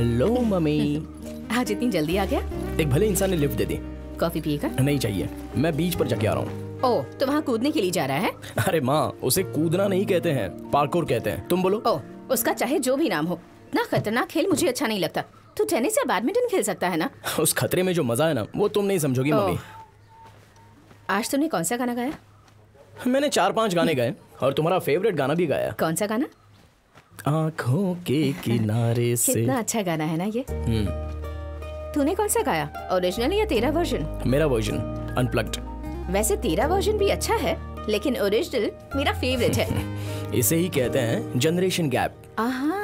Hello mummy आज इतनी जल्दी आ गया? एक भले इंसान ने लिफ्ट दे दी। कॉफ़ी पिएगा? नहीं चाहिए। मैं बीच पर जाके आ रहा हूँ। ओ तो वहाँ कूदने के लिए जा रहा है? अरे माँ उसे कूदना नहीं कहते हैं पार्कोर कहते हैं। तुम बोलो। ओ उसका चाहे जो भी नाम हो। ना खतरनाक खेल मुझे अच्छा नहीं लगता। तू टेनिस या बैडमिंटन खेल सकता है ना? उस खतरे में जो मज़ा है ना वो तुम नहीं समझोगी मम्मी। आज तुमने कौन सा गाना गाया? मैंने चार पाँच गाने गाए और तुम्हारा फेवरेट गाना भी गाया। कौन सा गाना? आँखों के किनारे से। कितना अच्छा गाना है ना ये। हम्म, तूने कौन सा गाया? ओरिजिनल या तेरा वर्जन मेरा वर्जन अनप्लग्ड वैसे तेरा वर्जन भी अच्छा है लेकिन ओरिजिनल मेरा फेवरेट है। इसे ही कहते हैं जनरेशन गैप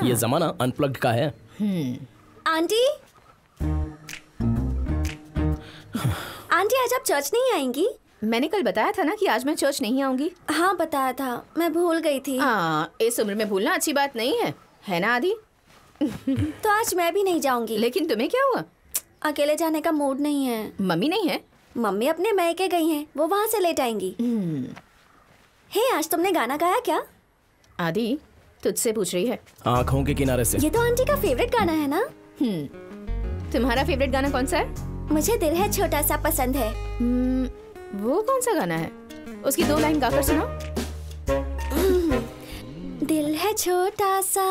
ये जमाना अनप्लग्ड का है। आंटी? आंटी आज आप चर्च नहीं आएँगी? मैंने कल बताया था ना कि आज मैं चर्च नहीं आऊँगी। हाँ बताया था। मैं भूल गई थी। हाँ इस उम्र में भूलना अच्छी बात नहीं है। है ना आदि? तो आज मैं भी नहीं जाऊँगी। लेकिन तुम्हें क्या हुआ? अकेले जाने का मूड नहीं है। मम्मी नहीं है? मम्मी अपने मैके गई हैं। वो वहाँ से लेट आएँगी। हे आज तुमने गाना गाया क्या? आदि तुझसे पूछ रही है। आँखों के किनारे से। ये तो आंटी का फेवरेट गाना है ना? तुम्हारा फेवरेट गाना कौन सा है? मुझे दिल है छोटा सा पसंद है। हम्म, वो कौन सा गाना है? उसकी दो लाइन गाकर सुनाओ दिल है छोटा सा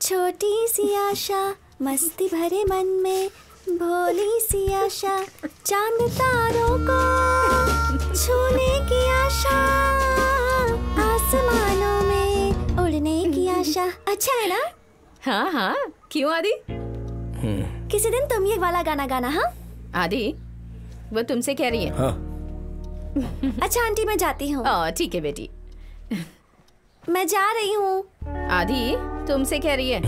छोटी सी आशा मस्ती भरे मन में भोली सी आशा चाँद तारों को छूने की आशा आसमानों में उड़ने की आशा। अच्छा है ना? हाँ हाँ। क्यों आदि? किसी दिन तुम ये वाला गाना गाना हाँ? आदि वो तुमसे कह रही है। हाँ। अच्छा आंटी मैं जाती हूँ। हाँ ठीक है बेटी। मैं जा रही हूँ। आदि तुमसे कह रही है।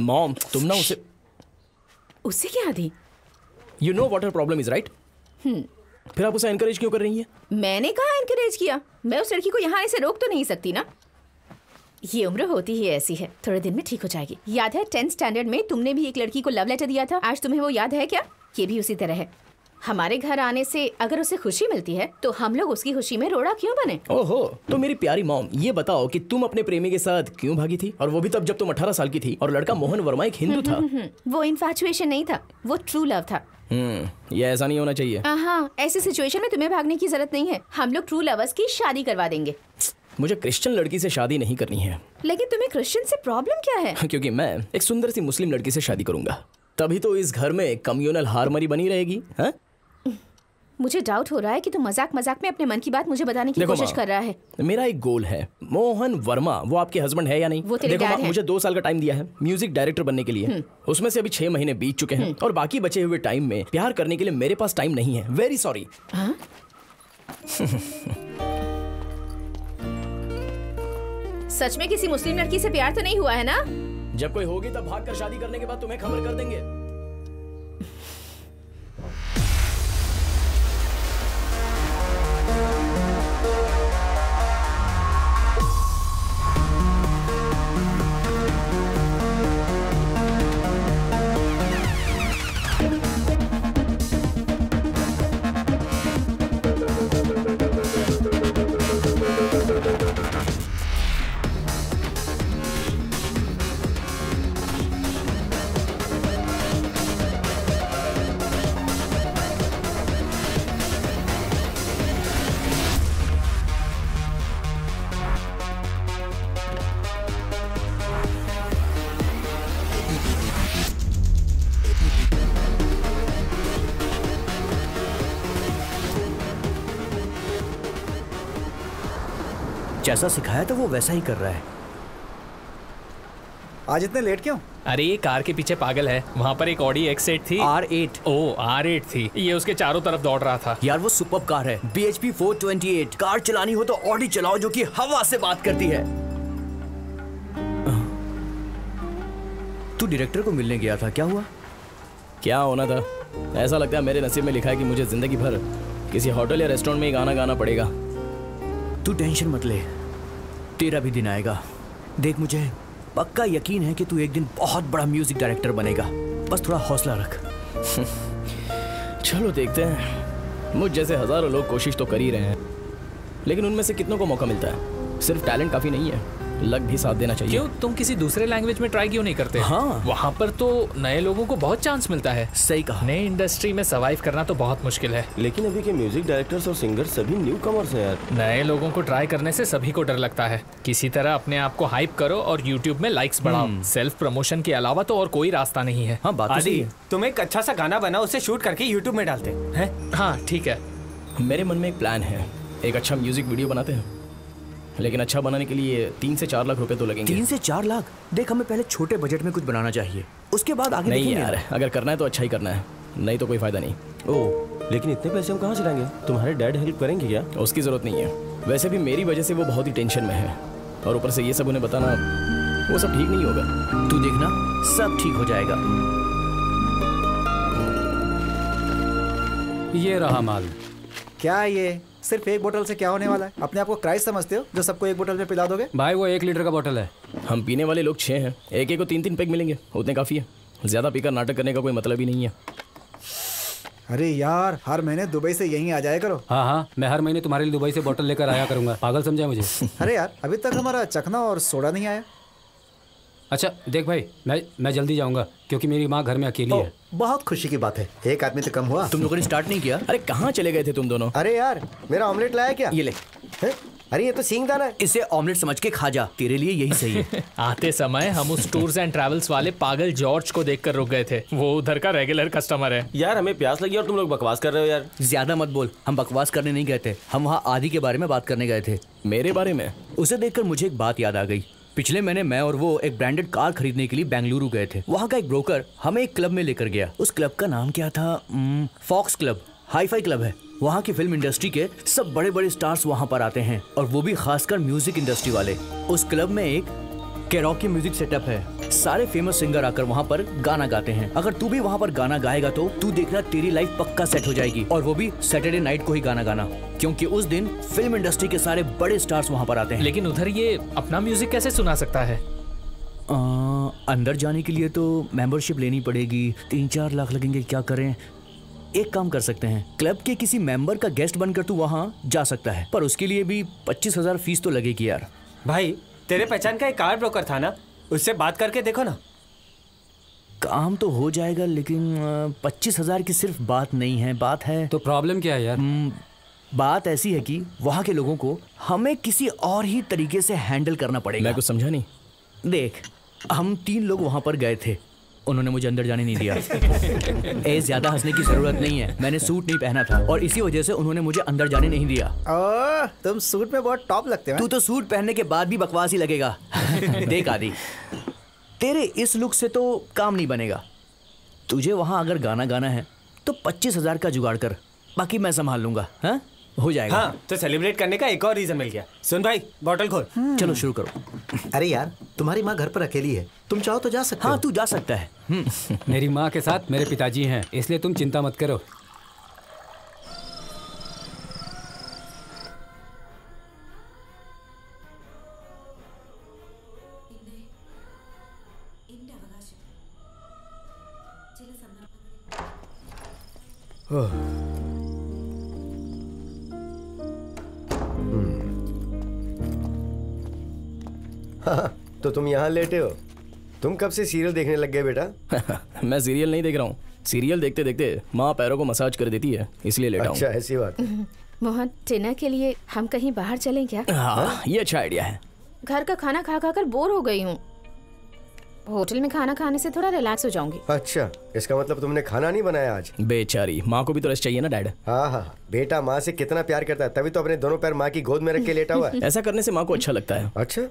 मॉम तुम ना उसे उससे क्या Adi you know what problem is right फिर आप उसे एनकरेज क्यों कर रही हैं? मैंने कहा एनकरेज किया। मैं उस लड़की को यहाँ आने से रोक तो नहीं सकती ना। ये उम्र होती ही ऐसी है। थोड़े दिन में ठीक हो जाएगी। याद है टेंथ स्टैंडर्ड में तुमने भी एक लड़की को लव लेटर दिया था? आज तुम्हें वो याद है क्या? ये भी उसी तरह है। हमारे घर आने से अगर उसे खुशी मिलती है तो हम लोग उसकी खुशी में रोड़ा क्यों बने? ओहो तो मेरी प्यारी मॉम ये बताओ कि तुम अपने प्रेमी के साथ क्यों भागी थी? और वो भी तब जब तुम 18 साल की थी और लड़का मोहन वर्मा एक हिंदू था। हम्म, वो इन्फैचुएशन नहीं था वो ट्रू लव था। हम्म ये ऐसा नहीं होना चाहिए। हाँ ऐसी सिचुएशन में तुम्हें भागने की ज़रूरत नहीं है। हम लोग ट्रू लवर्स की शादी करवा देंगे। मुझे क्रिश्चियन लड़की से शादी नहीं करनी है। लेकिन तुम्हें क्रिश्चियन से प्रॉब्लम क्या है? क्योंकि मैं एक सुंदर सी मुस्लिम लड़की से शादी करूँगा। तभी तो इस घर में कम्युनल हारमनी बनी रहेगी हाँ? मुझे डाउट हो रहा है कि तुम मज़ाक मज़ाक में अपने मन की बात मुझे बताने की कोशिश कर रहा है। मेरा एक गोल है। मोहन वर्मा वो आपके हस्बैंड है या नहीं? वो तेरे देखो माँ, मुझे दो साल का टाइम दिया है म्यूज़िक डायरेक्टर बनने के लिए। उसमें से अभी छह महीने बीत चुके हैं और बाकी बचे हुए टाइम में प्यार करने के लिए मेरे पास टाइम नहीं है। वेरी सॉरी सच में किसी मुस्लिम लड़की से प्यार तो नहीं हुआ है ना? जब कोई होगी तब भाग कर शादी करने के बाद तुम्हें खबर कर देंगे। जैसा सिखाया था वो वैसा ही कर रहा है। आज इतने लेट क्यों? अरे ये कार के पीछे पागल है। वहाँ पर एक ऑडी एक्स एट थी। R eight O R eight थी। ये उसके चारों तरफ़ दौड़ रहा था। यार वो सुपर कार है। B H P four twenty eight car चलानी हो तो ऑडी चलाओ जो कि हवा से बात करती है। तू डायरेक्टर को मिलने गया था। क्या हुआ? क्या होना था? ऐसा लगता है मेरे नसीब में लिखा है कि मुझे ज़िंदगी भर किसी होटल या रेस्टोरेंट में ही गाना गाना पड़ेगा। तू टेंशन मत ले। तेरा भी दिन आएगा। देख मुझे, पक्का यकीन है कि तू एक दिन बहुत बड़ा म्यूज़िक डायरेक्टर बनेगा। बस थोड़ा हौसला रख। चलो देखते हैं। मुझ जैसे हज़ारों लोग कोशिश तो कर ही रहे हैं। लेकिन उनमें से कितनों को मौका मिलता है? सिर्फ़ टैलेंट काफ़ी नहीं है। लग भी साथ देना चाहिए। क्यों? तुम किसी दूसरे लैंग्वेज में ट्राई क्यों नहीं करते? हाँ। वहाँ पर तो नए लोगों को बहुत चांस मिलता है। सही कहा। नए इंडस्ट्री में सर्वाइव करना तो बहुत मुश्किल है। लेकिन अभी के म्यूज़िक डायरेक्टर्स और सिंगर्स सभी न्यू कमर्स हैं यार। नए लोगों को ट्राई करने से सभी को डर लगता है। किसी तरह अपने आप को हाइप करो और यूट्यूब में लाइक्स बढ़ाओ। सेल्फ प्रमोशन के अलावा तो और कोई रास्ता नहीं है। हाँ बात तो आदि है। तुम एक अच्छा सा गाना बनाओ उसे शूट करके यूट्यूब में डालते हैं। हाँ? ठीक है। मेरे मन में एक प्लान है। एक अच्छा म्यूज़िक वीडियो बनाते हैं। लेकिन अच्छा बनाने के लिए तीन से चार लाख रुपए तो लगेंगे। तीन से चार लाख? देख हमें पहले छोटे बजट में कुछ बनाना चाहिए। उसके बाद आगे नहीं यार अगर करना है तो अच्छा ही करना है। नहीं तो कोई फ़ायदा नहीं। ओह लेकिन इतने पैसे हम कहाँ से लाएँगे? तुम्हारे डैड हेल्प करेंगे क्या? उसकी ज़रूरत नहीं है। वैसे भी मेरी वजह से वो बहुत ही टेंशन में है। और ऊपर से ये सब उन्हें बताना वो सब ठीक नहीं होगा। तू देखना सब ठीक हो जाएगा। ये रहा माल। क्या ये? सिर्फ़ एक बोतल से क्या होने वाला है? अपने आप को क्राइस्ट समझते हो जो सबको एक बोतल में पिला दोगे? भाई वो एक लीटर का बोतल है। हम पीने वाले लोग छः हैं। एक एक को तीन तीन पैक मिलेंगे उतने काफ़ी है। ज़्यादा पीकर नाटक करने का कोई मतलब ही नहीं है। अरे यार हर महीने दुबई से यहीं आ जाया करो। हाँ हाँ मैं हर महीने तुम्हारे लिए दुबई से बोतल लेकर आया करूँगा। पागल समझा मुझे? अरे यार अभी तक हमारा चखना और सोडा नहीं आया। अच्छा देख भाई मैं मैं जल्दी जाऊँगा क्योंकि मेरी माँ घर में अकेली है। बहुत खुशी की बात है। एक आदमी तो कम हुआ। तुम लोगों ने स्टार्ट नहीं किया? अरे कहाँ चले गए थे तुम दोनों? अरे यार मेरा ऑमलेट लाया क्या? ये ले। हैं? अरे ये तो सींग दाना है। इसे ऑमलेट समझ के खा जा तेरे लिए यही सही है। आते समय हम उस टूर्स एंड ट्रैवल्स वाले पागल जॉर्ज को देखकर रुक गए थे। वो उधर का रेगुलर कस्टमर है। यार हमें प्यास लगी और तुम लोग बकवास कर रहे हो यार। ज़्यादा मत बोल हम बकवास करने नहीं गए थे। हम वहाँ आदि के बारे में बात करने गए थे। मेरे बारे में? उसे देखकर मुझे एक बात याद आ गई। पिछले महीने मैं और वो एक ब्रांडेड कार खरीदने के लिए बेंगलुरु गए थे। वहाँ का एक ब्रोकर हमें एक क्लब में लेकर गया। उस क्लब का नाम क्या था? फॉक्स क्लब हाईफाई क्लब है। वहाँ की फ़िल्म इंडस्ट्री के सब बड़े बड़े स्टार्स वहाँ पर आते हैं। और वो भी खासकर म्यूज़िक इंडस्ट्री वाले। उस क्लब में एक कैरोकी म्यूज़िक सेटअप है। सारे फ़ेमस सिंगर आकर वहाँ पर गाना गाते हैं। अगर तू भी वहाँ पर गाना गाएगा तो तू देखना तेरी लाइफ पक्का सेट हो जाएगी। और वो भी सैटरडे नाइट को ही गाना गाना। क्योंकि उस दिन फ़िल्म इंडस्ट्री के सारे बड़े स्टार्स वहाँ पर आते हैं। लेकिन उधर ये अपना म्यूज़िक कैसे सुना सकता है? आ, अंदर जाने के लिए तो मेंबरशिप लेनी पड़ेगी। तीन चार लाख लगेंगे क्या करें? एक काम कर सकते हैं। क्लब के किसी मेंबर का गेस्ट बनकर तू वहाँ जा सकता है। पर उसके लिए भी पच्चीस हज़ार फ़ीस तो लगेगी यार। भाई तेरे पहचान का एक कार ब्रोकर था ना? उससे बात करके देखो ना। काम तो हो जाएगा लेकिन पच्चीस हज़ार की सिर्फ़ बात नहीं है बात है तो प्रॉब्लम क्या है यार? हम्म, बात ऐसी है कि वहाँ के लोगों को हमें किसी और ही तरीके से हैंडल करना पड़ेगा। मैं कुछ समझा नहीं। देख हम तीन लोग वहाँ पर गए थे। उन्होंने मुझे अंदर जाने नहीं दिया। ए ज़्यादा हंसने की ज़रूरत नहीं है। मैंने सूट नहीं पहना था और इसी वजह से उन्होंने मुझे अंदर जाने नहीं दिया। ओ, तुम सूट में बहुत टॉप लगते हो तू तो सूट पहनने के बाद भी बकवास ही लगेगा। देख आदि। तेरे इस लुक से तो काम नहीं बनेगा। तुझे वहाँ अगर गाना गाना है तो पच्चीस हज़ार का जुगाड़ कर। बाकी मैं संभाल लूँगा हाँ? हो जाएगा। हाँ तो सेलिब्रेट करने का एक और रीजन मिल गया। सुन भाई बॉटल खोल। चलो शुरू करो। अरे यार तुम्हारी माँ घर पर अकेली है। तुम चाहो तो जा सकते हाँ तू जा सकता है। हम्म, मेरी माँ के साथ मेरे पिताजी हैं इसलिए तुम चिंता मत करो। हाँ, तो तुम यहाँ लेटे हो। तुम कब से सीरियल देखने लग गए बेटा? मैं सीरियल नहीं देख रहा हूँ। सीरियल देखते देखते माँ पैरों को मसाज कर देती है इसलिए लेटा अच्छा हूँ। ऐसी बात। मोहन डिनर के लिए हम कहीं बाहर चलें क्या? हाँ ये अच्छा आइडिया है। घर का खाना खा खा कर बोर हो गई हूँ। होटल में खाना खाने से थोड़ा रिलैक्स हो जाऊँगी। अच्छा इसका मतलब तुमने खाना नहीं बनाया आज? बेचारी माँ को भी तो रेस्ट चाहिए ना डैड? हाँ हाँ बेटा माँ से कितना प्यार करता है तभी तो अपने दोनों पैर माँ की गोद में रख के लेटा हुआ है। ऐसा करने से माँ को अच्छा लगता है। अच्छा?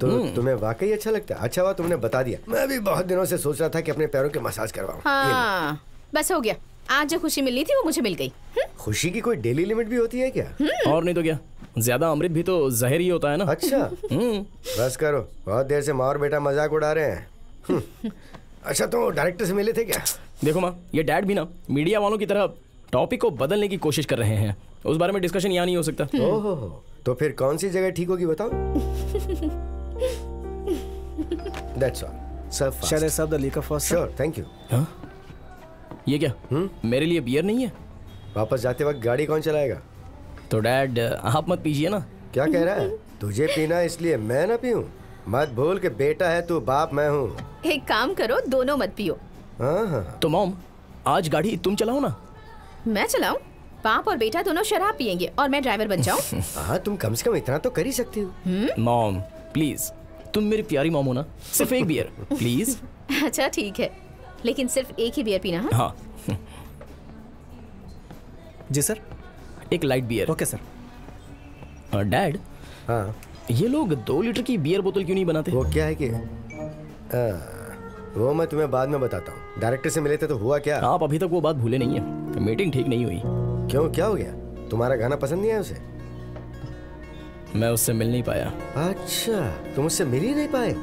तो तुम्हें वाकई अच्छा लगता है? अच्छा हुआ तुमने बता दिया। मैं भी बहुत दिनों से सोच रहा था कि अपने पैरों की मसाज करवाऊं। हाँ बस हो गया। आज जो खुशी मिली थी वो मुझे मिल गई। हम्म, खुशी की कोई डेली लिमिट भी होती है क्या? और नहीं तो क्या? ज़्यादा अमृत भी तो जहर ही होता है ना। अच्छा। हम्म। बस करो बहुत देर से माँ और बेटा मज़ाक उड़ा रहे हैं। हम्म। अच्छा तो डायरेक्टर से मिले थे क्या? देखो माँ ये डैड भी ना मीडिया वालों की तरह टॉपिक को बदलने की कोशिश कर रहे हैं। उस बारे में डिस्कशन यहाँ नहीं हो सकता। ओहो तो फिर कौन सी जगह ठीक होगी बताओ। दैट्स ऑल सब shut it the leak off sure thank you हाँ? ये क्या? हुँ? मेरे लिए बियर नहीं है? वापस जाते वक्त गाड़ी कौन चलाएगा? तो डैड आप मत पीजिए ना। क्या कह रहा है? तुझे पीना इसलिए मैं ना पीऊँ? मत भूल के बेटा है तू बाप मैं हूँ। एक काम करो दोनों मत पियो। हाँ हाँ। तो मॉम आज गाड़ी तुम चलाओ ना। मैं चलाऊं? बाप और बेटा दोनों शराब पियेंगे और मैं ड्राइवर बन जाऊँ? हाँ तुम कम से कम इतना तो कर ही सकती हो। मॉम प्लीज़ तुम मेरी प्यारी मॉम हो ना। सिर्फ़ एक बियर प्लीज़। अच्छा ठीक है। लेकिन सिर्फ़ एक ही बियर पीना हाँ? हाँ। जी सर। एक लाइट बियर ओके सर और डैड हाँ। ये लोग दो लीटर की बियर बोतल क्यों नहीं बनाते? वो क्या है कि आ, वो मैं तुम्हें बाद में बताता हूँ। डायरेक्टर से मिले थे तो हुआ क्या? आप अभी तक वो बात भूले नहीं है। मीटिंग ठीक नहीं हुई। क्यों? क्या हो गया? तुम्हारा गाना पसंद नहीं आया उसे? मैं उससे मिल नहीं पाया। अच्छा तुम उससे मिल ही नहीं पाए।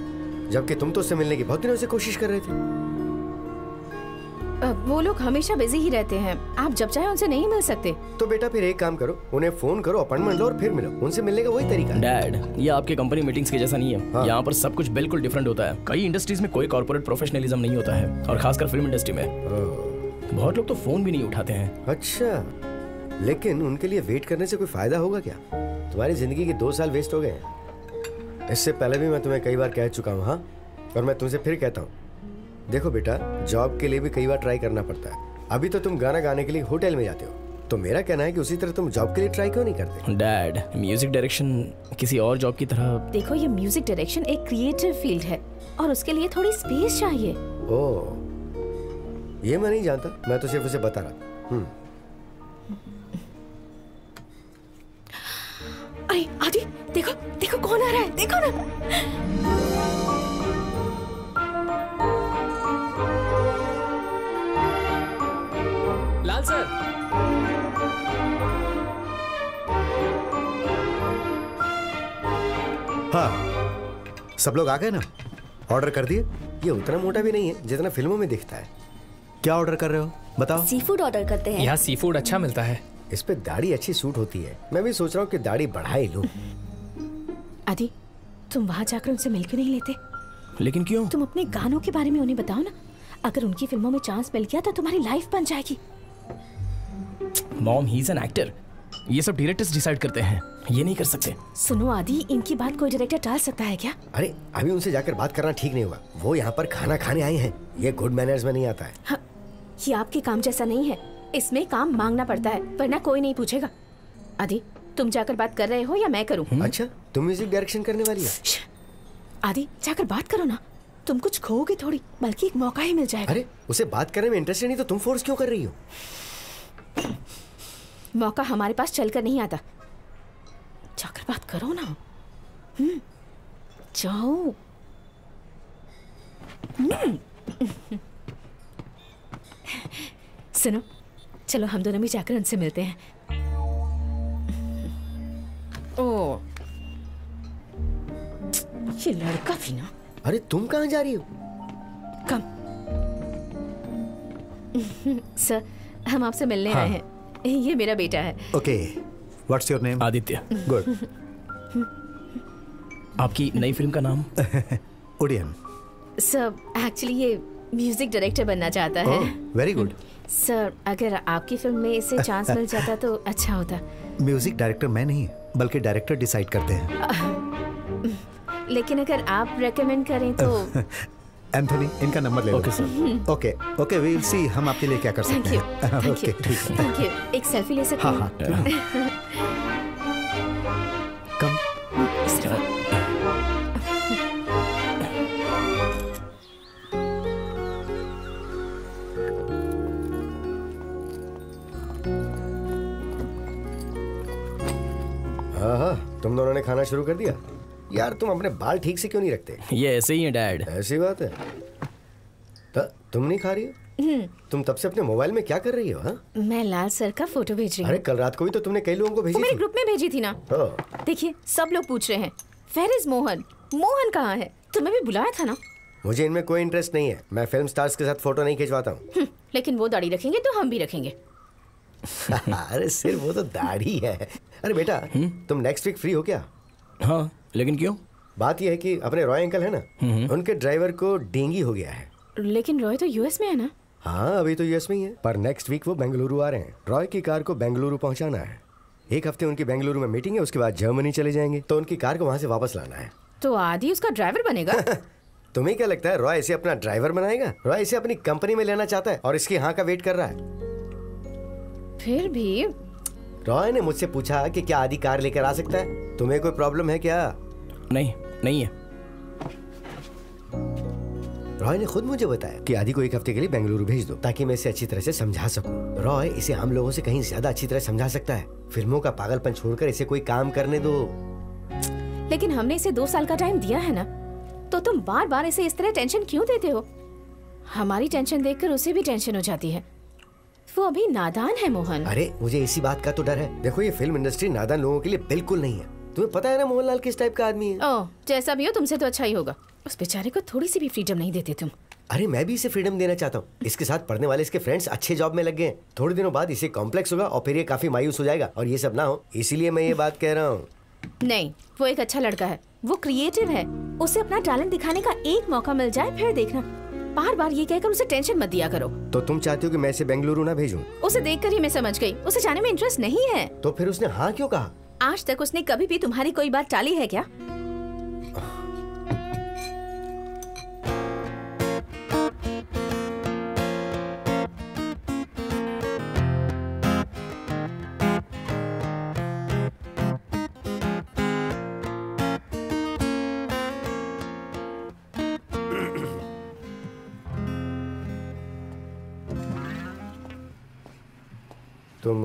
जबकि तुम तो उससे मिलने की बहुत दिनों से कोशिश कर रहे थे। वो लोग हमेशा बिज़ी ही रहते हैं। आप जब चाहे उनसे नहीं मिल सकते। तो बेटा फिर एक काम करो उन्हें फ़ोन करो अपॉइंटमेंट लो और फिर मिलो। उनसे मिलने का वही तरीका डैड ये आपके कंपनी मीटिंग्स के जैसा नहीं है। हाँ। यहाँ पर सब कुछ बिल्कुल डिफरेंट होता है। कई इंडस्ट्रीज़ में कोई कॉर्पोरेट प्रोफेशनलिज्म नहीं होता है और खासकर फ़िल्म इंडस्ट्री में। बहुत लोग तो फ़ोन भी नहीं उठाते हैं। अच्छा। लेकिन उनके लिए वेट करने से कोई फ़ायदा होगा क्या? तुम्हारी ज़िंदगी के दो साल वेस्ट हो गए इससे पहले भी मैं तुम्हें कई बार कह चुका हूँ हाँ? और मैं तुमसे फिर कहता हूँ। देखो बेटा जॉब के लिए भी कई बार ट्राई करना पड़ता है। अभी तो तुम गाना गाने के लिए होटल में जाते हो। तो मेरा कहना है कि उसी तरह तुम जॉब के लिए ट्राई क्यों नहीं करते? डैड म्यूज़िक डायरेक्शन किसी और जॉब की तरह देखो ये म्यूज़िक डायरेक्शन एक क्रिएटिव फ़ील्ड है और उसके लिए थोड़ी स्पेस चाहिए। ओ ये मैं नहीं जानता मैं तो सिर्फ़ उसे बता रहा था। हम्म। अरे आदि देखो देखो कौन आ रहा है देखो ना। लाल सर। हाँ सब लोग आ गए ना? ऑर्डर कर दिए? ये उतना मोटा भी नहीं है जितना फ़िल्मों में दिखता है। क्या ऑर्डर कर रहे हो? बताओ। सी फ़ूड ऑर्डर करते हैं। यहाँ सी फ़ूड अच्छा मिलता है। इस पे दाढ़ी अच्छी सूट होती है। मैं भी सोच रहा हूँ कि दाढ़ी बढ़ा ही लूँ। आदि तुम वहाँ जाकर उनसे मिल क्यों नहीं लेते। लेकिन क्यों? तुम अपने गानों के बारे में उन्हें बताओ ना। अगर उनकी फ़िल्मों में चांस मिल गया तो तुम्हारी लाइफ बन जाएगी। Mom he is an actor ये सब डायरेक्टर्स डिसाइड करते हैं। ये नहीं कर सकते। सुनो आदि इनकी बात कोई डायरेक्टर टाल सकता है क्या? अरे अभी उनसे जाकर बात करना ठीक नहीं हुआ। वो यहाँ पर खाना खाने आए हैं। ये गुड मैनर्स में नहीं आता है। हाँ, ये आपके काम जैसा नहीं है। इसमें काम मांगना पड़ता है वरना कोई नहीं पूछेगा। आदि तुम जाकर बात कर रहे हो या मैं करूँ? अच्छा तुम म्यूज़िक डायरेक्शन करने वाली हो। आदि जाकर बात करो ना। तुम कुछ खोगे थोड़ी बल्कि एक मौका ही मिल जाएगा। अरे उसे बात करने में इंटरेस्ट नहीं तो तुम फोर्स क्यों कर रही हो? मौका हमारे पास चलकर नहीं आता। जाकर बात करो ना। हम्म, जाओ। हम्म। सुनो चलो हम दोनों भी जाकर उनसे मिलते हैं। ओ। ये लड़का भी ना। अरे तुम कहाँ जा रही हो? कम। सर हम आपसे मिलने हाँ। आए हैं। ये मेरा बेटा है। Okay what's your name Aditya. Good आपकी नई फ़िल्म का नाम? ओडियन सर एक्चुअली ये म्यूज़िक डायरेक्टर बनना चाहता है। वेरी गुड सर अगर आपकी फ़िल्म में इसे चांस मिल जाता तो अच्छा होता। म्यूज़िक डायरेक्टर मैं नहीं बल्कि डायरेक्टर डिसाइड करते हैं। लेकिन अगर आप रेकमेंड करें तो एंथोनी इनका नंबर ले लो। Okay sir okay okay we will see हम आपके लिए क्या कर सकते हैं। थैंक ओके ठीक है। थैंक यू एक सेल्फी ले सकती हाँ हूँ? हाँ कम इस तरफ़। हाँ हाँ तुम दोनों ने खाना शुरू कर दिया? यार तुम अपने बाल ठीक से क्यों नहीं रखते? ये ऐसे ही है डैड। ऐसी बात है। तो तुम नहीं खा रही हो? तुम तब से अपने मोबाइल में क्या कर रही हो हाँ? मैं लाल सर का फ़ोटो भेज रही अरे हूँ कल रात को भी तो तुमने कई लोगों को वो भेजी मेरे ग्रुप में भेजी थी ना। देखिए सब लोग पूछ रहे हैं वेर इज़ मोहन? मोहन कहाँ है? तुम्हें भी बुलाया था ना? मुझे इनमें कोई इंटरेस्ट नहीं है। मैं फ़िल्म स्टार्स के साथ फ़ोटो नहीं खिंचवाता हूँ। हम्म, लेकिन वो दाढ़ी रखेंगे तो हम भी रखेंगे। अरे सिर्फ़ वो तो दाढ़ी है। अरे बेटा तुम नेक्स्ट वीक फ्री हो क्या? हाँ लेकिन क्यों? बात यह है कि अपने रॉय अंकल है ना उनके ड्राइवर को डेंगी हो गया है। लेकिन रॉय तो यूएस में है ना? हाँ अभी तो यूएस में ही है। पर नेक्स्ट वीक वो बेंगलुरु आ रहे हैं। रॉय की कार को बेंगलुरु पहुंचाना है। एक हफ़्ते उनकी बेंगलुरु में मीटिंग है उसके बाद जर्मनी चले जाएँगे। तो उनकी कार को वहाँ से वापस लाना है। तो आदि उसका ड्राइवर बनेगा? तुम्हें क्या लगता है रॉय इसे अपना ड्राइवर बनाएगा? रॉय इसे अपनी कंपनी में लेना चाहता है और इसकी हाँ का वेट कर रहा है। फिर भी रॉय ने मुझसे पूछा कि क्या आदि कार लेकर आ सकता है? तुम्हें कोई प्रॉब्लम है क्या? नहीं नहीं है। रॉय ने खुद मुझे बताया कि आदि को एक हफ़्ते के लिए बेंगलुरु भेज दो ताकि मैं इसे अच्छी तरह से समझा सकूँ। रॉय इसे हम लोगों से कहीं ज़्यादा अच्छी तरह समझा सकता है। फ़िल्मों का पागलपन छोड़कर इसे कोई काम करने दो। लेकिन हमने इसे दो साल का टाइम दिया है ना? तो तुम बार बार इसे इस तरह टेंशन क्यों देते हो? हमारी टेंशन देखकर उसे भी टेंशन हो जाती है। वो अभी नादान है मोहन। अरे मुझे इसी बात का तो डर है। देखो ये फ़िल्म इंडस्ट्री नादान लोगों के लिए बिल्कुल नहीं है। तुम्हें पता है ना मोहनलाल किस टाइप का आदमी है? ओह जैसा भी हो तुमसे तो अच्छा ही होगा। उस बेचारे को थोड़ी सी भी फ्रीडम नहीं देते तुम। अरे मैं भी इसे फ्रीडम देना चाहता हूँ। इसके साथ पढ़ने वाले इसके फ्रेंड्स अच्छे जॉब में लग गए थोड़े दिनों बाद इसे कॉम्प्लेक्स होगा और फिर ये काफ़ी मायूस हो जाएगा। और ये सब ना हो इसीलिए मैं ये बात कह रहा हूँ। नहीं वो एक अच्छा लड़का है। वो क्रिएटिव है। उसे अपना टैलेंट दिखाने का एक मौका मिल जाए फिर देखना। बार बार ये कहकर उसे टेंशन मत दिया करो। तो तुम चाहती हो कि मैं इसे बेंगलुरु ना भेजूं? उसे देखकर ही मैं समझ गई। उसे जाने में इंटरेस्ट नहीं है। तो फिर उसने हाँ क्यों कहा? आज तक उसने कभी भी तुम्हारी कोई बात टाली है क्या? तुम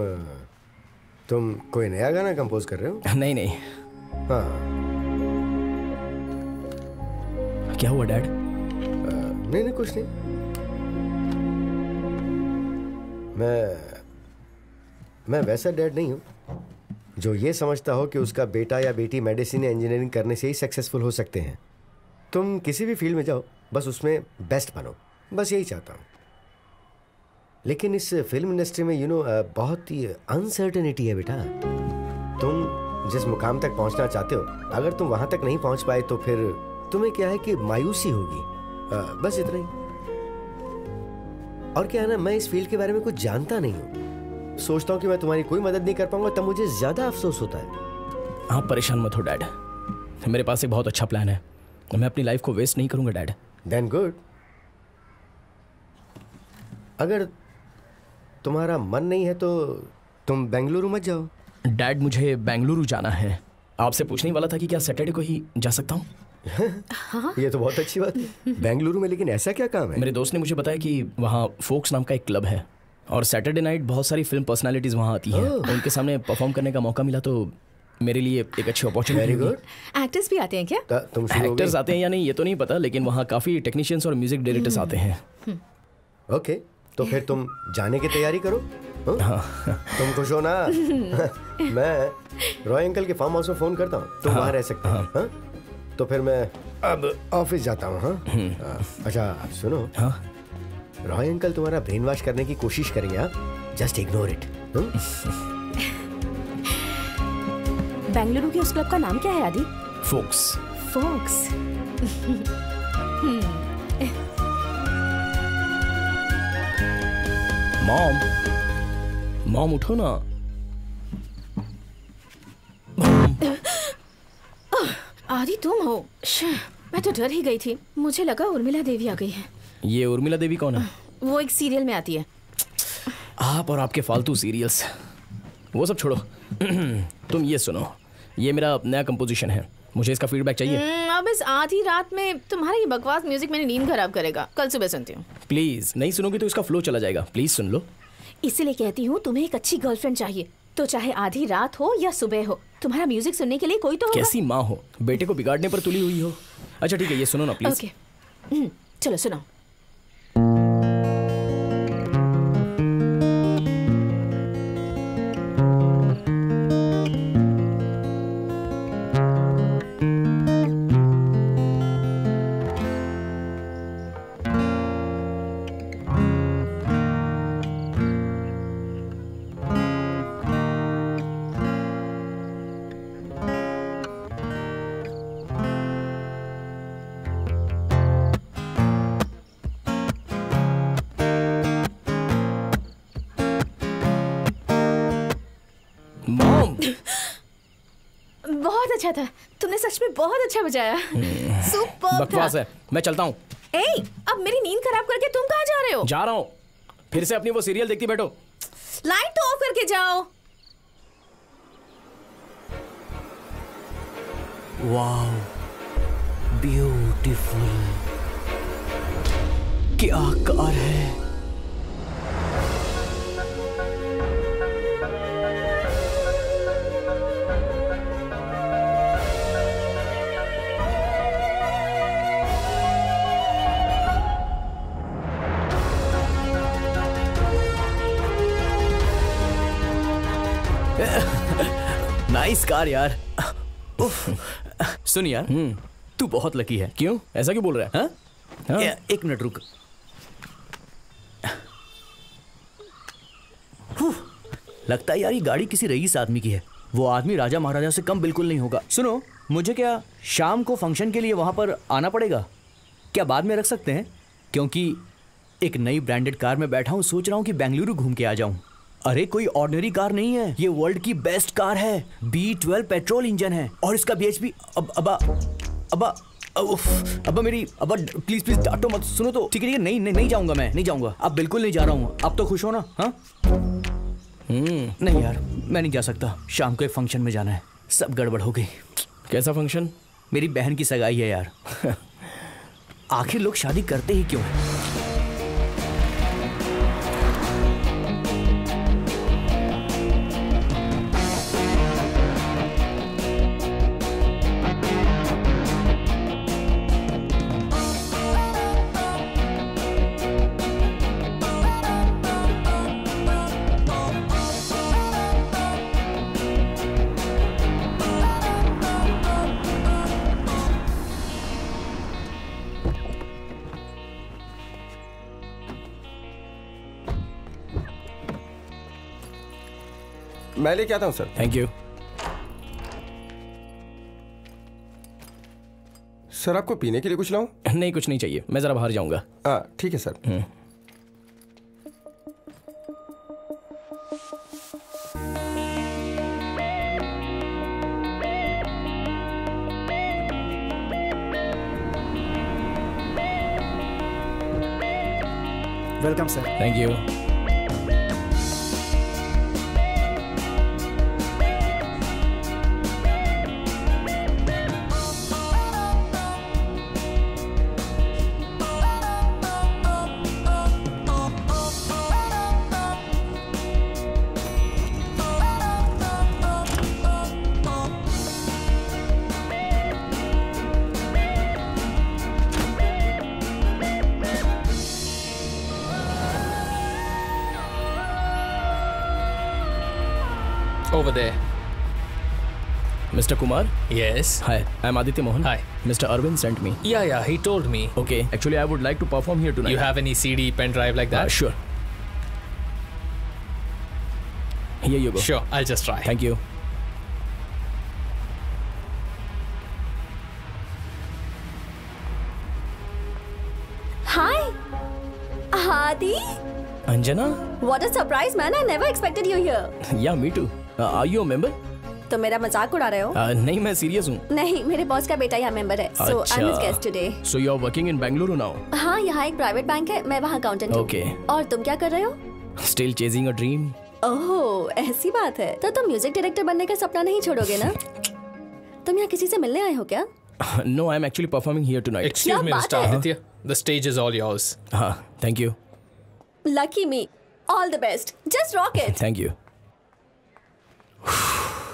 तुम कोई नया गाना कंपोज कर रहे हो? नहीं नहीं। हाँ। क्या हुआ डैड? नहीं नहीं कुछ नहीं। मैं मैं वैसा डैड नहीं हूँ जो ये समझता हो कि उसका बेटा या बेटी मेडिसिन या इंजीनियरिंग करने से ही सक्सेसफुल हो सकते हैं। तुम किसी भी फ़ील्ड में जाओ बस उसमें बेस्ट बनो। बस यही चाहता हूँ। लेकिन इस फ़िल्म इंडस्ट्री में यू you नो know, बहुत ही अनसर्टेनिटी है बेटा। तुम जिस मुकाम तक पहुँचना चाहते हो अगर तुम वहाँ तक नहीं पहुँच पाए तो फिर तुम्हें क्या है कि मायूसी होगी। बस इतना ही। और क्या है ना मैं इस फ़ील्ड के बारे में कुछ जानता नहीं हूँ। सोचता हूँ कि मैं तुम्हारी कोई मदद नहीं कर पाऊँगा तब मुझे ज़्यादा अफसोस होता है। आप परेशान मत हो डैड। मेरे पास एक बहुत अच्छा प्लान है। मैं अपनी लाइफ को वेस्ट नहीं करूँगा डैड। देन गुड अगर तुम्हारा मन नहीं है तो तुम बेंगलुरु मत जाओ। डैड मुझे बेंगलुरु जाना है। आपसे पूछने वाला था कि क्या सैटरडे को ही जा सकता हूँ? हाँ? ये तो बहुत अच्छी बात है। बेंगलुरु में लेकिन ऐसा क्या काम है? मेरे दोस्त ने मुझे बताया कि वहाँ फोक्स नाम का एक क्लब है और सैटरडे नाइट बहुत सारी फ़िल्म पर्सनालिटीज वहाँ आती हैं। उनके सामने परफॉर्म करने का मौका मिला तो मेरे लिए एक अच्छी अपॉर्चुनिटी गुड एक्टर्स भी आते हैं क्या? तुम एक्टर्स आते हैं या नहीं ये तो नहीं पता लेकिन वहाँ काफ़ी टेक्नीशियंस और म्यूज़िक डायरेक्टर्स आते हैं। ओके तो फिर तुम जाने की तैयारी करो हाँ? तुम खुश हो ना? मैं रॉय अंकल के फार्म हाउस में फ़ोन करता हूँ। तुम हाँ, वहाँ रह सकते हो हाँ? तो फिर मैं अब ऑफ़िस जाता हूँ हाँ? हाँ, अच्छा सुनो। रॉय अंकल तुम्हारा ब्रेन वॉश करने की कोशिश करेंगे हाँ? जस्ट इग्नोर इट बेंगलुरु के उस क्लब का नाम क्या है Adi? Focus focus mom mom उठो ना। आदि तुम हो। मैं तो डर ही गई थी। मुझे लगा उर्मिला देवी आ गई है। ये उर्मिला देवी कौन है? वो एक सीरियल में आती है। आप और आपके फालतू सीरियल्स। वो सब छोड़ो। तुम ये सुनो। ये मेरा नया कंपोजिशन है। मुझे इसका फीडबैक चाहिए। हम्म, अब इस आधी रात में तुम्हारा ये बकवास म्यूज़िक मेरी नींद खराब करेगा। कल सुबह सुनती हूँ। प्लीज़ नहीं सुनोगी तो इसका फ्लो चला जाएगा। प्लीज़ सुन लो। इसीलिए कहती हूँ तुम्हें एक अच्छी गर्लफ्रेंड चाहिए। तो चाहे आधी रात हो या सुबह हो तुम्हारा म्यूज़िक सुनने के लिए कोई तो होगा। कैसी माँ हो? बेटे को बिगाड़ने पर तुली हुई हो। अच्छा ठीक है ये सुनो ना प्लीज़ ओके हम्म, चलो सुनाओ अच्छा था तुमने सच में बहुत अच्छा बजाया। सुपर बकवास है मैं चलता हूँ। ए अब मेरी नींद खराब करके तुम कहाँ जा रहे हो? जा रहा हूँ। फिर से अपनी वो सीरियल देखती बैठो। लाइट तो ऑफ़ करके जाओ। वाओ ब्यूटीफुल क्या कार है? नाइस कार यार। सुन यार तू बहुत लकी है। क्यों? ऐसा क्यों बोल रहा है? हाँ? हाँ? ए- एक मिनट रुक। लगता है यार ये गाड़ी किसी रईस आदमी की है। वो आदमी राजा महाराजा से कम बिल्कुल नहीं होगा। सुनो मुझे क्या शाम को फ़ंक्शन के लिए वहाँ पर आना पड़ेगा? क्या बाद में रख सकते हैं? क्योंकि एक नई ब्रांडेड कार में बैठा हूँ सोच रहा हूँ कि बेंगलुरु घूम के आ जाऊँ। अरे कोई ऑर्डिनरी कार नहीं है। ये वर्ल्ड की बेस्ट कार है। बी ट्वेल्व पेट्रोल इंजन है। और इसका बी एच पी अब अबा मेरी अबा प्लीज़ प्लीज़ डांटो मत सुनो तो। ठीक है नहीं नहीं, नहीं जाऊँगा मैं नहीं जाऊँगा। अब बिल्कुल नहीं जा रहा हूँ। अब तो खुश हो ना हाँ? नहीं यार मैं नहीं जा सकता। शाम को एक फ़ंक्शन में जाना है। सब गड़बड़ हो गई। कैसा फ़ंक्शन मेरी बहन की सगाई है यार। आखिर लोग शादी करते ही क्यों हैं? मैं लेके आता हूँ सर थैंक यू सर आपको पीने के लिए कुछ लाऊं? नहीं कुछ नहीं चाहिए। मैं जरा बाहर जाऊँगा। हाँ ठीक है sir welcome sir thank you Mr. Kumar? Yes. Hi, I'm Aditya Mohan. Hi. Mr. Arvind sent me. Yeah, yeah, he told me. Okay, actually, I would like to perform here tonight. You have any CD, pen drive like Uh, that? sure. Here you go. Sure, I'll just try. Thank you. Hi. Hadi? Anjana? What a surprise, man. I never expected you here. Yeah, me too. Uh, are you a member? तो मेरा मज़ाक उड़ा रहे हो Uh, नहीं मैं serious हूँ नहीं मेरे बॉस का बेटा यहाँ मेंबर है so I am guest today So you are working in Bangalore now? हाँ यहाँ एक प्राइवेट बैंक है मैं वहाँ अकाउंटेंट हूँ Okay. और तुम क्या कर रहे हो Still chasing a dream? ओह ऐसी बात है तो तुम म्यूज़िक डायरेक्टर बनने का सपना नहीं छोड़ोगे ना तुम यहाँ किसी से मिलने आए हो क्या no, I'm actually performing here tonight. Excuse me, बात Mr. है? Aditya. The stage is all yours. हाँ, thank you. Lucky me all the best just rock it Thank you.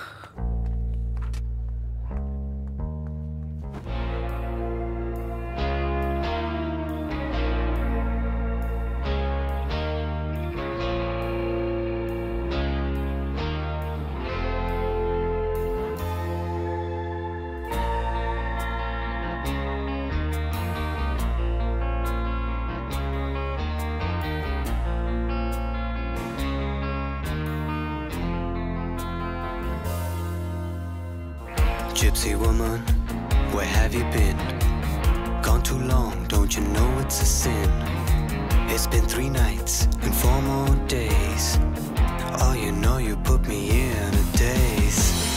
Gypsy woman, where have you been? Gone too long, don't you know it's a sin? It's been three nights and four more days. Oh, you know you put me in a daze.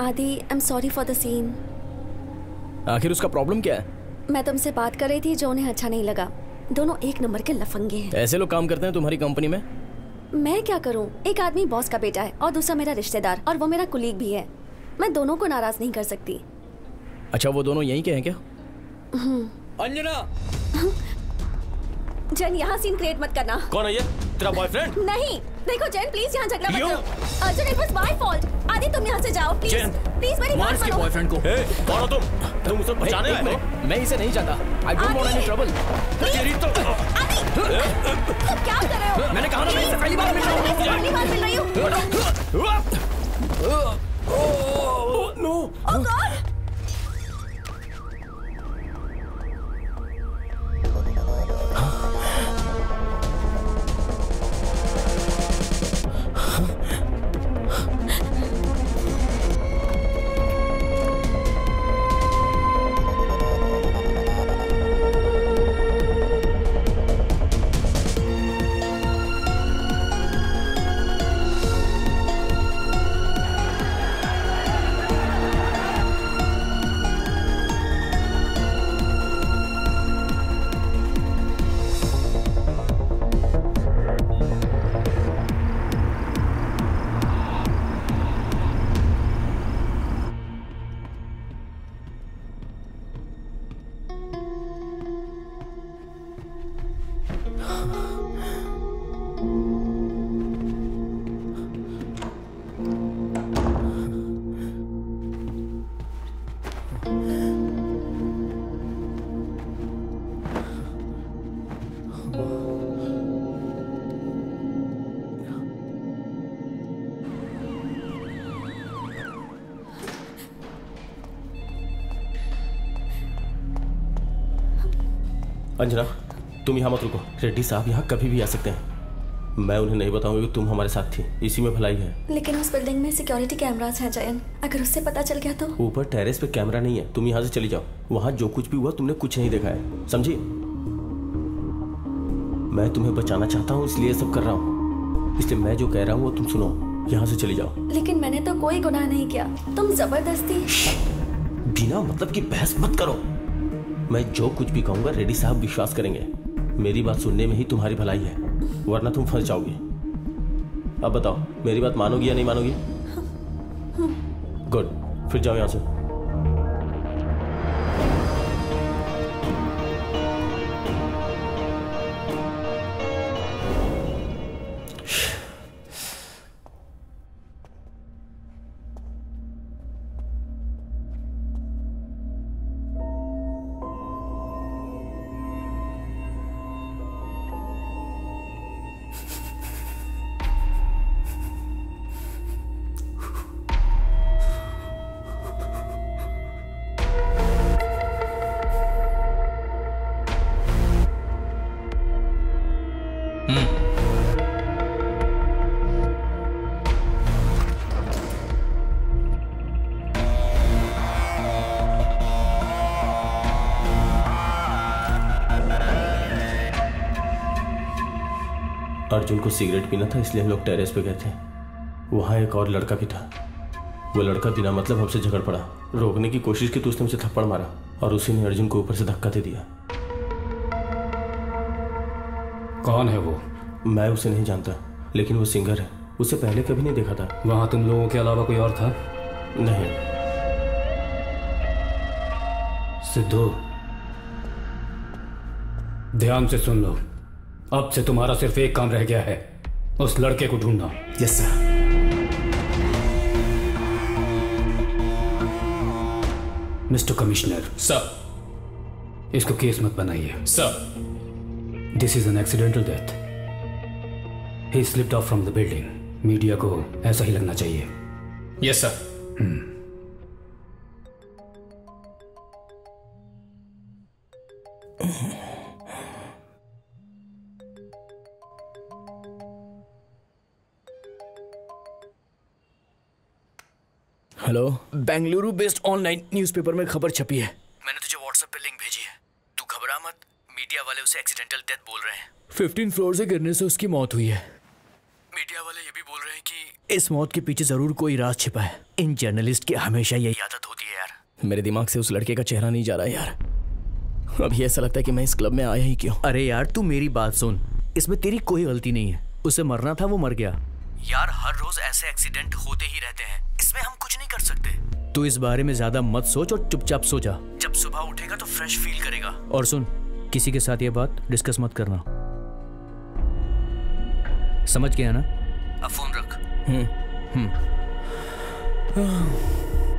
Adi I am sorry for the scene आखिर उसका problem क्या है? मैं तुमसे बात कर रही थी जो उन्हें अच्छा नहीं लगा। दोनों एक नंबर के लफंगे हैं। ऐसे लोग काम करते हैं तुम्हारी कंपनी में? मैं क्या करूँ? एक आदमी बॉस का बेटा है और दूसरा मेरा रिश्तेदार और वो मेरा कुलीग भी है। मैं दोनों को नाराज़ नहीं कर सकती। अच्छा वो दोनों यहीं के हैं क्या? अंजना! जन यहाँ सीन क्रिएट मत करना। कौन है ये? तेरा बॉयफ्रेंड नहीं! देखो जैन प्लीज़ यहाँ झगड़ा मत करो। Arjun it was my fault Adi तुम यहाँ से जाओ प्लीज़ प्लीज़ मेरी बात सुनो बॉयफ्रेंड को। ए, कौन हो तुम। तुम उसे बचाने आए हो? मैं इसे नहीं चाहता। I don't want any trouble तेरी तो तुम क्या कर रहे हो? मैंने कहा ना मैं इससे पहली बार मिल रहा हूँ। पहली बार मिल रही हूँ। Oh no oh God! Anjana तुम यहाँ मत रुको। रेड्डी साहब यहाँ कभी भी आ सकते हैं। मैं उन्हें नहीं बताऊँगा कि तुम हमारे साथ थी। इसी में भलाई है। लेकिन उस बिल्डिंग में सिक्योरिटी कैमरास हैं जयन अगर उससे पता चल गया तो? ऊपर टेरेस पे कैमरा नहीं है। तुम यहाँ से चली जाओ। वहाँ जो कुछ भी हुआ तुमने कुछ नहीं देखा है। समझी? मैं तुम्हें बचाना चाहता हूँ इसलिए सब कर रहा हूँ। इसलिए मैं जो कह रहा हूँ वो तुम सुनो। यहाँ से चली जाओ। लेकिन मैंने तो कोई गुनाह नहीं किया। तुम ज़बरदस्ती बिना मतलब की बहस मत करो। मैं जो कुछ भी कहूँगा रेड्डी साहब विश्वास करेंगे। मेरी बात सुनने में ही तुम्हारी भलाई है वरना तुम फंस जाओगी। अब बताओ मेरी बात मानोगी या नहीं मानोगी? गुड फिर जाओ यहाँ से। को सिगरेट पीना था इसलिए हम लोग टेरेस पे गए थे। वहाँ एक और लड़का भी था। वो लड़का बिना मतलब हमसे झगड़ पड़ा। रोकने की कोशिश की तो उसने मुझे थप्पड़ मारा और उसी ने अर्जुन को ऊपर से धक्का दे दिया। कौन है वो? मैं उसे नहीं जानता लेकिन वो सिंगर है। उसे पहले कभी नहीं देखा था। वहाँ तुम लोगों के अलावा कोई और था? नहीं। सिद्धू ध्यान से सुन लो। अब से तुम्हारा सिर्फ़ एक काम रह गया है उस लड़के को ढूंढना। Yes sir mister commissioner. Sir इसको केस मत बनाइए। Sir this is an accidental death he slipped off from the building media को ऐसा ही लगना चाहिए। Yes sir hello Bengaluru based online newspaper में खबर छपी है। मैंने तुझे व्हाट्सएप पे लिंक भेजी है। तू घबरा मत मीडिया वाले उसे एक्सीडेंटल डेथ बोल रहे हैं। फिफ्टीन फ्लोर से गिरने से उसकी मौत हुई है। मीडिया वाले ये भी बोल रहे हैं कि इस मौत के पीछे ज़रूर कोई राज छिपा है। इन जर्नलिस्ट की हमेशा यही आदत होती है यार। मेरे दिमाग से उस लड़के का चेहरा नहीं जा रहा यार। अभी ऐसा लगता है कि मैं इस क्लब में आया ही क्यों? अरे यार तू मेरी बात सुन। इसमें तेरी कोई गलती नहीं है। उसे मरना था वो मर गया। यार हर रोज ऐसे एक्सीडेंट होते ही रहते हैं। इसमें हम कुछ नहीं कर सकते। तू इस बारे में ज़्यादा मत सोच और चुपचाप सो जा। जब सुबह उठेगा तो फ्रेश फील करेगा। और सुन किसी के साथ ये बात डिस्कस मत करना। समझ गया ना? अब फ़ोन रख। हम्म हेलो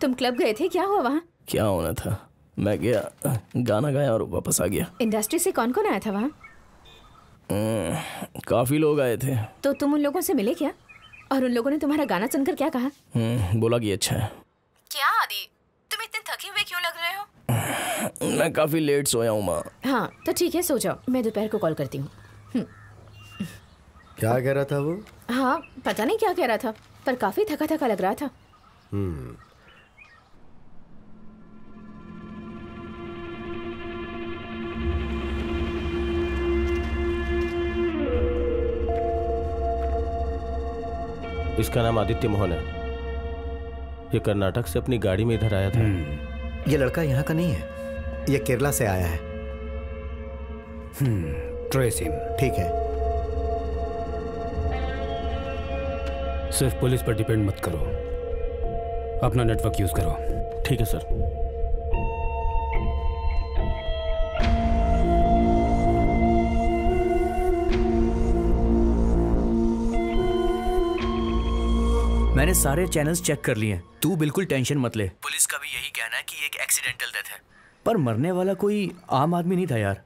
तुम क्लब गए थे? क्या हुआ वहाँ? क्या होना था? मैं गया गाना गाया और वापस आ गया। इंडस्ट्री से कौन कौन आया था वहाँ? हम्म, काफ़ी लोग आए थे। तो तुम उन लोगों से मिले क्या? और उन लोगों ने तुम्हारा गाना सुनकर क्या कहा? हम्म, बोला कि अच्छा है। क्या आदि? तुम इतने थके हुए क्यों लग रहे हो? मैं काफ़ी लेट सोया हूँ माँ। हाँ तो ठीक है सो जाओ। मैं दोपहर को कॉल करती हूँ। क्या कह रहा था वो? हाँ पता नहीं क्या कह रहा था पर काफ़ी थका थका लग रहा था। इसका नाम आदित्य मोहन है। ये कर्नाटक से अपनी गाड़ी में इधर आया था। ये लड़का यहाँ का नहीं है। ये केरला से आया है। ट्रेस हिम ठीक है। सिर्फ़ पुलिस पर डिपेंड मत करो। अपना नेटवर्क यूज़ करो। ठीक है सर। मैंने सारे चैनल्स चेक कर लिए तू बिल्कुल टेंशन मत ले। पुलिस का भी यही कहना है कि एक एक्सीडेंटल डेथ है। पर मरने वाला कोई आम आदमी नहीं था यार।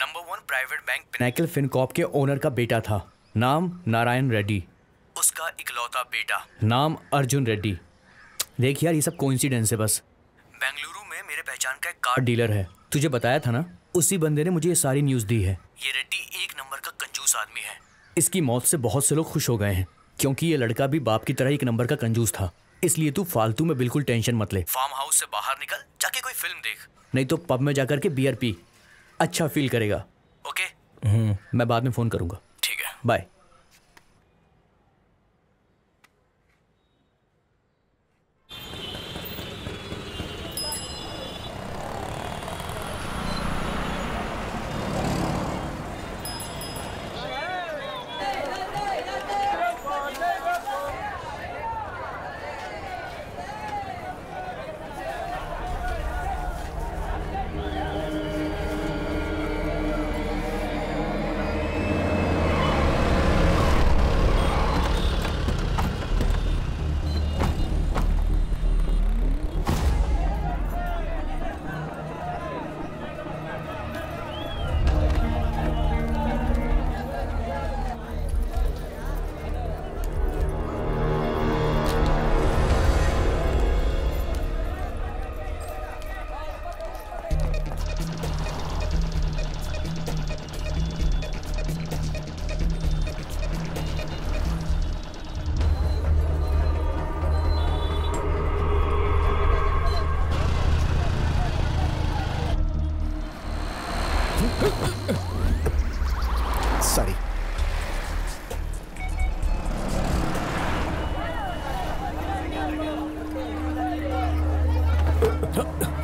Number one private bank Pinnacle Fincorp के ओनर का बेटा था। नाम नारायण रेड्डी। उसका इकलौता बेटा। नाम अर्जुन रेड्डी। देख यार ये सब कोइंसिडेंस है बस। बेंगलुरु में मेरे पहचान का एक कार डीलर है। तुझे बताया था ना? उसी बंदे ने मुझे ये सारी न्यूज़ दी है। ये रेड्डी एक नंबर का कंजूस आदमी है। इसकी मौत से बहुत से लोग खुश हो गए हैं। क्योंकि ये लड़का भी बाप की तरह एक नंबर का कंजूस था। इसलिए तू फालतू में बिल्कुल टेंशन मत ले। फार्म हाउस से बाहर निकल जाके कोई फ़िल्म देख। नहीं तो पब में जाकर के बियर पी अच्छा फील करेगा। ओके मैं बाद में फ़ोन करूँगा। ठीक है। बाय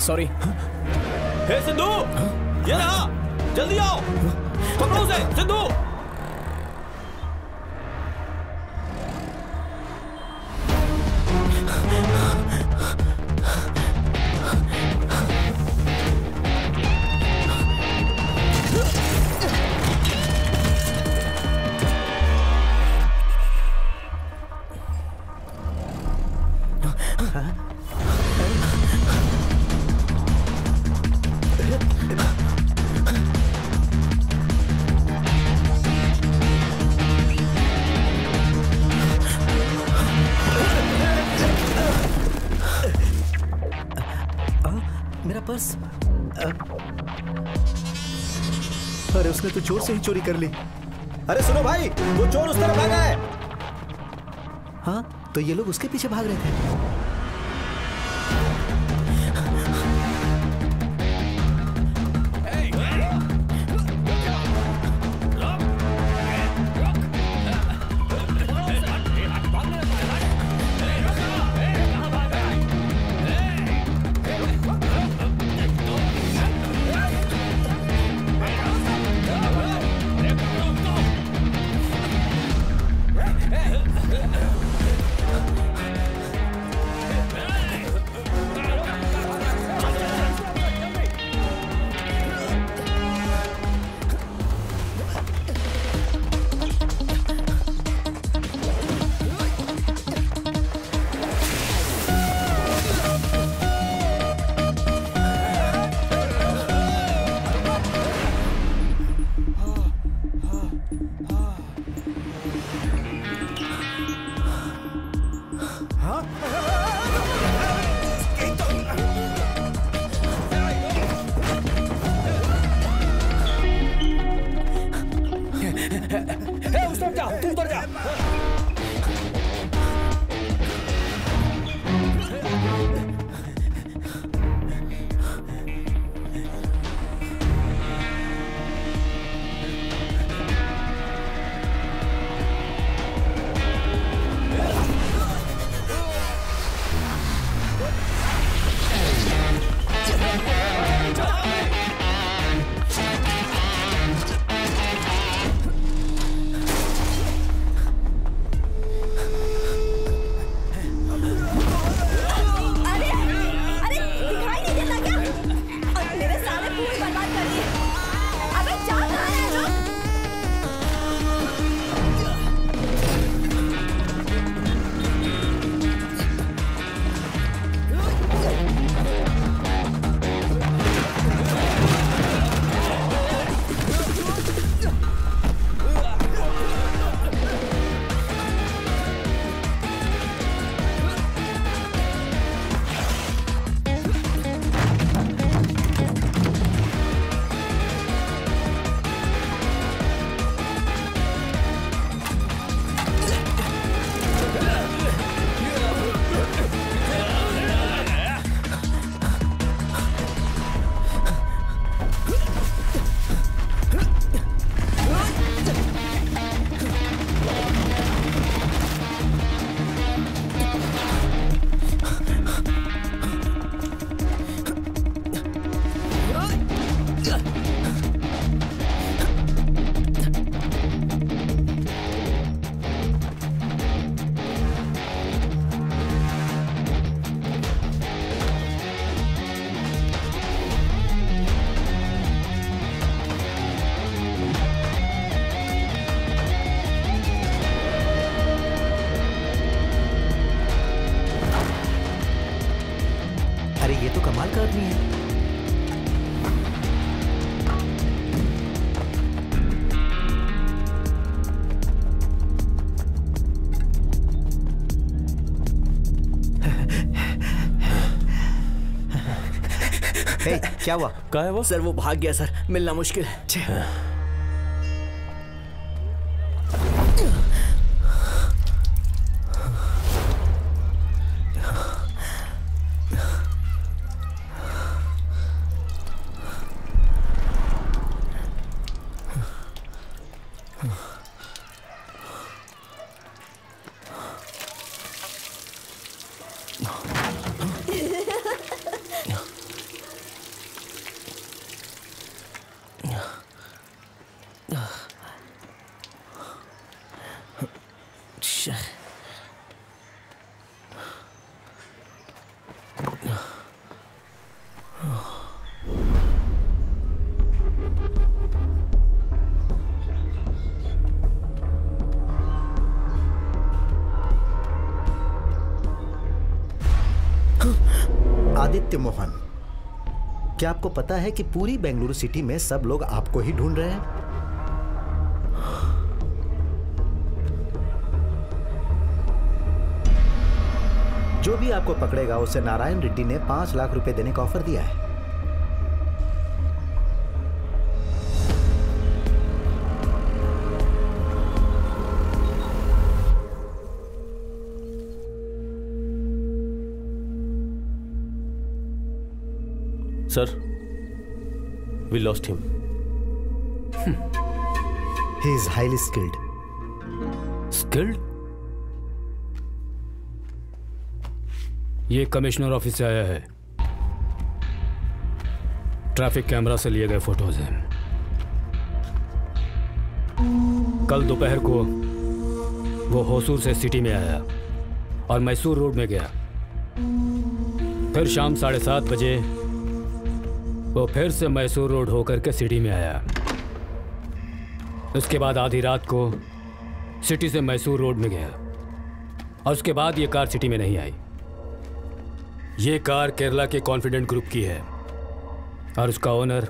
सॉरी हे सिद्धू ये रहा। जल्दी आओ। पकड़ो उसे। सिद्धू से ही चोरी कर ली। अरे सुनो भाई, वो चोर उस तरफ़ भागा है। हाँ तो ये लोग उसके पीछे भाग रहे थे। क्या हुआ? कहा है वो? सर वो भाग गया सर। मिलना मुश्किल है। क्या आपको पता है कि पूरी बेंगलुरु सिटी में सब लोग आपको ही ढूंढ रहे हैं? जो भी आपको पकड़ेगा, उसे नारायण रेड्डी ने पाँच लाख रुपए देने का ऑफ़र दिया है। Sir we lost him he is highly skilled skilled ये कमिश्नर ऑफ़िस से आया है। ट्रैफ़िक कैमरा से लिए गए फ़ोटोज़ हैं। कल दोपहर को वो होसूर से सिटी में आया और मैसूर रोड में गया। फिर शाम साढ़े सात बजे वो फिर से मैसूर रोड होकर के सिटी में आया। उसके बाद आधी रात को सिटी से मैसूर रोड में गया। और उसके बाद ये कार सिटी में नहीं आई। ये कार केरला के कॉन्फिडेंट ग्रुप की है। और उसका ओनर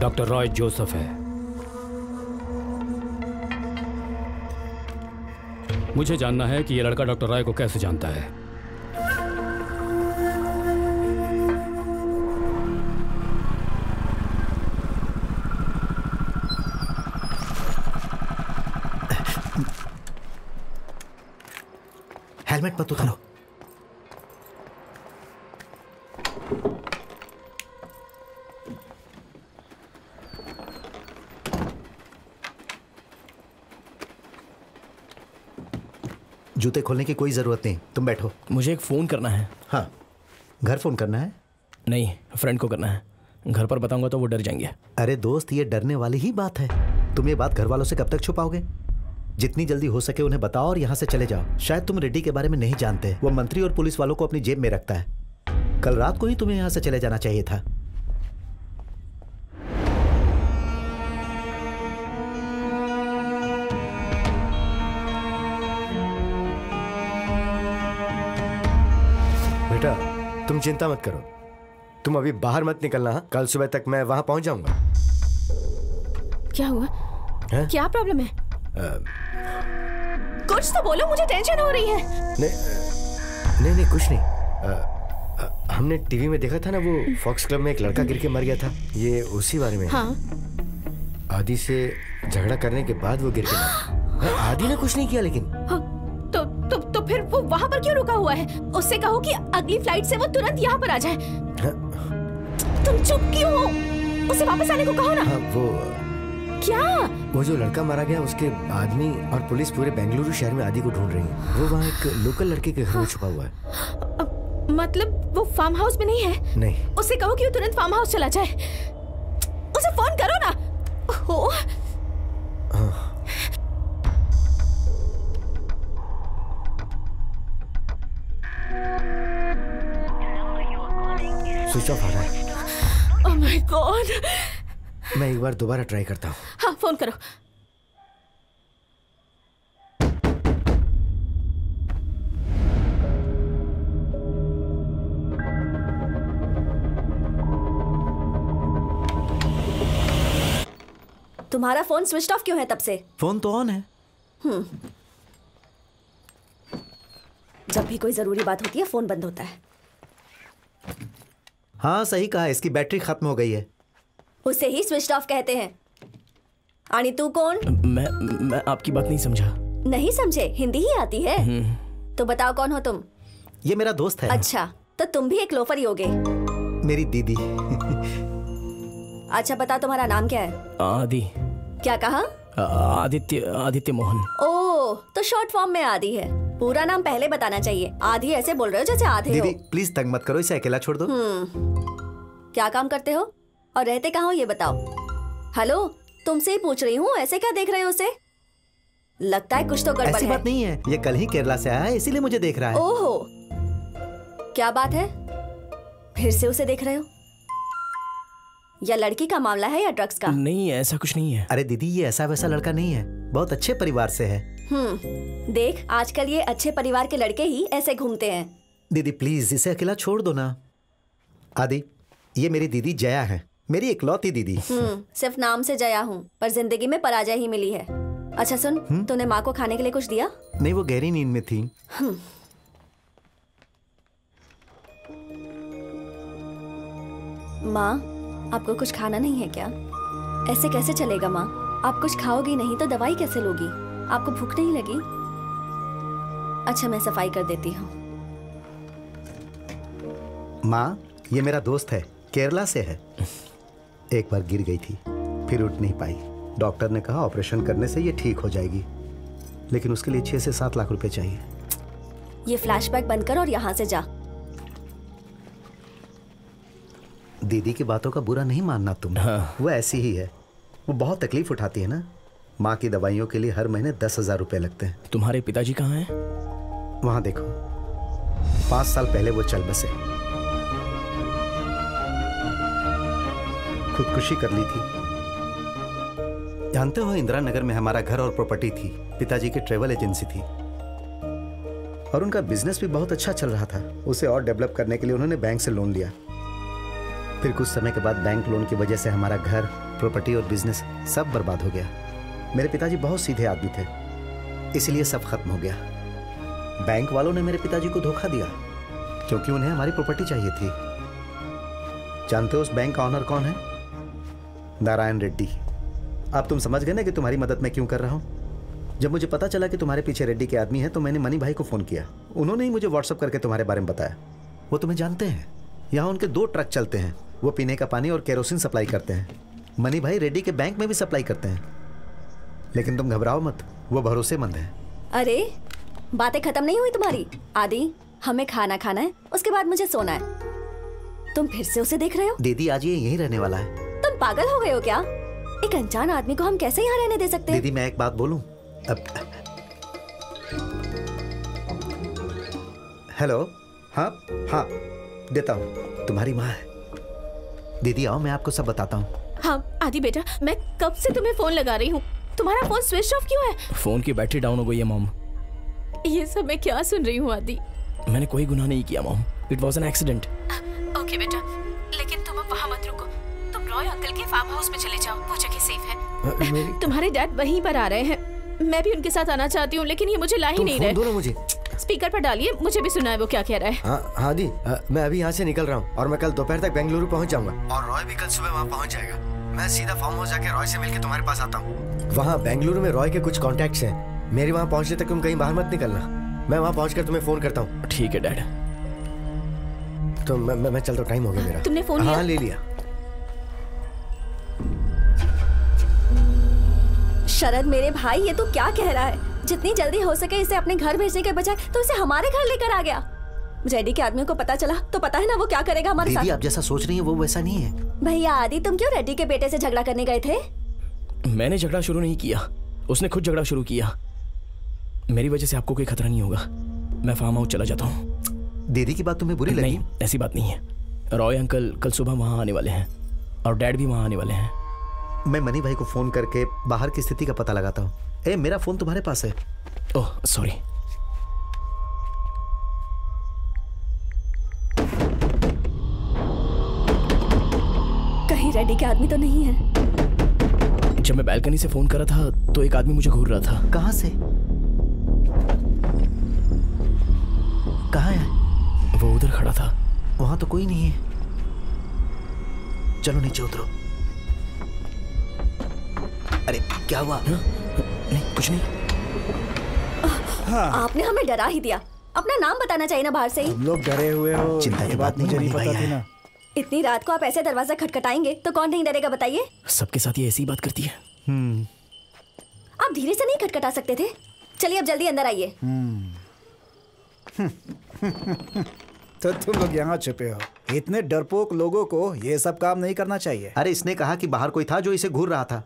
डॉक्टर रॉय जोसेफ है। मुझे जानना है कि ये लड़का डॉक्टर रॉय को कैसे जानता है। जूते खोलने की कोई ज़रूरत नहीं। तुम बैठो। मुझे एक फ़ोन करना है। हाँ। घर फ़ोन करना है? नहीं फ्रेंड को करना है। घर पर बताऊँगा तो वो डर जाएँगे। अरे दोस्त ये डरने वाली ही बात है। तुम ये बात घर वालों से कब तक छुपाओगे? जितनी जल्दी हो सके उन्हें बताओ और यहाँ से चले जाओ। शायद तुम रेड्डी के बारे में नहीं जानते। वो मंत्री और पुलिस वालों को अपनी जेब में रखता है। कल रात को ही तुम्हें यहाँ से चले जाना चाहिए था। बेटा तुम चिंता मत करो। तुम अभी बाहर मत निकलना हाँ? कल सुबह तक मैं वहाँ पहुँच जाऊँगा। क्या हुआ? हैं? क्या प्रॉब्लम है? अ, कुछ तो बोलो मुझे टेंशन हो रही है। नहीं नहीं नहीं कुछ नहीं। अ, अ, हमने टीवी में देखा था ना वो फॉक्स क्लब में एक लड़का गिर के मर गया था। ये उसी बारे में। हाँ। आदि से झगड़ा करने के बाद वो गिर के मरा हाँ, आदि ने कुछ नहीं किया लेकिन। हाँ, तो तो फिर वो वहाँ पर क्यों रुका हुआ है? उससे कहो कि अगली फ़्लाइट से वो तुरंत यहाँ पर आ जाए। तुम चुप क्यों हो? उसे वापस आने को कहो ना। हाँ वो क्या? वो जो लड़का मारा गया उसके आदमी और पुलिस पूरे बेंगलुरु शहर में आदि को ढूंढ रही है। वो वहाँ एक लोकल लड़के के घर में छुपा हुआ है। मतलब वो फार्म हाउस में नहीं है? नहीं। उससे कहो कि वो तुरंत फार्म हाउस चला जाए। उसे फ़ोन करो ना। हो स्विच ऑफ़ आ रहा है oh my God. मैं एक बार दोबारा ट्राई करता हूँ। हाँ फ़ोन करो। तुम्हारा फ़ोन स्विच ऑफ़ क्यों है तब से? फ़ोन तो ऑन है। हम्म। जब भी कोई ज़रूरी बात होती है फ़ोन बंद होता है। हाँ सही कहा इसकी बैटरी खत्म हो गई है। उसे ही स्विच ऑफ़ कहते हैं। आनी तू कौन? मैं मैं आपकी बात नहीं समझा। नहीं समझे हिंदी ही आती है। हम्म, तो बताओ कौन हो तुम? ये मेरा दोस्त है। अच्छा तो तुम भी एक लोफर ही होगे मेरी दीदी। अच्छा बता तुम्हारा नाम क्या है? आदि। क्या कहा? आदित्य आदित्य मोहन। ओ तो शॉर्ट फॉर्म में आदि है। पूरा नाम पहले बताना चाहिए। आधी ऐसे बोल रहे हो जैसे आधे हो। दीदी प्लीज़ तंग मत करो इसे अकेला छोड़ दो। हम्म। क्या काम करते हो? और रहते कहाँ हो ये बताओ। हेलो तुमसे ही पूछ रही हूँ ऐसे क्या देख रहे हो उसे? लगता है कुछ तो गड़बड़ ऐसी है। बात नहीं है ये कल ही केरला से आया है इसीलिए मुझे देख रहा है। ओहो। क्या बात है? फिर से उसे देख रहे हो? या लड़की का मामला है या ड्रग्स का? नहीं ऐसा कुछ नहीं है। अरे दीदी ये ऐसा वैसा लड़का नहीं है बहुत अच्छे परिवार से है। हम्म देख आजकल ये अच्छे परिवार के लड़के ही ऐसे घूमते हैं। दीदी प्लीज़ इसे अकेला छोड़ दो ना। आदि ये मेरी दीदी जया है। मेरी इकलौती दीदी। हम्म सिर्फ़ नाम से जया हूँ पर ज़िंदगी में पराजय ही मिली है। अच्छा सुन तूने माँ को खाने के लिए कुछ दिया? नहीं वो गहरी नींद में थी। हम्म, माँ आपको कुछ खाना नहीं है क्या? ऐसे कैसे चलेगा माँ? आप कुछ खाओगी नहीं तो दवाई कैसे लोगी? आपको भूख नहीं लगी? अच्छा मैं सफ़ाई कर देती हूँ। माँ ये मेरा दोस्त है केरला से है। एक बार गिर गई थी फिर उठ नहीं पाई। डॉक्टर ने कहा ऑपरेशन करने से ये ठीक हो जाएगी। लेकिन उसके लिए छह से सात लाख रुपए चाहिए। ये फ्लैशबैक बंद कर और यहाँ से जा। दीदी की बातों का बुरा नहीं मानना तुम। हाँ। वो ऐसी ही है। वो बहुत तकलीफ़ उठाती है ना? माँ की दवाइयों के लिए हर महीने दस हज़ार रुपए लगते हैं। तुम्हारे पिताजी कहाँ हैं? वहाँ देखो। पाँच साल पहले वो चल बसे। खुदकुशी कर ली थी। जानते हो इंदिरा नगर में हमारा घर और प्रॉपर्टी थी। पिताजी की ट्रेवल एजेंसी थी। और उनका बिज़नेस भी बहुत अच्छा चल रहा था। उसे और डेवलप करने के लिए उन्होंने बैंक से लोन लिया। फिर कुछ समय के बाद बैंक लोन की वजह से हमारा घर प्रॉपर्टी और बिज़नेस सब बर्बाद हो गया। मेरे पिताजी बहुत सीधे आदमी थे। इसलिए सब खत्म हो गया। बैंक वालों ने मेरे पिताजी को धोखा दिया, क्योंकि उन्हें हमारी प्रॉपर्टी चाहिए थी। जानते हो उस बैंक का ऑनर कौन है? नारायण रेड्डी। अब तुम समझ गए ना कि तुम्हारी मदद मैं क्यों कर रहा हूँ? जब मुझे पता चला कि तुम्हारे पीछे रेड्डी के आदमी हैं तो मैंने मनी भाई को फ़ोन किया। उन्होंने ही मुझे व्हाट्सअप करके तुम्हारे बारे में बताया। वो तुम्हें जानते हैं। यहाँ उनके दो ट्रक चलते हैं। वो पीने का पानी और केरोसिन सप्लाई करते हैं। मनी भाई रेड्डी के बैंक में भी सप्लाई करते हैं। लेकिन तुम घबराओ मत वो भरोसेमंद है। अरे बातें खत्म नहीं हुई तुम्हारी? आदि हमें खाना खाना है उसके बाद मुझे सोना है। तुम फिर से उसे देख रहे हो? दीदी आज ये यहीं रहने वाला है। तुम पागल हो गए हो क्या? एक अनजान आदमी को हम कैसे यहाँ रहने दे सकते हैं? दीदी मैं एक बात बोलूँ? अब हेलो? हाँ हाँ देता हूँ। तुम्हारी माँ है। दीदी आओ मैं आपको सब बताता हूँ। हाँ आदि बेटा मैं कब से तुम्हें फ़ोन लगा रही हूँ? तुम्हारा फ़ोन स्विच ऑफ़ क्यों है? फ़ोन की बैटरी डाउन हो गई है मॉम ये सब मैं क्या सुन रही हूँ आदि? मैंने कोई गुनाह नहीं किया mom it was an accident okay बेटा। लेकिन तुम अब वहाँ मत रुको। तुम रॉय अंकल के फार्म हाउस में चले जाओ। वो जगह सेफ़ है। तुम्हारे डैड वहीं पर आ रहे हैं। मैं भी उनके साथ आना चाहती हूँ लेकिन ये मुझे ला ही नहीं दो रहे। ना मुझे। स्पीकर पर डालिए मुझे भी सुना है वो क्या कह रहा है। हाँ हाँ दी मैं अभी यहाँ से निकल रहा हूँ और मैं कल दोपहर तक बेंगलुरु पहुँच जाऊँगा। और रॉय भी कल सुबह वहाँ पहुँच जाएगा। मैं सीधा फार्म हाउस जाके रॉय से मिलके तुम्हारे पास आता हूँ। वहाँ बेंगलुरु में रॉय के कुछ कॉन्टेक्ट्स हैं। मेरे वहाँ पहुँचने तक तुम कहीं बाहर मत निकलना। मैं वहाँ पहुँच कर तुम्हें फ़ोन करता हूँ। ठीक है डैड। तो मैं मैं, मैं चलता हूँ टाइम हो गया मेरा। तुमने फ़ोन हाँ ले लिया। शरद मेरे भाई ये तो क्या कह रहा है? जितनी जल्दी हो सके इसे अपने घर भेजने के बजाय तो इसे हमारे घर लेकर आ गया। रेडी के आदमियों को पता चला तो पता है ना वो क्या करेगा हमारे साथ? आप जैसा सोच रही हैं वो वैसा नहीं है। भैया आदि तुम क्यों रेड्डी के बेटे से झगड़ा करने गए थे? मैंने झगड़ा शुरू नहीं किया। उसने खुद झगड़ा शुरू किया। मेरी वजह से आपको कोई खतरा नहीं होगा। मैं फार्म हाउस चला जाता हूँ। दीदी की बात तुम्हें बुरी लगी? नहीं ऐसी बात नहीं है। रॉय अंकल कल सुबह वहाँ आने वाले हैं। और डैड भी वहाँ आने वाले हैं। मैं मनी भाई को फ़ोन करके बाहर की स्थिति का पता लगाता हूँ। ए मेरा फ़ोन तुम्हारे पास है। ओह सॉरी कहीं के आदमी तो नहीं है। जब मैं बैल्कनी से फ़ोन करा था तो एक आदमी मुझे घूर रहा था। कहाँ से? कहाँ है? वो उधर खड़ा था। वहाँ तो कोई नहीं है। चलो नीचे उतरो। अरे क्या हुआ? हा? नहीं कुछ नहीं। हाँ। आपने हमें डरा ही दिया। अपना नाम बताना चाहिए ना बाहर से ही। तुम लोग डरे हुए हो। चिंता की बात बात मुझे नहीं, नहीं पता भाई थी ना। इतनी रात को आप ऐसे दरवाज़ा खटखटाएँगे तो कौन नहीं डरेगा बताइए? सबके साथ ये ऐसी बात करती है। आप धीरे से नहीं खटखटा सकते थे। चलिए अब जल्दी अंदर आइए। तो तुम लोग यहाँ छुपे हो। इतने डरपोक लोगों को ये सब काम नहीं करना चाहिए। अरे इसने कहा कि बाहर कोई था जो इसे घूर रहा था।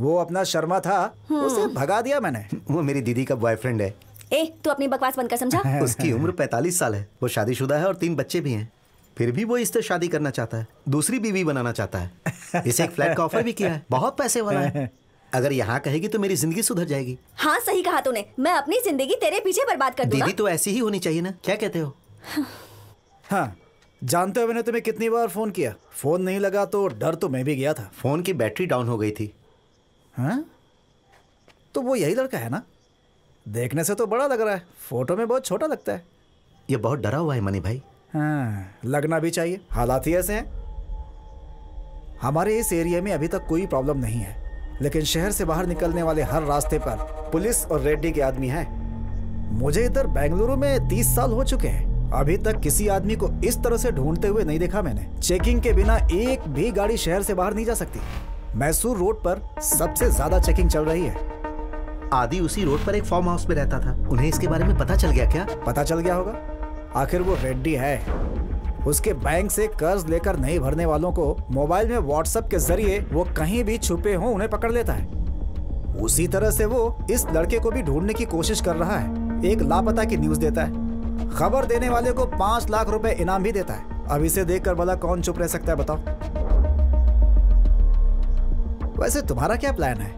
वो अपना शर्मा था उसे भगा दिया मैंने। वो मेरी दीदी का बॉयफ्रेंड है। ए तू अपनी बकवास बंद कर समझा? उसकी उम्र 45 साल है। वो शादीशुदा है और तीन बच्चे भी हैं। फिर भी वो इससे शादी करना चाहता है। दूसरी बीवी बनाना चाहता है। इसे एक फ्लैट का ऑफ़र भी किया है। बहुत पैसे वाला है। अगर यहाँ कहेगी तो मेरी ज़िंदगी सुधर जाएगी। हाँ सही कहा तूने। मैं अपनी ज़िंदगी तेरे पीछे बर्बाद कर दूँगा। दीदी तो ऐसी ही होनी चाहिए ना। क्या कहते हो? हाँ जानते हो मैंने तुम्हें कितनी बार फ़ोन किया? फ़ोन नहीं लगा तो डर तो मैं भी गया था। फ़ोन की बैटरी डाउन हो गई थी। हाँ? तो वो यही लड़का है ना? देखने से तो बड़ा लग रहा है। फ़ोटो में बहुत छोटा लगता है। ये बहुत डरा हुआ है मनी भाई। हाँ। लगना भी चाहिए। हालात ही ऐसे हैं। हमारे इस एरिया में अभी तक कोई प्रॉब्लम नहीं है। लेकिन शहर से बाहर निकलने वाले हर रास्ते पर पुलिस और रेड्डी के आदमी हैं। मुझे इधर बेंगलुरु में तीस साल हो चुके हैं। अभी तक किसी आदमी को इस तरह से ढूंढते हुए नहीं देखा मैंने। चेकिंग के बिना एक भी गाड़ी शहर से बाहर नहीं जा सकती। मैसूर रोड पर सबसे ज़्यादा चेकिंग चल रही है। आदि उसी रोड पर एक फार्म हाउस में रहता था। उन्हें इसके बारे में पता चल गया क्या? पता चल गया होगा। आखिर वो रेड्डी है। उसके बैंक से कर्ज लेकर नहीं भरने वालों को मोबाइल में व्हाट्सएप के ज़रिए वो कहीं भी छुपे हों उन्हें पकड़ लेता है। उसी तरह से वो इस लड़के को भी ढूँढने की कोशिश कर रहा है। एक लापता की न्यूज़ देता है। खबर देने वाले को पाँच लाख रुपए इनाम भी देता है। अब इसे देखकर भला कौन चुप रह सकता है बताओ। वैसे तुम्हारा क्या प्लान है?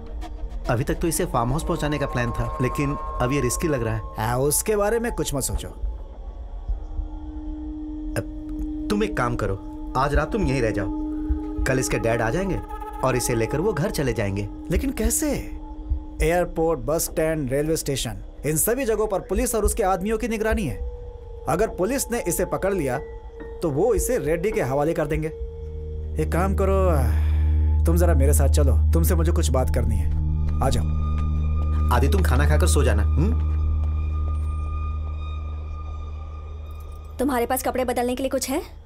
अभी तक तो इसे फार्म हाउस पहुँचाने का प्लान था लेकिन अब ये रिस्की लग रहा है। हाँ, उसके बारे में कुछ मत सोचो। तुम एक काम करो आज रात तुम यहीं रह जाओ। कल इसके डैड आ जाएँगे और इसे लेकर वो घर चले जाएँगे। लेकिन कैसे? Airport bus stand railway station इन सभी जगहों पर पुलिस और उसके आदमियों की निगरानी है। अगर पुलिस ने इसे पकड़ लिया तो वो इसे रेड्डी के हवाले कर देंगे। एक काम करो तुम जरा मेरे साथ चलो। तुमसे मुझे कुछ बात करनी है। आ जाओ। आदि तुम खाना खाकर सो जाना हुँ? तुम्हारे पास कपड़े बदलने के लिए कुछ है?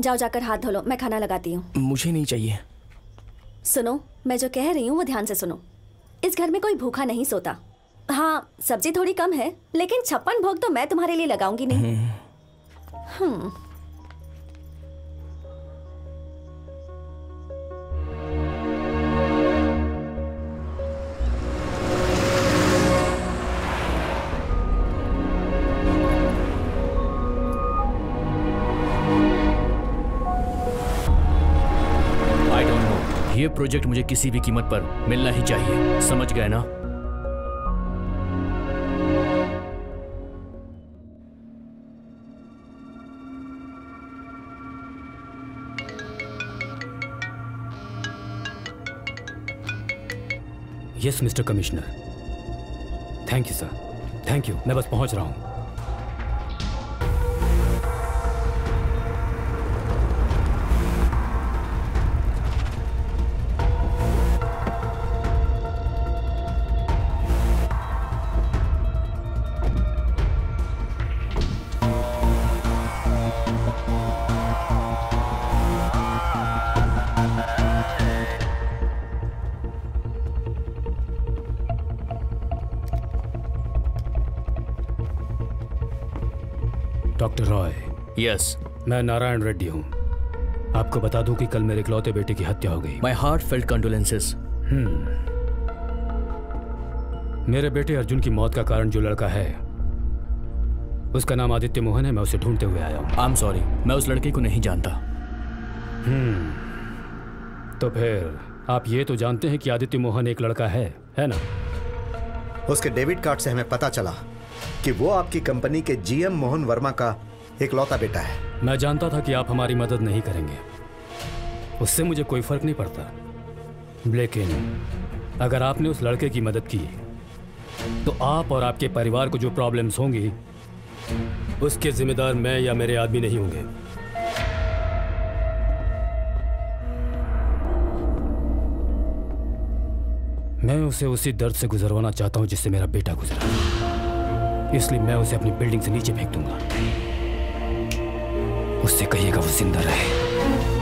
जाओ जाकर हाथ धो लो मैं खाना लगाती हूँ। मुझे नहीं चाहिए। सुनो मैं जो कह रही हूँ वो ध्यान से सुनो। इस घर में कोई भूखा नहीं सोता। हाँ सब्ज़ी थोड़ी कम है लेकिन छप्पन भोग तो मैं तुम्हारे लिए लगाऊँगी नहीं। हम्म। प्रोजेक्ट मुझे किसी भी कीमत पर मिलना ही चाहिए। समझ गए ना? Yes mister commissioner thank you sir thank you मैं बस पहुँच रहा हूँ। यस मैं नारायण रेड्डी हूँ। आपको बता दूँ कि कल मेरे इकलौते बेटे की हत्या हो गई। माई हार्ट फेल्ट कंडोलेंसेस मेरे बेटे अर्जुन की मौत का कारण जो लड़का है उसका नाम आदित्य मोहन है मैं उसे ढूंढते हुए आया हूँ। आई एम सॉरी मैं उस लड़के को नहीं जानता। हम्म। तो फिर आप ये तो जानते हैं कि आदित्य मोहन एक लड़का है है ना? उसके डेबिट कार्ड से हमें पता चला कि वो आपकी कंपनी के जीएम मोहन वर्मा का एक लौता बेटा है। मैं जानता था कि आप हमारी मदद नहीं करेंगे। उससे मुझे कोई फ़र्क नहीं पड़ता। लेकिन अगर आपने उस लड़के की मदद की तो आप और आपके परिवार को जो प्रॉब्लम्स होंगी, उसके जिम्मेदार मैं या मेरे आदमी नहीं होंगे। मैं उसे उसी दर्द से गुजरवाना चाहता हूँ जिससे मेरा बेटा गुजरा। इसलिए मैं उसे अपनी बिल्डिंग से नीचे फेंक दूँगा। उससे कहिएगा वो ज़िंदा रहे।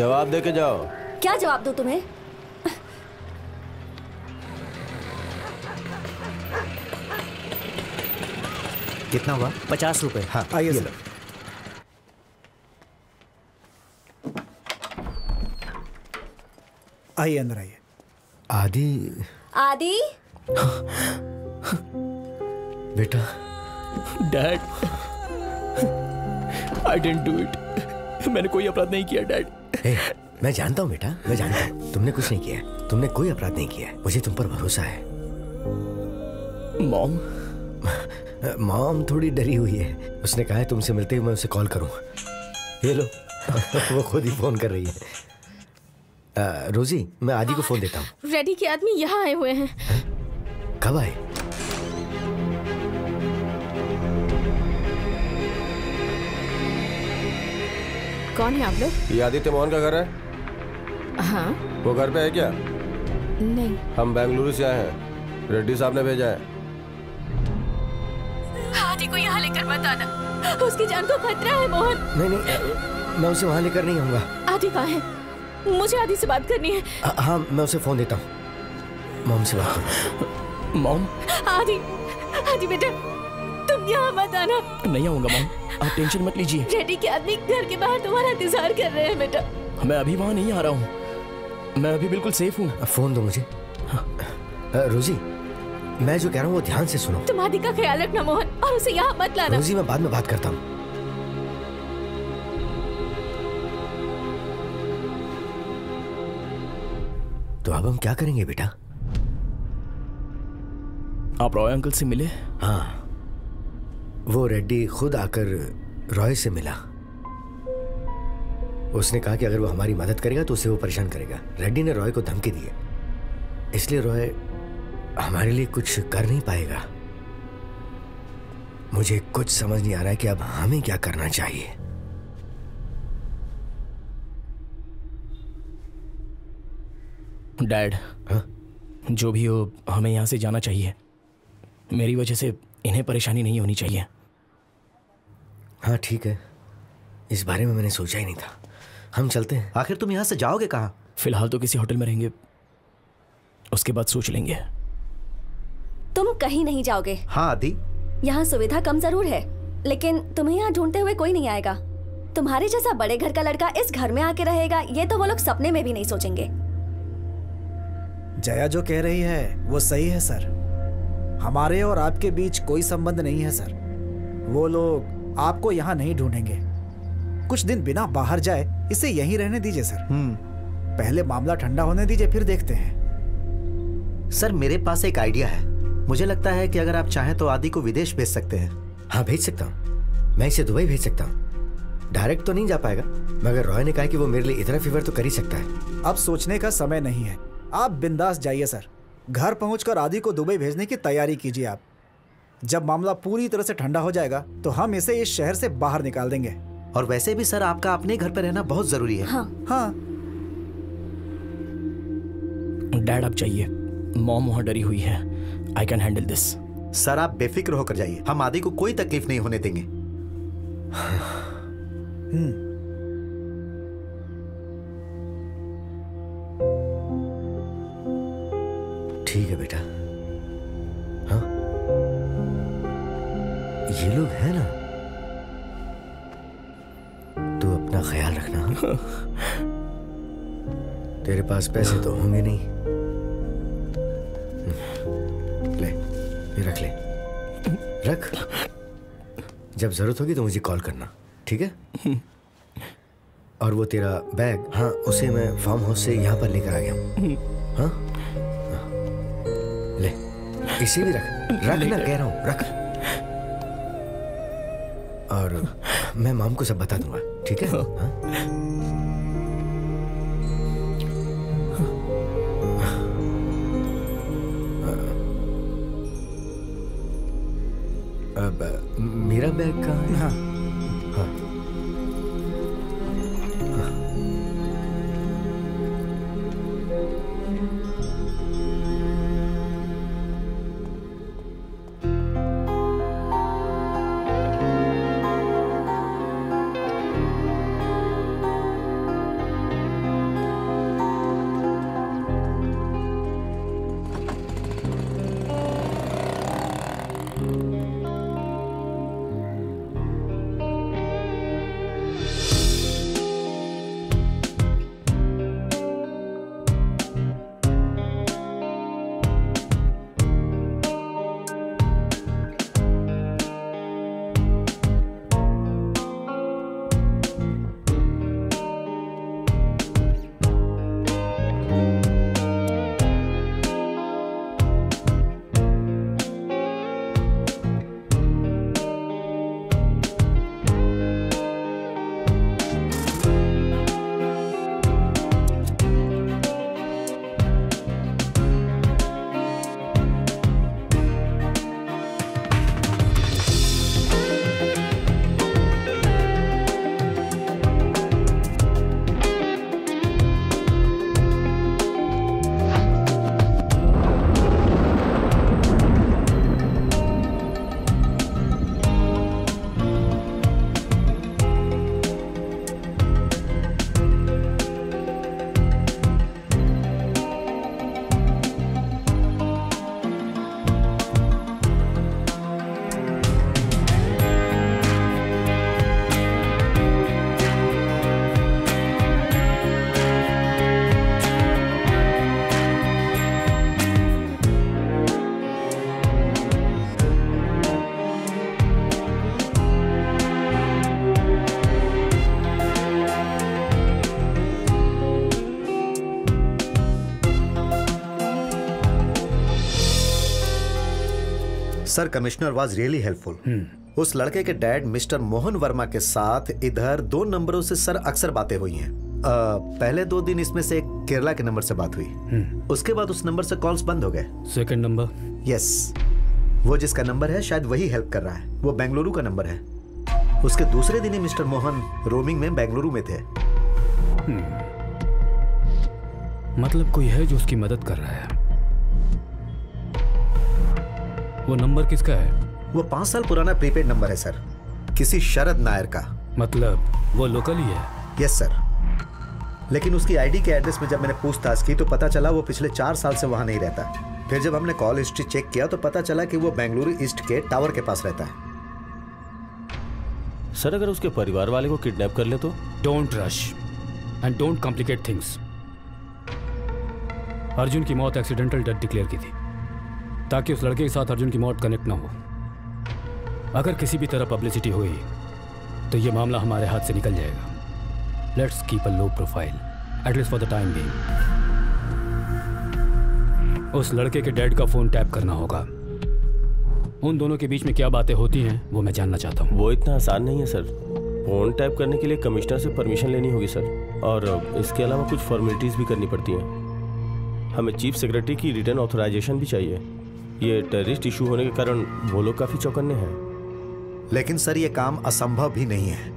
जवाब दे के जाओ। क्या जवाब दो तुम्हें? कितना हुआ? पचास रुपए। हाँ आइए सर। लो। आइए अंदर आइए। आदि। आदि? बेटा dad I didn't do it मैंने कोई अपराध नहीं किया डैड। मैं जानता हूँ बेटा मैं जानता हूँ। तुमने कुछ नहीं किया तुमने कोई अपराध नहीं किया मुझे तुम पर भरोसा है। मॉम? मॉम थोड़ी डरी हुई है। उसने कहा है तुमसे मिलते ही मैं उसे कॉल करूँ। ये लो वो खुद ही फ़ोन कर रही है। अ, रोजी मैं आदि को फ़ोन देता हूँ। रेडी के आदमी यहाँ आए हुए हैं। कब आए? कौन है आप लोग? ये आदित्य मोहन का घर है? हाँ। वो घर पे है क्या? नहीं। हम बेंगलुरु से आए हैं। रेड्डी साहब ने भेजा है। आदि को यहाँ लेकर मत आना। उसकी जान को खतरा है मोहन। नहीं नहीं मैं उसे वहाँ लेकर नहीं आऊँगा। आदि कहाँ है? मुझे आदि से बात करनी है। अ, हाँ मैं उसे फ़ोन देता हूँ। मॉम से बात करो। मॉम आदि आदि बेटा तुम यहाँ मत आना। नहीं आऊँगा मॉम आप टेंशन मत लीजिए। रेडी के आदमी घर के बाहर तुम्हारा इंतज़ार कर रहे हैं बेटा। मैं अभी वहाँ नहीं आ रहा हूँ। मैं अभी बिल्कुल सेफ़ हूँ। फ़ोन दो मुझे। अ, रोजी मैं जो कह रहा हूँ वो ध्यान से सुनो। तुम आदि का ख्याल रखना मोहन और उसे यहाँ मत लाना। रोजी मैं बाद में बात करता हूँ। तो अब हम क्या करेंगे बेटा? आप रॉय अंकल से मिले? हाँ। वो रेड्डी खुद आकर रॉय से मिला। उसने कहा कि अगर वो हमारी मदद करेगा तो उसे वो परेशान करेगा। रेड्डी ने रॉय को धमकी दी है। इसलिए रॉय हमारे लिए कुछ कर नहीं पाएगा। मुझे कुछ समझ नहीं आ रहा है कि अब हमें क्या करना चाहिए। डैड हाँ? जो भी हो हमें यहाँ से जाना चाहिए। मेरी वजह से इन्हें परेशानी नहीं होनी चाहिए। हाँ ठीक है। इस बारे में मैंने सोचा ही नहीं था। हम चलते हैं। आखिर तुम यहाँ से जाओगे कहाँ? फ़िलहाल तो किसी होटल में रहेंगे। उसके बाद सोच लेंगे। तुम कहीं नहीं जाओगे। हाँ आदि। यहाँ सुविधा कम ज़रूर है लेकिन तुम्हें यहाँ ढूंढते हुए कोई नहीं आएगा। तुम्हारे जैसा बड़े घर का लड़का इस घर में आके रहेगा ये तो वो लोग सपने में भी नहीं सोचेंगे। जया जो कह रही है वो सही है सर। हमारे और आपके बीच कोई संबंध नहीं है सर। वो लोग आपको यहाँ नहीं ढूंढेंगे। कुछ दिन बिना बाहर जाए इसे यहीं रहने दीजिए सर। पहले मामला ठंडा होने दीजिए फिर देखते हैं। सर मेरे पास एक आइडिया है। मुझे लगता है कि अगर आप चाहें तो आदि को विदेश भेज सकते हैं। हाँ भेज सकता हूँ। मैं इसे दुबई भेज सकता हूँ। डायरेक्ट तो नहीं जा पाएगा मगर रॉय ने कहा कि वो मेरे लिए इतना फेवर तो कर ही सकता है। अब सोचने का समय नहीं है। आप बिंदास जाइए सर। घर पहुंचकर आदि को दुबई भेजने की तैयारी कीजिए आप। जब मामला पूरी तरह से ठंडा हो जाएगा तो हम इसे इस शहर से बाहर निकाल देंगे। और वैसे भी सर आपका अपने घर पर रहना बहुत ज़रूरी है। हाँ। हाँ। डैड आप जाइए। मॉम वहाँ डरी हुई है। I can handle this sir आप बेफिक्र होकर जाइए। हम आदि को कोई तकलीफ़ नहीं होने देंगे। ठीक है बेटा। हाँ? ये लोग हैं ना? तू अपना ख्याल रखना हाँ? तेरे पास पैसे तो होंगे नहीं। ले, ये रख ले। रख। जब ज़रूरत होगी तो मुझे कॉल करना, ठीक है? और वो तेरा बैग हाँ उसे मैं फार्म हाउस से यहाँ पर लेकर आ गया हूँ हाँ। हाँ। इसे भी रख। रख ना कह रहा हूँ रख। और मैं माम को सब बता दूँगा ठीक है? हाँ? अब मेरा बैग कहाँ? है हाँ। हाँ। Sir commissioner was really helpful. उस लड़के के डैड मिस्टर मोहन वर्मा के साथ इधर दो नंबरों से सर अक्सर बातें हुई हैं। पहले दो दिन इसमें से केरला के नंबर से बात हुई। उसके बाद उस नंबर से कॉल्स बंद हो गए। Second number? यस। वो जिसका नंबर है शायद वही हेल्प कर रहा है। वो बेंगलुरु का नंबर है। उसके दूसरे दिन ही मिस्टर मोहन रोमिंग में बेंगलुरु में थे। मतलब कोई है जो उसकी मदद कर रहा है? वो नंबर किसका है? वो पाँच साल पुराना प्रीपेड नंबर है सर। किसी शरद नायर का। मतलब वो लोकल ही है? Yes sir. लेकिन उसकी आईडी के एड्रेस में जब मैंने पूछताछ की तो पता चला वो पिछले चार साल से वहाँ नहीं रहता। फिर जब हमने कॉल हिस्ट्री चेक किया तो पता चला कि वो बेंगलुरु ईस्ट के टावर के पास रहता है। सर अगर उसके परिवार वाले को किडनैप कर ले तो? Don't rush and don't complicate things Arjun की मौत एक्सीडेंटल डेथ डिक्लेयर की थी। ताकि उस लड़के के साथ अर्जुन की मौत कनेक्ट ना हो। अगर किसी भी तरह पब्लिसिटी हुई तो ये मामला हमारे हाथ से निकल जाएगा। Let's keep a low profile at least for the time being उस लड़के के डैड का फ़ोन टैप करना होगा। उन दोनों के बीच में क्या बातें होती हैं, वो मैं जानना चाहता हूँ। वो इतना आसान नहीं है, सर। फ़ोन टैप करने के लिए कमिश्नर से परमिशन लेनी होगी, सर। और इसके अलावा कुछ फॉर्मेलिटीज़ भी करनी पड़ती हैं। हमें चीफ सेक्रेटरी की रिटर्न ऑथराइजेशन भी चाहिए। ये टेररिस्ट इशू होने के कारण वो लोग काफ़ी चौकन्ने हैं। लेकिन सर ये काम असंभव भी नहीं है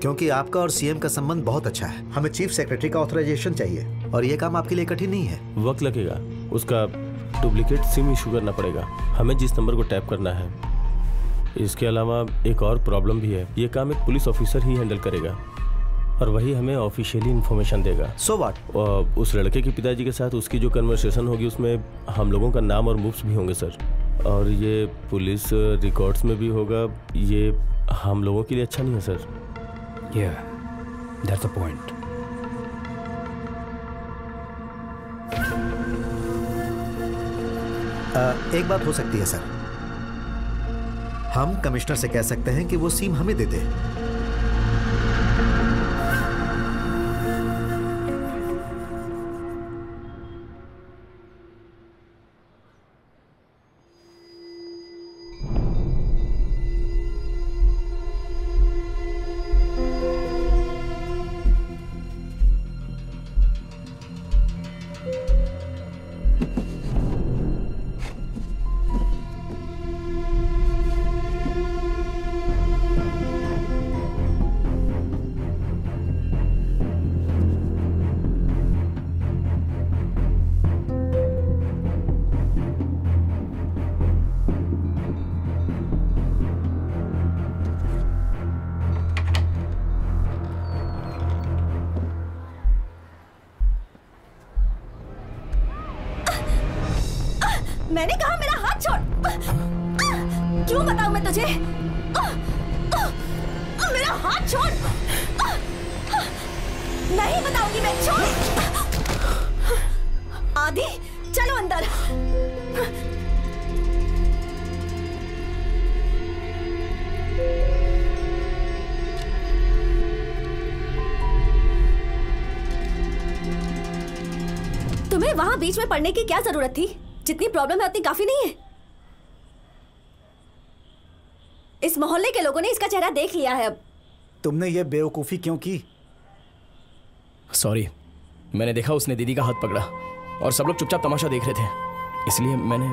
क्योंकि आपका और सीएम का संबंध बहुत अच्छा है। हमें चीफ सेक्रेटरी का ऑथराइजेशन चाहिए और ये काम आपके लिए कठिन नहीं है। वक्त लगेगा उसका डुप्लीकेट सिम इशू करना पड़ेगा। हमें जिस नंबर को टैप करना है। इसके अलावा एक और प्रॉब्लम भी है ये काम एक पुलिस ऑफिसर ही हैंडल करेगा। और वही हमें ऑफिशियली इन्फॉर्मेशन देगा। सो so वाट उस लड़के के पिताजी के साथ उसकी जो कन्वर्सेशन होगी उसमें हम लोगों का नाम और मूव्स भी होंगे सर और ये पुलिस रिकॉर्ड्स में भी होगा। ये हम लोगों के लिए अच्छा नहीं है सर दैट्स अ पॉइंट एक बात हो सकती है सर हम कमिश्नर से कह सकते हैं कि वो सीम हमें दे दे पढ़ने की क्या ज़रूरत थी? जितनी प्रॉब्लम है उतनी काफ़ी नहीं है। इस मोहल्ले के लोगों ने इसका चेहरा देख लिया है अब। तुमने ये बेवकूफ़ी क्यों की? सॉरी मैंने देखा उसने दीदी का हाथ पकड़ा और सब लोग चुपचाप तमाशा देख रहे थे। इसलिए मैंने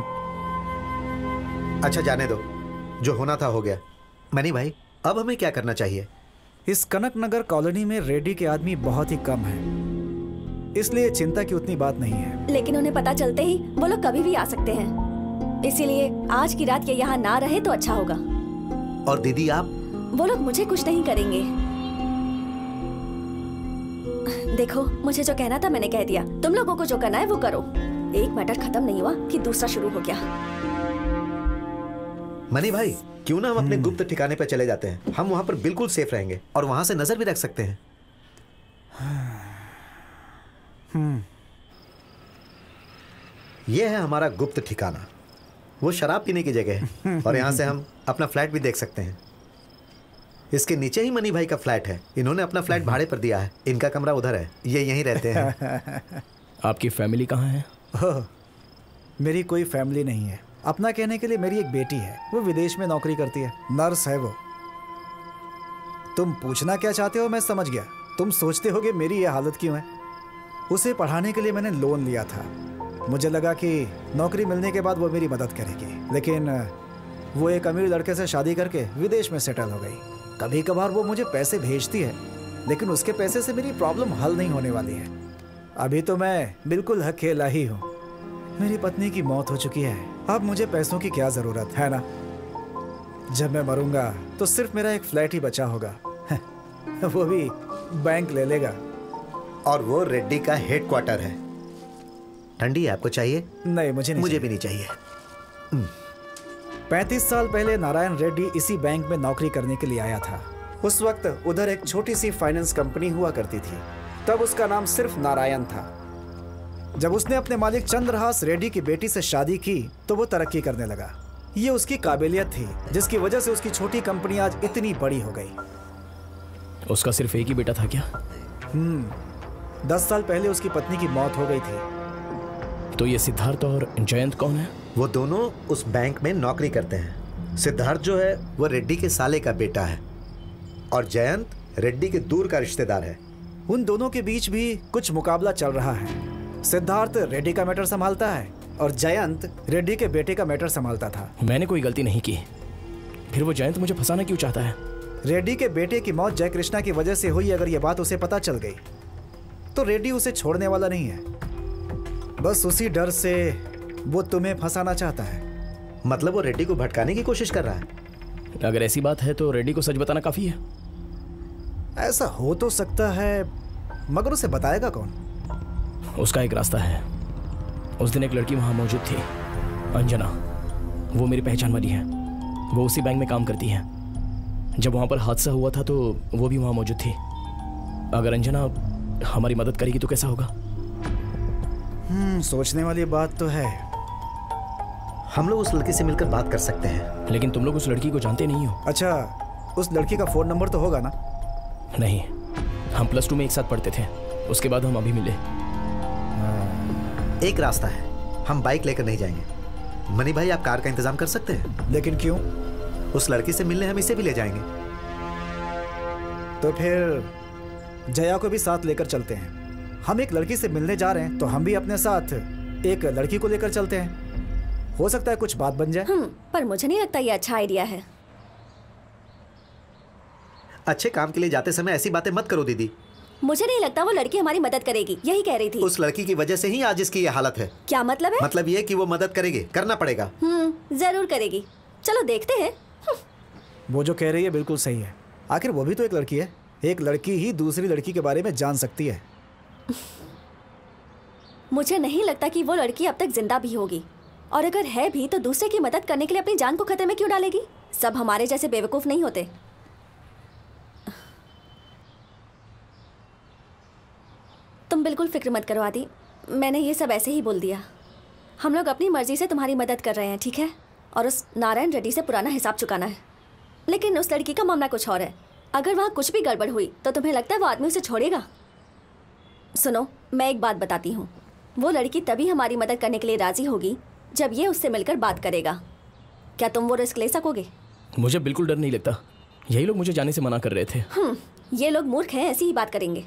अच्छा जाने दो। जो होना था हो गया। मनी भाई अब हमें क्या करना चाहिए? इस कनक नगर कॉलोनी में रेड्डी के आदमी बहुत ही कम है। इसलिए चिंता की उतनी बात नहीं है। लेकिन उन्हें पता चलते ही वो लोग कभी भी आ सकते हैं। इसीलिए आज की रात ये यहाँ ना रहे तो अच्छा होगा। और दीदी आप? वो लोग मुझे कुछ नहीं करेंगे। देखो मुझे जो कहना था मैंने कह दिया। तुम लोगों को जो करना है वो करो। एक मैटर खत्म नहीं हुआ कि दूसरा शुरू हो गया। मनी भाई क्यों ना हम अपने गुप्त ठिकाने पर चले जाते हैं? हम वहाँ पर बिल्कुल सेफ़ रहेंगे और वहाँ से नज़र भी रख सकते हैं। यह है हमारा गुप्त ठिकाना। वो शराब पीने की जगह है। और यहाँ से हम अपना फ्लैट भी देख सकते हैं। इसके नीचे ही मनी भाई का फ्लैट है। इन्होंने अपना फ्लैट भाड़े पर दिया है। इनका कमरा उधर है। ये यहीं रहते हैं। आपकी फैमिली कहाँ है? ओह, मेरी कोई फैमिली नहीं है। अपना कहने के लिए मेरी एक बेटी है। वो विदेश में नौकरी करती है। नर्स है वो। तुम पूछना क्या चाहते हो? मैं समझ गया। तुम सोचते होगे मेरी ये हालत क्यों है? उसे पढ़ाने के लिए मैंने लोन लिया था। मुझे लगा कि नौकरी मिलने के बाद वो मेरी मदद करेगी। लेकिन वो एक अमीर लड़के से शादी करके विदेश में सेटल हो गई। कभी कभार वो मुझे पैसे भेजती है, लेकिन उसके पैसे से मेरी प्रॉब्लम हल नहीं होने वाली है। अभी तो मैं बिल्कुल अकेला ही हूँ। मेरी पत्नी की मौत हो चुकी है। अब मुझे पैसों की क्या ज़रूरत, है ना? जब मैं मरूँगा तो सिर्फ़ मेरा एक फ्लैट ही बचा होगा। वो भी बैंक ले लेगा। और वो रेड्डी का हेडक्वार्टर है। ठंडी आपको चाहिए? नहीं मुझे नहीं मुझे चाहिए। भी नहीं चाहिए। पैंतीस साल पहले नारायण रेड्डी इसी बैंक में नौकरी करने के लिए आया था। उस वक्त उधर एक छोटी सी फाइनेंस कंपनी हुआ करती थी। तब उसका नाम सिर्फ़ नारायण था। जब उसने अपने मालिक चंद्रहास रेड्डी की बेटी से शादी की तो वो तरक्की करने लगा। ये उसकी काबिलियत थी जिसकी वजह से उसकी छोटी कंपनी आज इतनी बड़ी हो गई। उसका सिर्फ़ एक ही बेटा था क्या? हम्म। दस साल पहले उसकी पत्नी की मौत हो गई थी। तो ये सिद्धार्थ और जयंत कौन है? वो दोनों उस बैंक में नौकरी करते हैं। सिद्धार्थ जो है वो रेड्डी के साले का बेटा है। और जयंत रेड्डी के दूर का रिश्तेदार है। उन दोनों के बीच भी कुछ मुकाबला चल रहा है। सिद्धार्थ रेड्डी का मैटर संभालता है और जयंत रेड्डी के बेटे का मैटर संभालता था। मैंने कोई गलती नहीं की। फिर वो जयंत मुझे फंसाना क्यों चाहता है? रेड्डी के बेटे की मौत जय कृष्णा की वजह से हुई अगर ये बात उसे पता चल गई। तो रेड्डी उसे छोड़ने वाला नहीं है। बस उसी डर से वो तुम्हें फंसाना चाहता है। मतलब वो रेड्डी को भटकाने की कोशिश कर रहा है। अगर ऐसी बात है तो रेड्डी को सच बताना काफ़ी है। ऐसा हो तो सकता है मगर उसे बताएगा कौन? उसका एक रास्ता है। उस दिन एक लड़की वहाँ मौजूद थी अंजना। वो मेरी पहचान वाली है। वो उसी बैंक में काम करती है। जब वहाँ पर हादसा हुआ था तो वो भी वहाँ मौजूद थी। अगर अंजना हमारी मदद करेगी तो कैसा होगा? हम्म सोचने वाली बात तो है। हम लोग उस लड़की से मिलकर बात कर सकते हैं। लेकिन तुम लोग उस लड़की को जानते नहीं हो। अच्छा उस लड़की का फ़ोन नंबर तो होगा ना? नहीं हम प्लस टू में एक साथ पढ़ते थे। उसके बाद हम अभी मिले। एक रास्ता है। हम बाइक लेकर नहीं जाएँगे। मनी भाई आप कार का इंतज़ाम कर सकते हैं? लेकिन क्यों? उस लड़की से मिलने हम इसे भी ले जाएँगे। तो फिर जया को भी साथ लेकर चलते हैं। हम एक लड़की से मिलने जा रहे हैं तो हम भी अपने साथ एक लड़की को लेकर चलते हैं। हो सकता है कुछ बात बन जाए। हम्म पर मुझे नहीं लगता ये अच्छा आइडिया है। अच्छे काम के लिए जाते समय ऐसी बातें मत करो दीदी। मुझे नहीं लगता वो लड़की हमारी मदद करेगी यही कह रही थी। उस लड़की की वजह से ही आज इसकी ये हालत है। क्या मतलब है? मतलब ये कि वो मदद करेगी करना पड़ेगा। हम्म ज़रूर करेगी। चलो देखते हैं। वो जो कह रही है बिल्कुल सही है। आखिर वो भी तो एक लड़की है। एक लड़की ही दूसरी लड़की के बारे में जान सकती है। मुझे नहीं लगता कि वो लड़की अब तक ज़िंदा भी होगी। और अगर है भी तो दूसरे की मदद करने के लिए अपनी जान को खतरे में क्यों डालेगी? सब हमारे जैसे बेवकूफ़ नहीं होते। तुम बिल्कुल फ़िक्र मत करो, आदि। मैंने ये सब ऐसे ही बोल दिया। हम लोग अपनी मर्ज़ी से तुम्हारी मदद कर रहे हैं, ठीक है? और उस नारायण रेड्डी से पुराना हिसाब चुकाना है। लेकिन उस लड़की का मामला कुछ और है। अगर वहाँ कुछ भी गड़बड़ हुई तो तुम्हें लगता है वो आदमी उसे छोड़ेगा? सुनो मैं एक बात बताती हूँ। वो लड़की तभी हमारी मदद करने के लिए राज़ी होगी जब ये उससे मिलकर बात करेगा। क्या तुम वो रिस्क ले सकोगे? मुझे बिल्कुल डर नहीं लगता। यही लोग मुझे जाने से मना कर रहे थे। हम्म ये लोग मूर्ख हैं ऐसी ही बात करेंगे।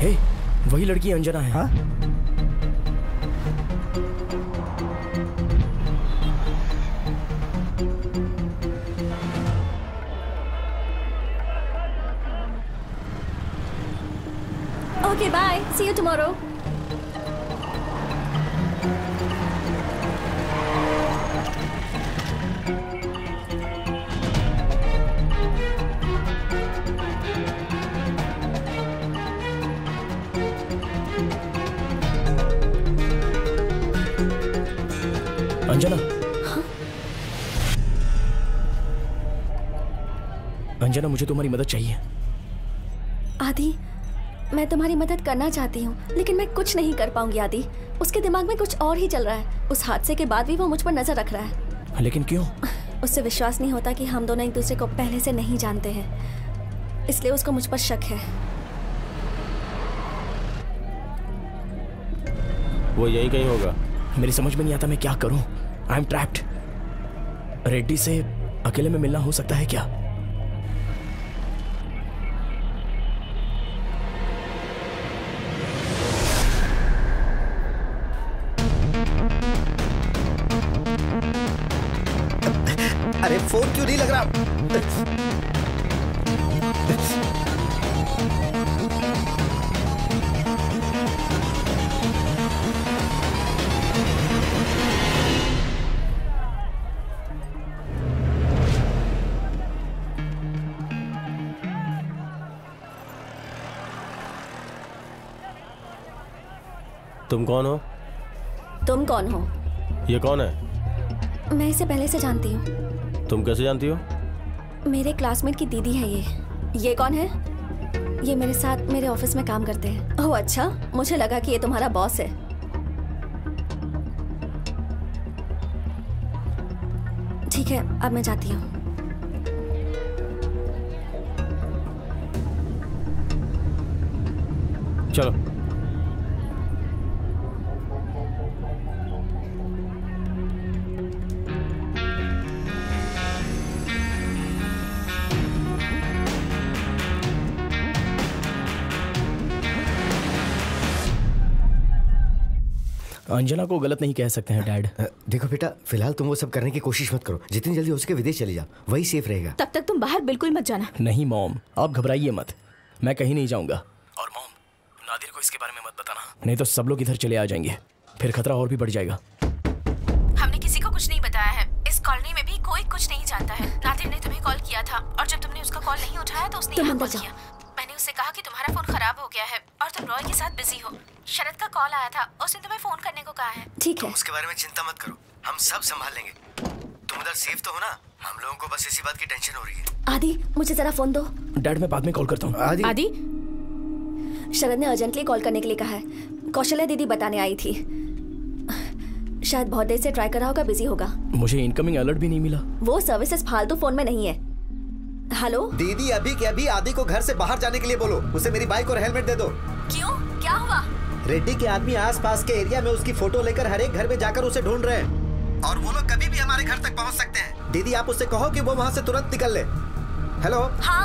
हे वही लड़की अंजना है हा? Okay, bye. See you tomorrow Anjana. Anjana मुझे तुम्हारी मदद चाहिए। आदि मैं तुम्हारी मदद करना चाहती हूँ लेकिन मैं कुछ नहीं कर पाऊँगी आदि। उसके दिमाग में कुछ और ही चल रहा है। उस हादसे के बाद भी वो मुझ पर नज़र रख रहा है। लेकिन क्यों? उससे विश्वास नहीं होता कि हम दोनों एक दूसरे को पहले से नहीं जानते हैं। इसलिए उसको मुझ पर शक है। वो यही कहीं होगा। मेरी समझ में नहीं आता मैं क्या करूँ। आई एम ट्रैप्ड रेड्डी से अकेले में मिलना हो सकता है क्या? अरे फ़ोन क्यों नहीं लग रहा? कौन हो? तुम कौन हो? ये कौन है? मैं इसे पहले से जानती हूँ। तुम कैसे जानती हो? मेरे क्लासमेट की दीदी है ये। ये कौन है? ये मेरे साथ मेरे ऑफ़िस में काम करते हैं। ओह अच्छा। मुझे लगा कि ये तुम्हारा बॉस है। ठीक है अब मैं जाती हूँ। चलो। अंजना को गलत नहीं कह सकते हैं डैड। देखो बेटा फ़िलहाल तुम वो सब करने की कोशिश मत करो। जितनी जल्दी हो सके विदेश चले जाओ वही सेफ़ रहेगा। तब तक तुम बाहर बिल्कुल मत जाना। नहीं मॉम आप घबराइए मत। मैं कहीं नहीं जाऊँगा। और मॉम नादिर को इसके बारे में मत बताना। नहीं तो सब लोग इधर चले आ जाएँगे। फिर खतरा और भी बढ़ जाएगा। हमने किसी को कुछ नहीं बताया है। इस कॉलोनी में भी कोई कुछ नहीं जानता है। नादिर ने तुम्हें कॉल किया था और जब तुमने उसका कॉल नहीं उठाया तो उसने यहाँ कॉल किया। उससे कहा कि तुम्हारा फ़ोन खराब हो गया है और तुम रॉय के साथ बिज़ी हो। शरद का कॉल आया था उसने तुम्हें फ़ोन करने को कहा है। ठीक है। उसके बारे में चिंता मत करो हम सब संभाल लेंगे। तुम उधर सेफ़ तो हो ना? हम लोगों को बस इसी बात की टेंशन हो रही है। आदि मुझे जरा फ़ोन दो। डैड मैं बाद में कॉल करता हूँ। आदि। आदि? शरद ने अर्जेंटली कॉल करने के लिए कहा है। कौशल्या दीदी बताने आई थी। शायद बहुत देर से ट्राई कर रहा होगा बिज़ी होगा। मुझे इनकमिंग अलर्ट भी नहीं मिला। वो सर्विसेज़ फालतू तो फ़ोन में नहीं है। हेलो? दीदी अभी के अभी आदि को घर से बाहर जाने के लिए बोलो। उसे मेरी बाइक और हेलमेट दे दो। क्यों? क्या हुआ? रेड्डी के आदमी आसपास के एरिया में उसकी फ़ोटो लेकर हर एक घर में जाकर उसे ढूंढ रहे हैं। और वो लोग कभी भी हमारे घर तक पहुँच सकते हैं। दीदी आप उससे कहो कि वो वहाँ से तुरंत निकल ले। हेलो? हाँ।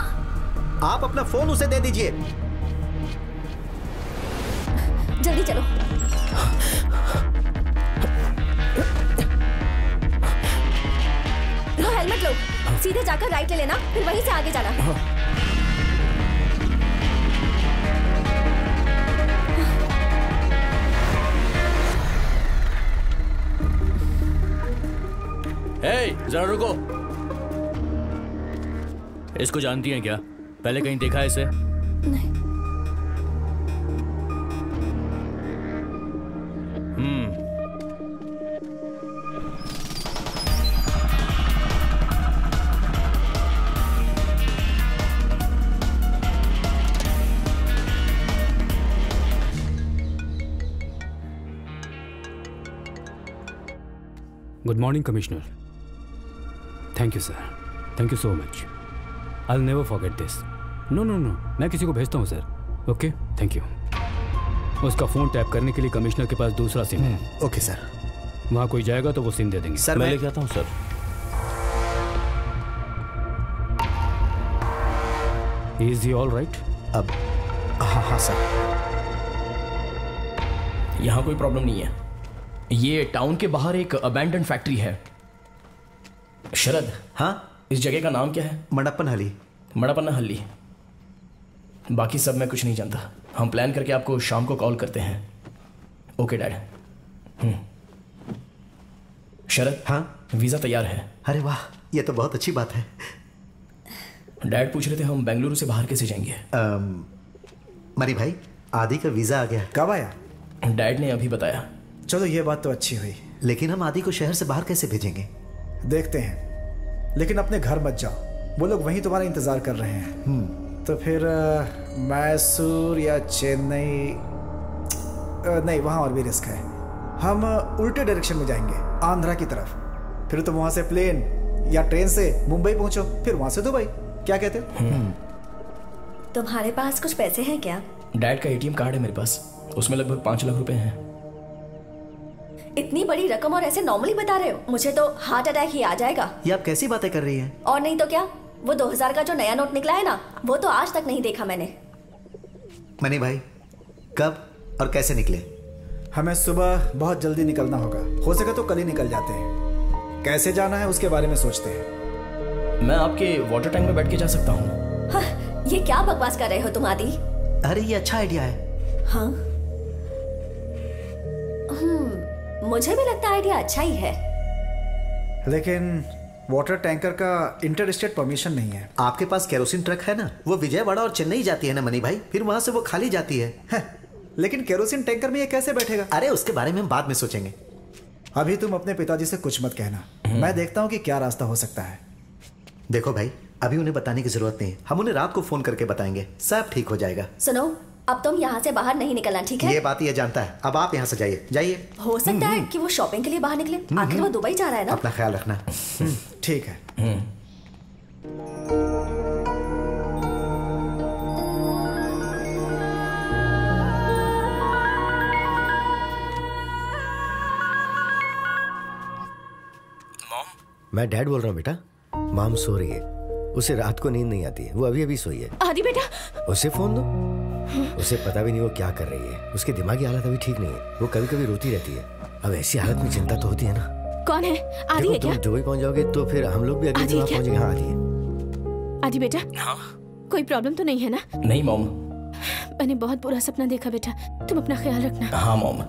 आप अपना फ़ोन उसे दे दीजिए। जल्दी चलो। हेलमेट लो। सीधे जाकर राइट ले लेना फिर वहीं से आगे जाना। हे। जरा रुको। इसको जानती हैं क्या? पहले कहीं देखा है इसे? Good morning commissioner thank you sir thank you so much I never forget this no no no मैं किसी को भेजता हूँ सर ओके थैंक यू उसका फ़ोन टैप करने के लिए कमिश्नर के पास दूसरा सिम है। ओके सर वहाँ कोई जाएगा तो वो सिम दे देंगे। सर मैं मैं लेके आता हूँ sir is he all right अब हाँ हाँ सर यहाँ कोई प्रॉब्लम नहीं है। ये टाउन के बाहर एक अबैंडन फैक्ट्री है। शरद हाँ? इस जगह का नाम क्या है? मडप्पन हली मड़ापन्ना हली बाकी सब मैं कुछ नहीं जानता। हम प्लान करके आपको शाम को कॉल करते हैं। ओके डैड हम्म। शरद हाँ? वीज़ा तैयार है। अरे वाह ये तो बहुत अच्छी बात है। डैड पूछ रहे थे हम बेंगलुरु से बाहर कैसे जाएँगे। मरी भाई आदि का वीज़ा आ गया। कब आया? डैड ने अभी बताया। चलो ये बात तो अच्छी हुई। लेकिन हम आदि को शहर से बाहर कैसे भेजेंगे? देखते हैं। लेकिन अपने घर मत जाओ। वो लोग वहीं तुम्हारा इंतज़ार कर रहे हैं। तो फिर मैसूर या चेन्नई नहीं वहाँ और भी रिस्क है। हम उल्टे डायरेक्शन में जाएँगे आंध्रा की तरफ़। फिर तुम वहाँ से प्लेन या ट्रेन से मुंबई पहुंचो फिर वहाँ से दुबई। क्या कहते हो? तुम्हारे पास कुछ पैसे हैं क्या? डैड का एटीएम कार्ड है मेरे पास। उसमें लगभग पाँच लाख रुपए हैं। इतनी बड़ी रकम और ऐसे नॉर्मली बता रहे हो? मुझे तो हार्ट अटैक ही आ जाएगा। ये आप कैसी बातें कर रही हैं? और नहीं तो क्या? वो 2000 का जो नया नोट निकला है ना वो तो आज तक नहीं देखा मैंने। मनी भाई कब और कैसे निकले? हमें सुबह बहुत जल्दी निकलना होगा। हो सके तो कल ही निकल जाते हैं। कैसे जाना है उसके बारे में सोचते हैं। मैं आपके वाटर टैंक में बैठ के जा सकता हूँ। हाँ, ये क्या बकवास कर रहे हो तुम आदि? अरे ये अच्छा आइडिया है। हाँ। हम्म मुझे भी लगता है आइडिया अच्छा ही है। लेकिन वाटर टैंकर का इंटर स्टेट परमिशन नहीं है। आपके पास केरोसिन ट्रक है ना? वो विजयवाड़ा और चेन्नई जाती है ना मनी भाई? फिर वहाँ से वो खाली जाती है। लेकिन केरोसिन टैंकर में ये कैसे बैठेगा? अरे उसके बारे में हम बाद में सोचेंगे। अभी तुम अपने पिताजी से कुछ मत कहना। मैं देखता हूँ कि क्या रास्ता हो सकता है। देखो भाई अभी उन्हें बताने की ज़रूरत नहीं हम उन्हें रात को फ़ोन करके बताएँगे। सब ठीक हो जाएगा। सुनो अब तुम यहाँ से बाहर नहीं निकलना ठीक है? ये बात ये जानता है। अब आप यहाँ से जाइए। जाइए। हो सकता है कि वो शॉपिंग के लिए बाहर निकले। आखिर वो दुबई जा रहा है ना? अपना ख्याल रखना। ठीक है। मैं डैड बोल रहा हूँ बेटा। माम सो रही है। उसे रात को नींद नहीं आती है। वो अभी अभी सोई है। आदि बेटा। उसे फ़ोन दो। उसे पता भी नहीं वो क्या कर रही है। उसके दिमागी हालत अभी ठीक नहीं है। वो कभी कभी रोती रहती है। अब ऐसी हालत में चिंता तो होती है ना। कौन है? आदि है तुम क्या दुबई पहुँच जाओगे तो फिर हम लोग भी अगले आदि दिन वहाँ क्या? पहुँचेंगे। हाँ आदि है। आदि बेटा? हाँ। कोई प्रॉब्लम तो नहीं है ना? नहीं मोम। मैंने बहुत बुरा सपना देखा बेटा। तुम अपना ख्याल रखना। हाँ मॉम।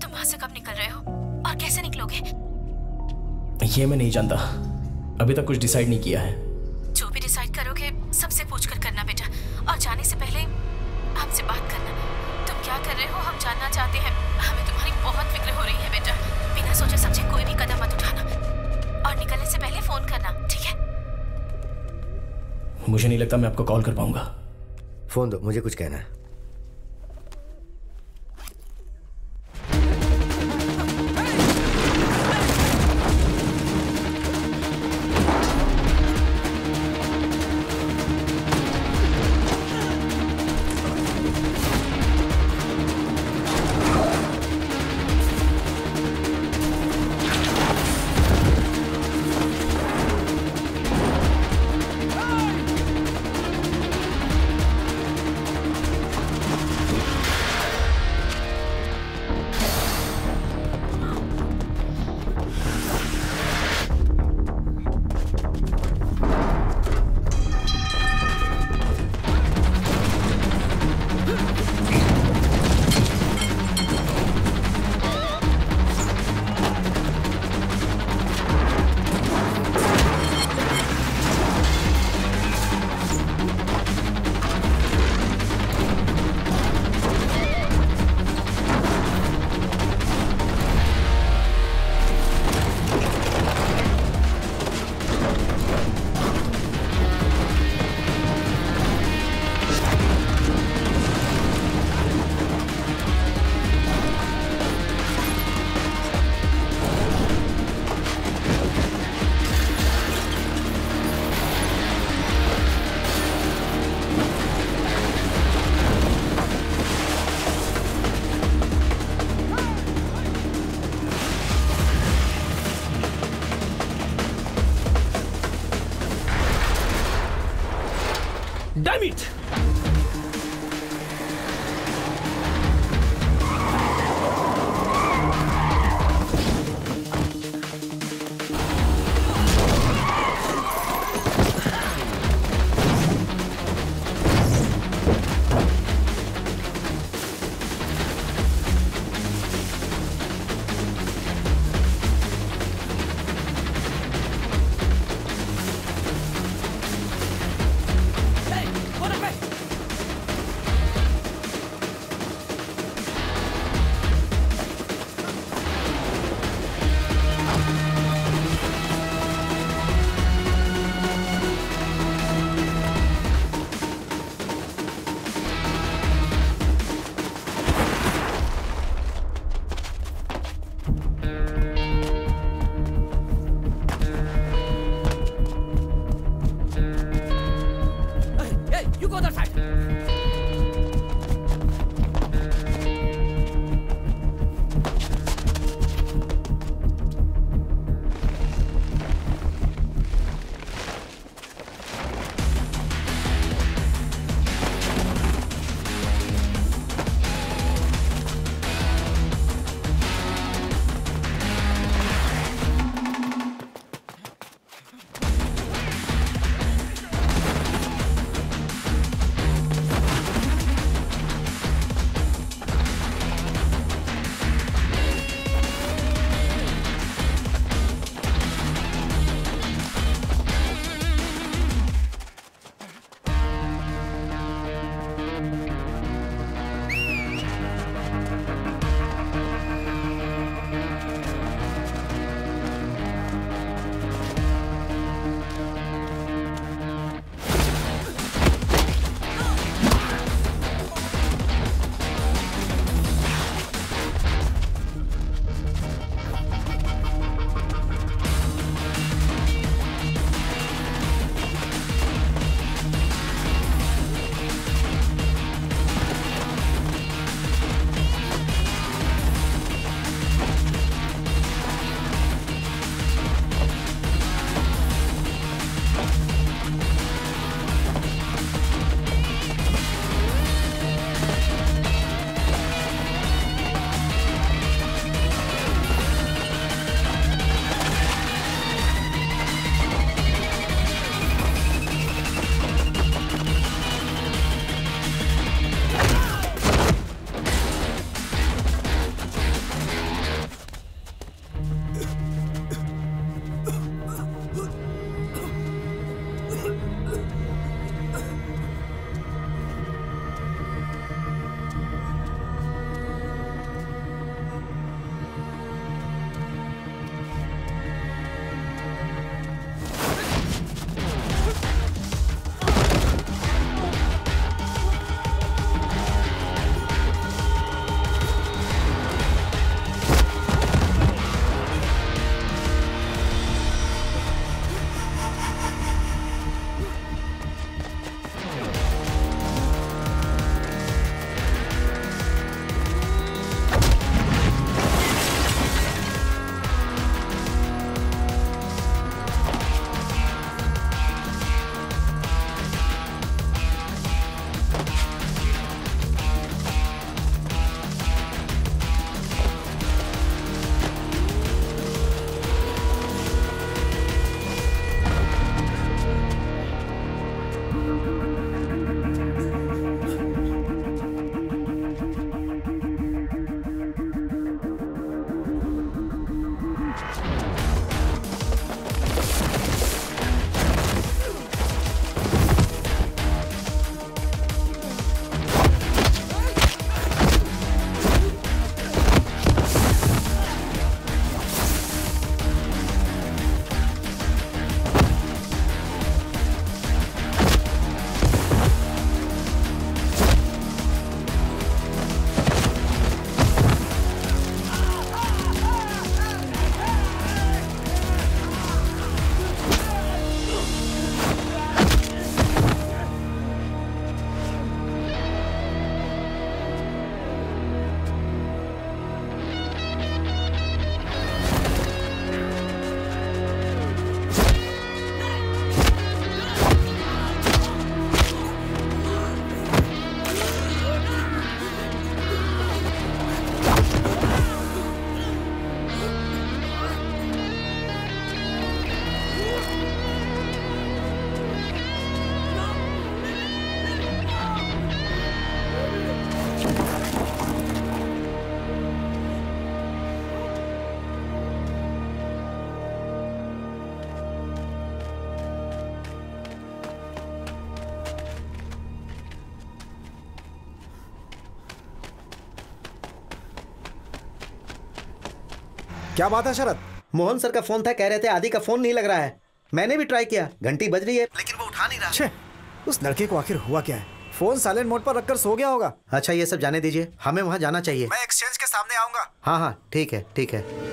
तुम वहाँ से कब निकल रहे हो? और कैसे निकलोगे? ये मैं नहीं जानता। अभी तक कुछ डिसाइड नहीं किया है। जो भी डिसाइड करोगे सबसे पूछ कर करना बेटा। और जाने से पहले हमसे बात करना तुम क्या कर रहे हो? हम जानना चाहते हैं। हमें तुम्हारी बहुत फ़िक्र हो रही है बेटा। बिना सोचे समझे कोई भी कदम मत उठाना। और निकलने से पहले फ़ोन करना ठीक है? मुझे नहीं लगता मैं आपको कॉल कर पाऊँगा। फ़ोन दो मुझे कुछ कहना है। क्या बात है शरद? मोहन सर का फ़ोन था कह रहे थे आदि का फ़ोन नहीं लग रहा है। मैंने भी ट्राई किया घंटी बज रही है। लेकिन वो उठा नहीं रहा। छे उस लड़के को आखिर हुआ क्या है? फ़ोन साइलेंट मोड पर रखकर सो गया होगा। अच्छा ये सब जाने दीजिए। हमें वहाँ जाना चाहिए। मैं एक्सचेंज के सामने आऊँगा। हाँ हाँ ठीक है ठीक है।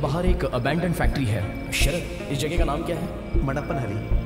बाहर एक अबैंडन फैक्ट्री है। शरद इस जगह का नाम क्या है? मडप्पन हली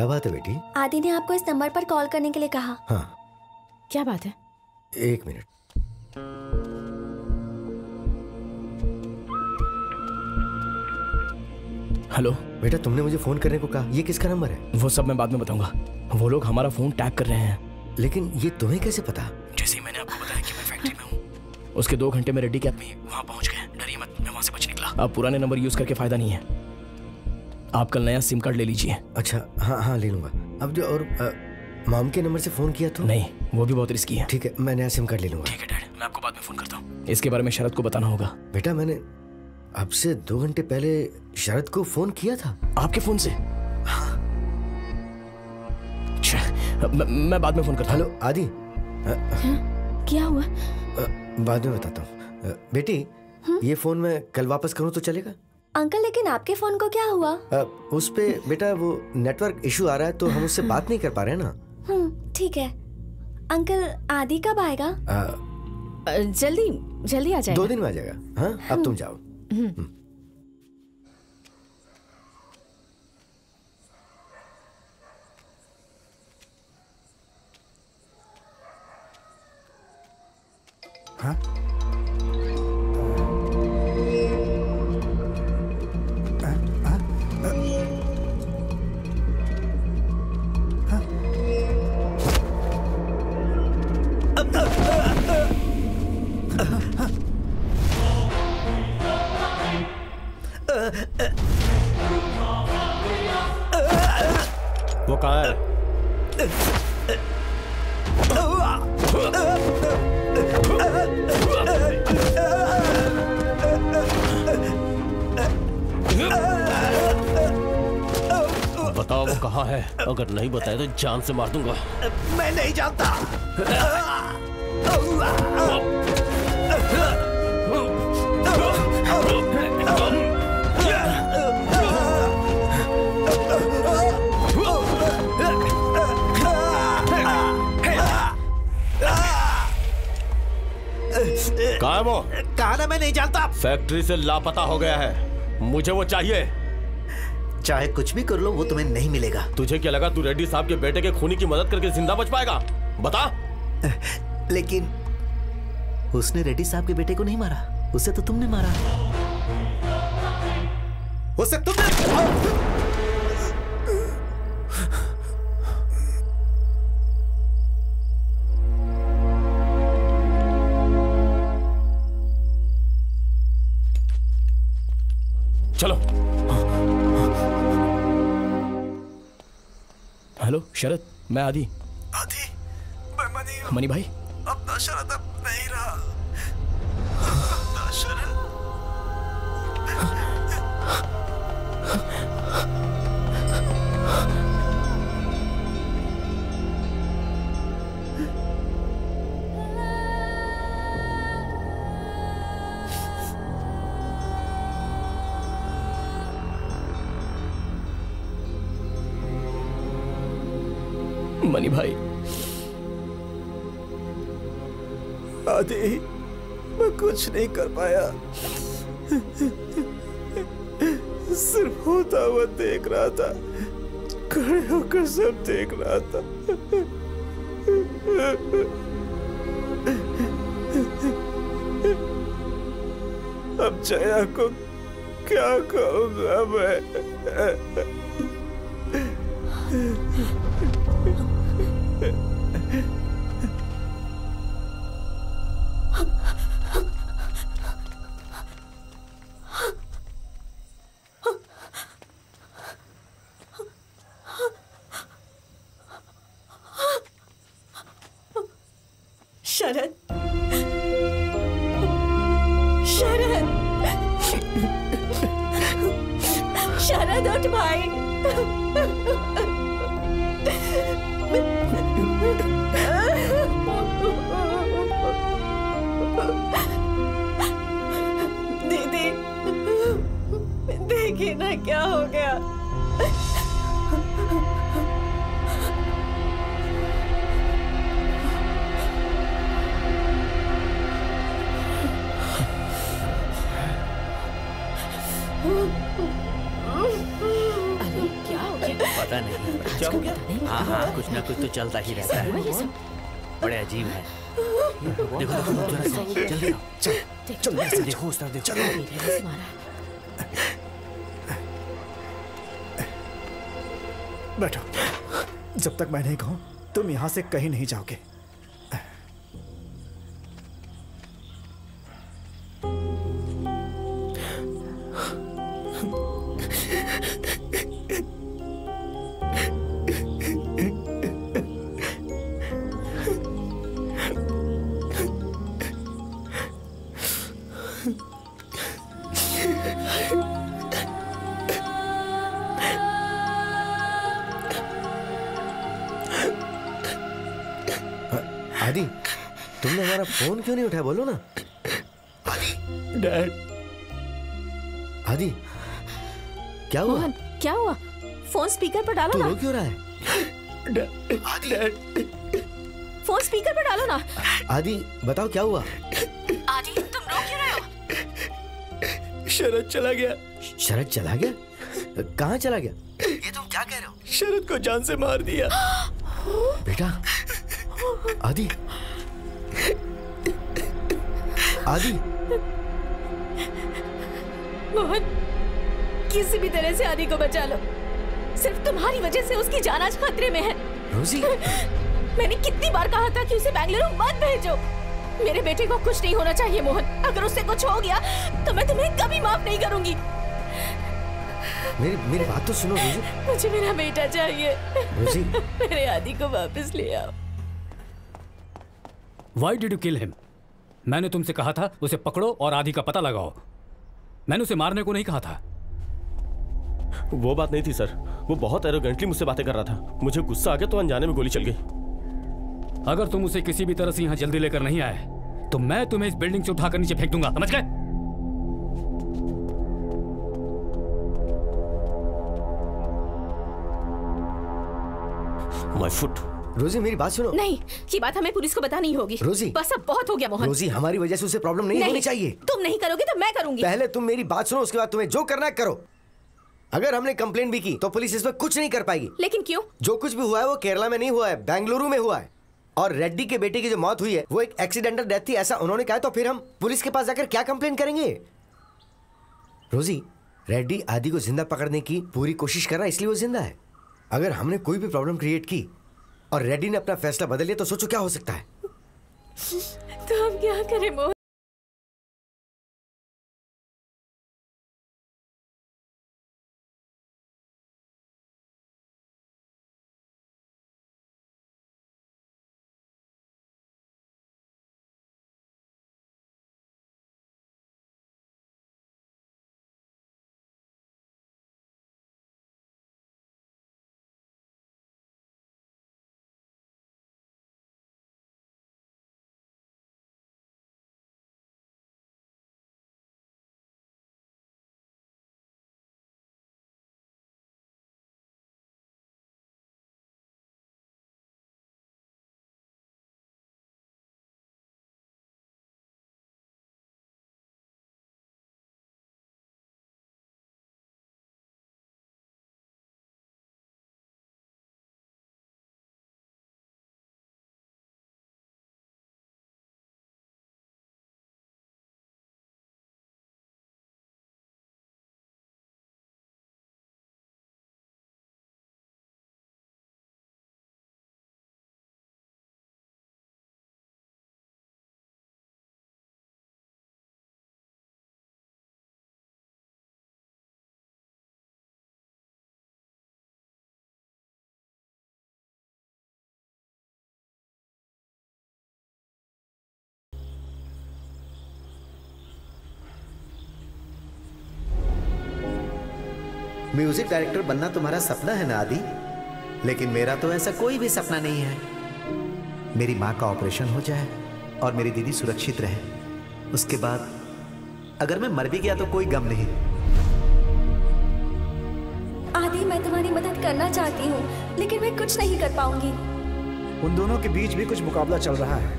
क्या बात है बेटी? आदि ने आपको इस नंबर पर कॉल करने के लिए कहा। हाँ। क्या बात है? एक मिनट। हेलो? बेटा तुमने मुझे फ़ोन करने को कहा। ये किसका नंबर है? वो सब मैं बाद में बताऊँगा। वो लोग हमारा फ़ोन टैग कर रहे हैं। लेकिन ये तुम्हें कैसे पता? जैसे ही मैंने आपको बताया कि मैं फैक्ट्री में हूँ उसके दो घंटे में रेडी कैब में वहाँ पहुँच गए। डरिए मत मैं वहाँ से बच निकला। अब पुराने नंबर यूज़ करके फ़ायदा नहीं है। आप कल नया सिम कार्ड ले लीजिए। अच्छा हाँ हाँ ले लूँगा। अब जो और माम के नंबर से फ़ोन किया तो? नहीं वो भी बहुत रिस्की है। ठीक है मैं नया सिम कार्ड ले लूँगा। ठीक है डैड मैं आपको बाद में फ़ोन करता हूँ। इसके बारे में शरद को बताना होगा। बेटा मैंने अब से दो घंटे पहले शरद को फ़ोन किया था। आपके फ़ोन से? अच्छा, मैं, मैं बाद में फ़ोन करता हूँ। हेलो आदि। क्या हुआ? बाद में बताता हूँ। बेटी ये फ़ोन मैं कल वापस करूँ तो चलेगा? अंकल लेकिन आपके फ़ोन को क्या हुआ? अ, उस पे बेटा वो नेटवर्क इशू आ रहा है तो हम उससे बात नहीं कर पा रहे ना? हम्म ठीक है। अंकल आदि कब आएगा? जल्दी जल्दी आ जाएगा। दो दिन में आ जाएगा। हाँ अब तुम जाओ। हम्म। हाँ? वो कहाँ है? बताओ वो कहाँ है? अगर नहीं बताया तो जान से मार दूँगा। मैं नहीं जानता। कहाँ है वो? कहा ना मैं नहीं जानता। फैक्ट्री से लापता हो गया है। मुझे वो चाहिए। चाहे कुछ भी कर लो वो तुम्हें नहीं मिलेगा। तुझे क्या लगा तू रेड्डी साहब के बेटे के खूनी की मदद करके ज़िंदा बच पाएगा? बता। लेकिन उसने रेड्डी साहब के बेटे को नहीं मारा। उसे तो तुमने मारा। उसे तुमने चलो। हेलो शरद मैं आदि। आदि मैं मनी मनी भाई। अपना शरद अब नहीं रहा। अपना शरद। मनी भाई। आदि, मैं कुछ नहीं कर पाया। सिर्फ़ होता हुआ देख रहा था। खड़े होकर सब देख रहा था। अब जया को क्या कहूँगा मैं? चलता ही रहता है। बड़े अजीब है। देखो देखो जरा सा, जल्दी आओ चल चल ऐसे देखो उस तरफ़ देखो। बैठो। जब तक मैं नहीं कहूँ तुम यहाँ से कहीं नहीं जाओगे। क्यों रहा है? फ़ोन स्पीकर पर डालो ना। आदि बताओ क्या हुआ? आदि तुम रो क्यों रहे हो? शरद चला गया। शरद चला गया? कहाँ चला गया? ये तुम क्या कह रहे हो? शरद को जान से मार दिया। बेटा आदि। आदि। मोहन किसी भी तरह से आदि को बचा लो। तुम्हारी वजह से उसकी जान आज खतरे में है। रोजी? मैंने कितनी बार कहा था कि उसे बेंगलुरु मत भेजो। मेरे बेटे को कुछ नहीं होना चाहिए मोहन। अगर उससे कुछ हो गया तो मैं तुम्हें कभी माफ़ नहीं करूँगी। मेरी मेरी बात तो सुनो रोजी। मुझे मेरा बेटा चाहिए। रोजी। मेरे आदि को वापस ले आओ। Why did you kill him मैंने तुमसे कहा था उसे पकड़ो और आदि का पता लगाओ। मैंने उसे मारने को नहीं कहा था। वो बात नहीं थी सर। वो बहुत एरोगेंटली मुझसे बातें कर रहा था। मुझे गुस्सा आ गया तो अनजाने में गोली चल गई। अगर तुम उसे किसी भी तरह से यहाँ जल्दी लेकर नहीं आए तो मैं तुम्हें इस बिल्डिंग से उठाकर नीचे फेंक दूँगा समझ गए? माय फुट रोजी मेरी बात सुनो। नहीं ये बात हमें पुलिस को बतानी होगी। रोजी। बस अब बहुत हो गया मोहन। रोजी हमारी वजह से उसे प्रॉब्लम नहीं, होनी चाहिए। तुम नहीं करोगे तो मैं करूँगी। पहले तुम मेरी बात सुनो उसके बाद तुम्हें जो करना है करो। अगर हमने कंप्लेन भी की तो पुलिस इस पर कुछ नहीं कर पाएगी। लेकिन क्यों? जो कुछ भी हुआ है वो केरला में नहीं हुआ है बेंगलुरु में हुआ है। और रेड्डी के बेटे की जो मौत हुई है वो एक एक्सीडेंटल डेथ थी ऐसा उन्होंने कहा तो फिर हम पुलिस के पास जाकर क्या कंप्लेन करेंगे? रोजी रेड्डी आदि को ज़िंदा पकड़ने की पूरी कोशिश कर रहा है इसलिए वो ज़िंदा है। अगर हमने कोई भी प्रॉब्लम क्रिएट की और रेड्डी ने अपना फैसला बदल लिया तो सोचो क्या हो सकता है। तो हम क्या करें म्यूज़िक डायरेक्टर बनना तुम्हारा सपना है ना आदि? लेकिन मेरा तो ऐसा कोई भी सपना नहीं है। मेरी माँ का ऑपरेशन हो जाए और मेरी दीदी सुरक्षित रहे। उसके बाद अगर मैं मर भी गया तो कोई गम नहीं। आदि मैं तुम्हारी मदद करना चाहती हूँ लेकिन मैं कुछ नहीं कर पाऊँगी। उन दोनों के बीच भी कुछ मुकाबला चल रहा है।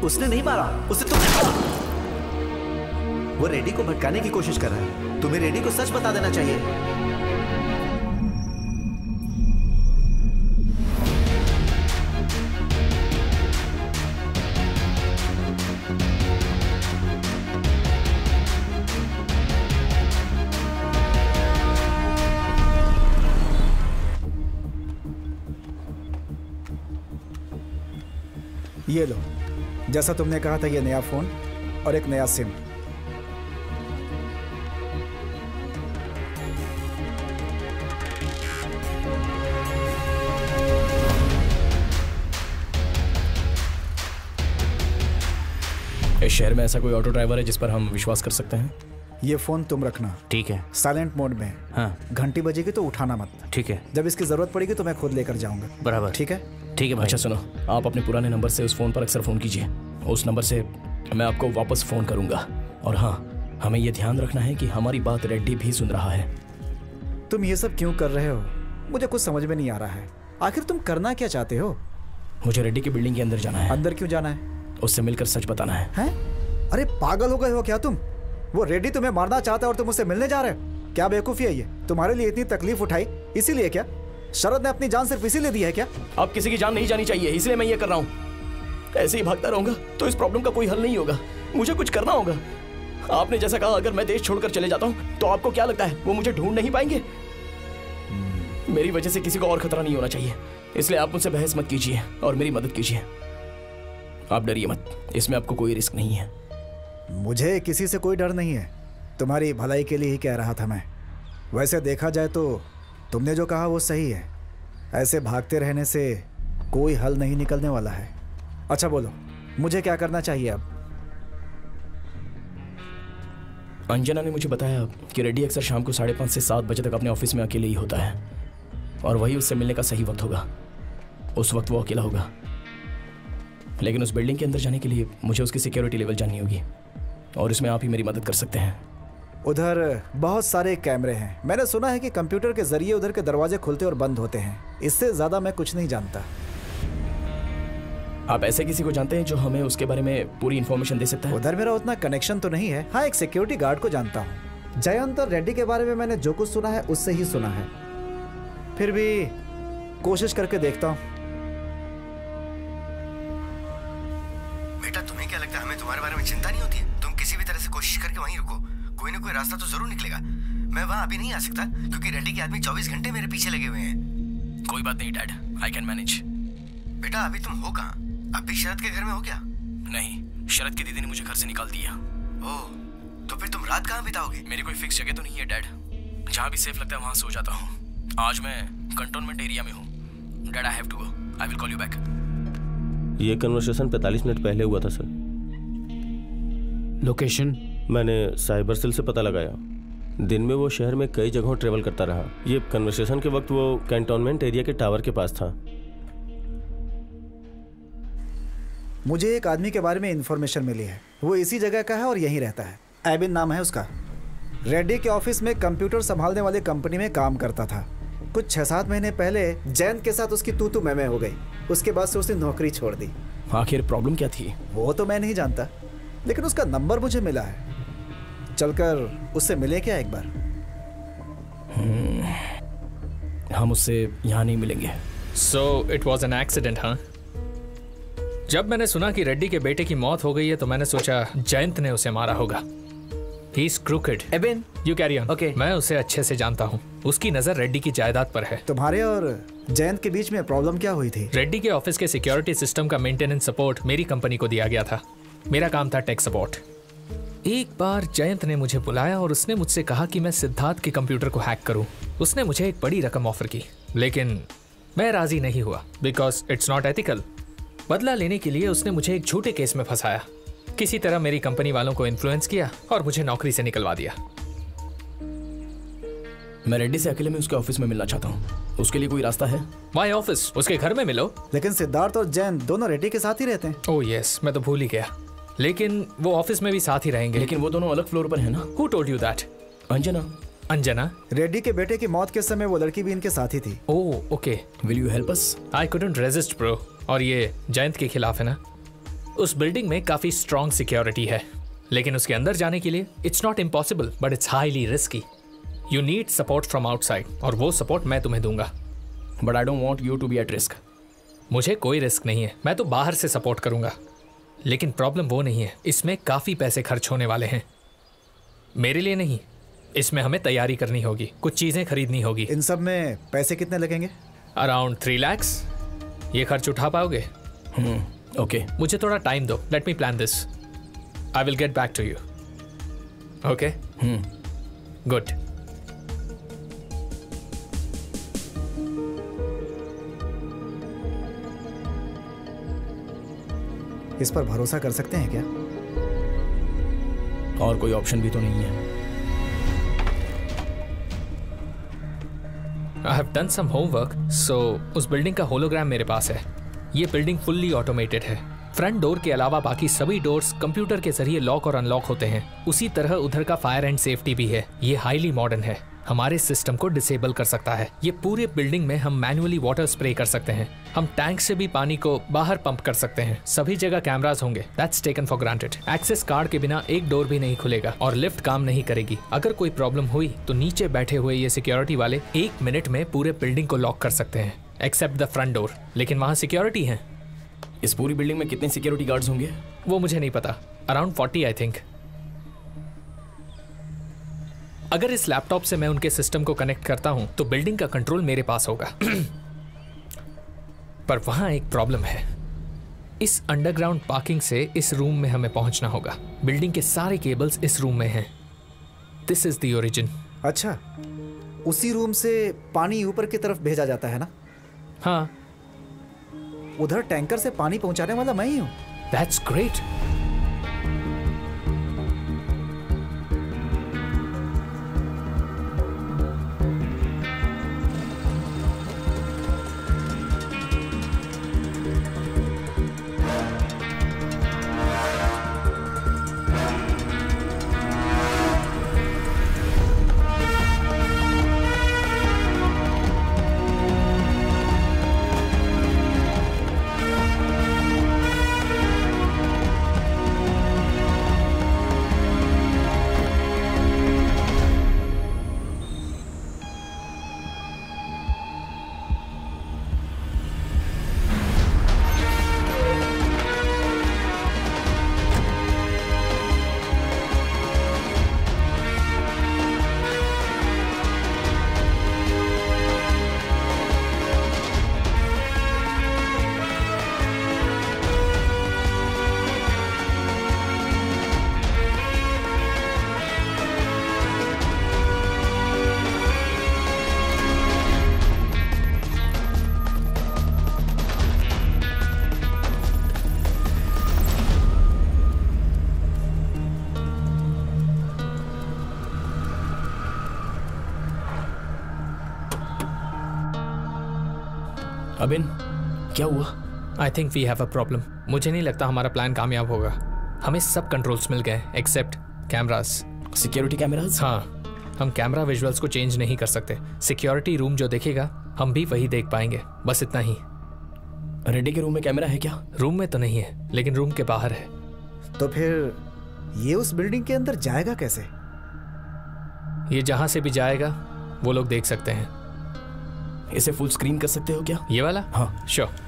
उसने नहीं मारा उसे तुमने मारा। वो रेडी को भटकाने की कोशिश कर रहा है। तुम्हें रेडी को सच बता देना चाहिए। ये लो। जैसा तुमने कहा था, ये नया फ़ोन और एक नया सिम। में ऐसा कोई ऑटो ड्राइवर है जिस पर हम विश्वास कर सकते हैं? ये फ़ोन तुम रखना। ठीक है। साइलेंट मोड में। हाँ। घंटी बजेगी तो उठाना मत। ठीक है। जब इसकी ज़रूरत पड़ेगी तो मैं खुद लेकर जाऊँगा। बराबर। ठीक है? ठीक है भाई। अच्छा सुनो। आप अपने पुराने नंबर से उस फ़ोन पर अक्सर फ़ोन कीजिए। उस नंबर से मैं आपको वापस फ़ोन करूँगा। और हाँ हमें यह ध्यान रखना है कि हमारी बात रेड्डी भी सुन रहा है। तुम ये सब क्यों कर रहे हो? मुझे कुछ समझ में नहीं आ रहा है। आखिर तुम करना क्या चाहते हो? मुझे रेड्डी की बिल्डिंग के अंदर जाना है। अंदर क्यों जाना है? उससे मिलकर सच बताना है। हैं? अरे पागल हो गए हो क्या तुम? वो रेडी तुम्हें मारना चाहता है और तुम उससे मिलने जा रहे हो। क्या बेवकूफ़ी है ये? तुम्हारे लिए इतनी तकलीफ़ उठाई इसीलिए क्या? शरद ने अपनी जान सिर्फ़ इसीलिए दी है क्या? अब किसी की जान नहीं जानी चाहिए इसलिए मैं ये कर रहा हूँ। ऐसे ही भागता रहूँगा तो इस प्रॉब्लम का कोई हल नहीं होगा। मुझे कुछ करना होगा। आपने जैसा कहा अगर मैं देश छोड़कर चले जाता हूँ तो आपको क्या लगता है वो मुझे ढूंढ नहीं पाएँगे? मेरी वजह से किसी को और खतरा नहीं होना चाहिए। इसलिए आप मुझसे बहस मत कीजिए और मेरी मदद कीजिए। आप डरिए मत इसमें आपको कोई रिस्क नहीं है। मुझे किसी से कोई डर नहीं है। तुम्हारी भलाई के लिए ही कह रहा था मैं। वैसे देखा जाए तो तुमने जो कहा वो सही है। ऐसे भागते रहने से कोई हल नहीं निकलने वाला है। अच्छा बोलो, मुझे क्या करना चाहिए अब? अंजना ने मुझे बताया कि रेड्डी अक्सर शाम को साढ़े पाँच से सात बजे तक अपने ऑफ़िस में अकेले ही होता है। और वही उससे मिलने का सही वक्त होगा। उस वक्त वो अकेला होगा। लेकिन उस बिल्डिंग के अंदर जाने के लिए मुझे उसकी सिक्योरिटी लेवल जाननी होगी। और इसमें आप ही मेरी मदद कर सकते हैं। उधर बहुत सारे कैमरे हैं। मैंने सुना है कि कंप्यूटर के ज़रिए उधर के दरवाजे खुलते और बंद होते हैं। इससे ज़्यादा मैं कुछ नहीं जानता। आप ऐसे किसी को जानते हैं जो हमें उसके बारे में पूरी इन्फॉर्मेशन दे सकता है? उधर मेरा उतना कनेक्शन तो नहीं है। हाँ एक सिक्योरिटी गार्ड को जानता हूँ। जयंत और रेड्डी के बारे में मैंने जो कुछ सुना है उससे ही सुना है। फिर भी कोशिश करके देखता हूँ। रास्ता तो ज़रूर निकलेगा। मैं वहाँ अभी नहीं आ सकता क्योंकि रेड्डी के आदमी 24 घंटे मेरे पीछे लगे हुए हैं। कोई बात नहीं डैड। आई कैन मैनेज बेटा अभी तुम हो कहाँ? अब भी शरद के घर में हो क्या? नहीं शरद की दीदी ने मुझे घर से निकाल दिया। ओह तो फिर तुम रात कहाँ बिताओगे? मेरी कोई फिक्स जगह तो नहीं है डैड। जहाँ भी सेफ़ लगता है वहाँ सो जाता हूँ। आज मैं कंटोनमेंट एरिया में हूँ। Dad I have to go I will call you back ये कन्वर्सेशन 45 मिनट पहले हुआ था सर लोकेशन मैंने साइबर सेल से पता लगाया। दिन में वो शहर में कई जगहों ट्रेवल करता रहा। ये कन्वर्सेशन के वक्त वो कैंटोनमेंट एरिया के टावर के पास था। मुझे एक आदमी के बारे में इंफॉर्मेशन मिली है। वो इसी जगह का है और यहीं रहता है। एबिन नाम है उसका। रेड्डी के ऑफ़िस में कंप्यूटर संभालने वाली कंपनी में काम करता था। कुछ छह सात महीने पहले जयंत के साथ उसकी तू तू मैं हो गई। उसके बाद से उसने नौकरी छोड़ दी। आखिर प्रॉब्लम क्या थी? वो तो मैं नहीं जानता। लेकिन उसका नंबर मुझे मिला है। चलकर उससे मिले क्या एक बार? हम उससे यहाँ नहीं मिलेंगे। So it was an accident हाँ जब मैंने सुना कि रेड्डी के बेटे की मौत हो गई है तो मैंने सोचा जयंत ने उसे मारा होगा। He is crooked Abin you carry on okay मैं उसे अच्छे से जानता हूँ। उसकी नज़र रेड्डी की जायदाद पर है। तुम्हारे और जयंत के बीच में प्रॉब्लम क्या हुई थी? रेड्डी के ऑफ़िस के सिक्योरिटी सिस्टम का मेंटेनेंस सपोर्ट मेरी कंपनी को दिया गया था। मेरा काम था टेक सपोर्ट एक बार जयंत ने मुझे बुलाया और उसने मुझसे कहा कि मैं सिद्धार्थ के कंप्यूटर को हैक करूँ। उसने मुझे एक बड़ी रकम ऑफ़र की लेकिन मैं राज़ी नहीं हुआ बिकॉज़ इट्स नॉट एथिकल बदला लेने के लिए उसने मुझे एक झूठे केस में फंसाया। किसी तरह मेरी कंपनी वालों को इन्फ्लुएंस किया और मुझे नौकरी से निकलवा दिया। मैं रेड्डी से अकेले में उसके ऑफ़िस में मिलना चाहता हूँ। उसके लिए कोई रास्ता है? माई ऑफ़िस उसके घर में मिलो। लेकिन सिद्धार्थ और जैन दोनों रेड्डी के साथ ही रहते हैं। ओह यस मैं तो भूल ही गया। लेकिन वो ऑफ़िस में भी साथ ही रहेंगे। लेकिन वो दोनों अलग फ्लोर पर है ना? Who told you that Anjana. Anjana? Reddy के बेटे की मौत के समय वो लड़की भी इनके साथ ही थी। ओह okay will you help us I couldn't resist bro और ये जयंत के खिलाफ है ना? उस बिल्डिंग में काफ़ी स्ट्रॉन्ग सिक्योरिटी है। लेकिन उसके अंदर जाने के लिए it's not impossible but it's highly risky you need support from outside और वो सपोर्ट मैं तुम्हें दूँगा। But I don't want you to be at risk मुझे कोई रिस्क नहीं है। मैं तो बाहर से सपोर्ट करूँगा। लेकिन प्रॉब्लम वो नहीं है। इसमें काफ़ी पैसे खर्च होने वाले हैं। मेरे लिए नहीं। इसमें हमें तैयारी करनी होगी। कुछ चीज़ें खरीदनी होगी। इन सब में पैसे कितने लगेंगे? अराउंड थ्री लैक्स ये खर्च उठा पाओगे? Okay okay. मुझे थोड़ा टाइम दो। Let me plan this I will get back to you okay good इस पर भरोसा कर सकते हैं क्या? और कोई ऑप्शन भी तो नहीं है। I have done some homework so उस बिल्डिंग का होलोग्राम मेरे पास है। ये बिल्डिंग फुल्ली ऑटोमेटेड है। फ्रंट डोर के अलावा बाकी सभी डोर्स कंप्यूटर के ज़रिए लॉक और अनलॉक होते हैं। उसी तरह उधर का फायर एंड सेफ्टी भी है। ये हाईली मॉडर्न है। हमारे सिस्टम को डिसेबल कर सकता है। ये पूरे बिल्डिंग में हम मैनुअली वाटर स्प्रे कर सकते हैं। हम टैंक से भी पानी को बाहर पंप कर सकते हैं। सभी जगह कैमराज होंगे। That's taken for granted access card के बिना एक डोर भी नहीं खुलेगा और लिफ्ट काम नहीं करेगी। अगर कोई प्रॉब्लम हुई तो नीचे बैठे हुए ये सिक्योरिटी वाले एक मिनट में पूरे बिल्डिंग को लॉक कर सकते हैं। एक्सेप्ट द फ्रंट डोर लेकिन वहाँ सिक्योरिटी है। इस पूरी बिल्डिंग में कितने सिक्योरिटी गार्ड्स होंगे? वो मुझे नहीं पता। अराउंड फोर्टी आई थिंक अगर इस लैपटॉप से मैं उनके सिस्टम को कनेक्ट करता हूँ तो बिल्डिंग का कंट्रोल मेरे पास होगा। पर वहाँ एक प्रॉब्लम है। इस अंडरग्राउंड पार्किंग से इस रूम में हमें पहुँचना होगा। बिल्डिंग के सारे केबल्स इस रूम में हैं। दिस इज़ द ओरिजिन अच्छा। उसी रूम से पानी ऊपर की तरफ़ भेजा जाता है ना? हाँ। उधर टैंकर से पानी पहुँचाने वाला मैं ही हूँ। दैट्स ग्रेट क्या हुआ? I think we have a problem मुझे नहीं लगता हमारा प्लान कामयाब होगा। हमें सब कंट्रोल्स मिल गए एक्सेप्ट कैमराज सिक्योरिटी कैमराज हाँ हम कैमरा विजुअल्स को चेंज नहीं कर सकते। सिक्योरिटी रूम जो देखेगा हम भी वही देख पाएँगे। बस इतना ही। रेड्डी के रूम में कैमरा है क्या? रूम में तो नहीं है लेकिन रूम के बाहर है। तो फिर ये उस बिल्डिंग के अंदर जाएगा कैसे? ये जहाँ से भी जाएगा वो लोग देख सकते हैं। इसे फुल स्क्रीन कर सकते हो क्या? ये वाला? हाँ। श्योर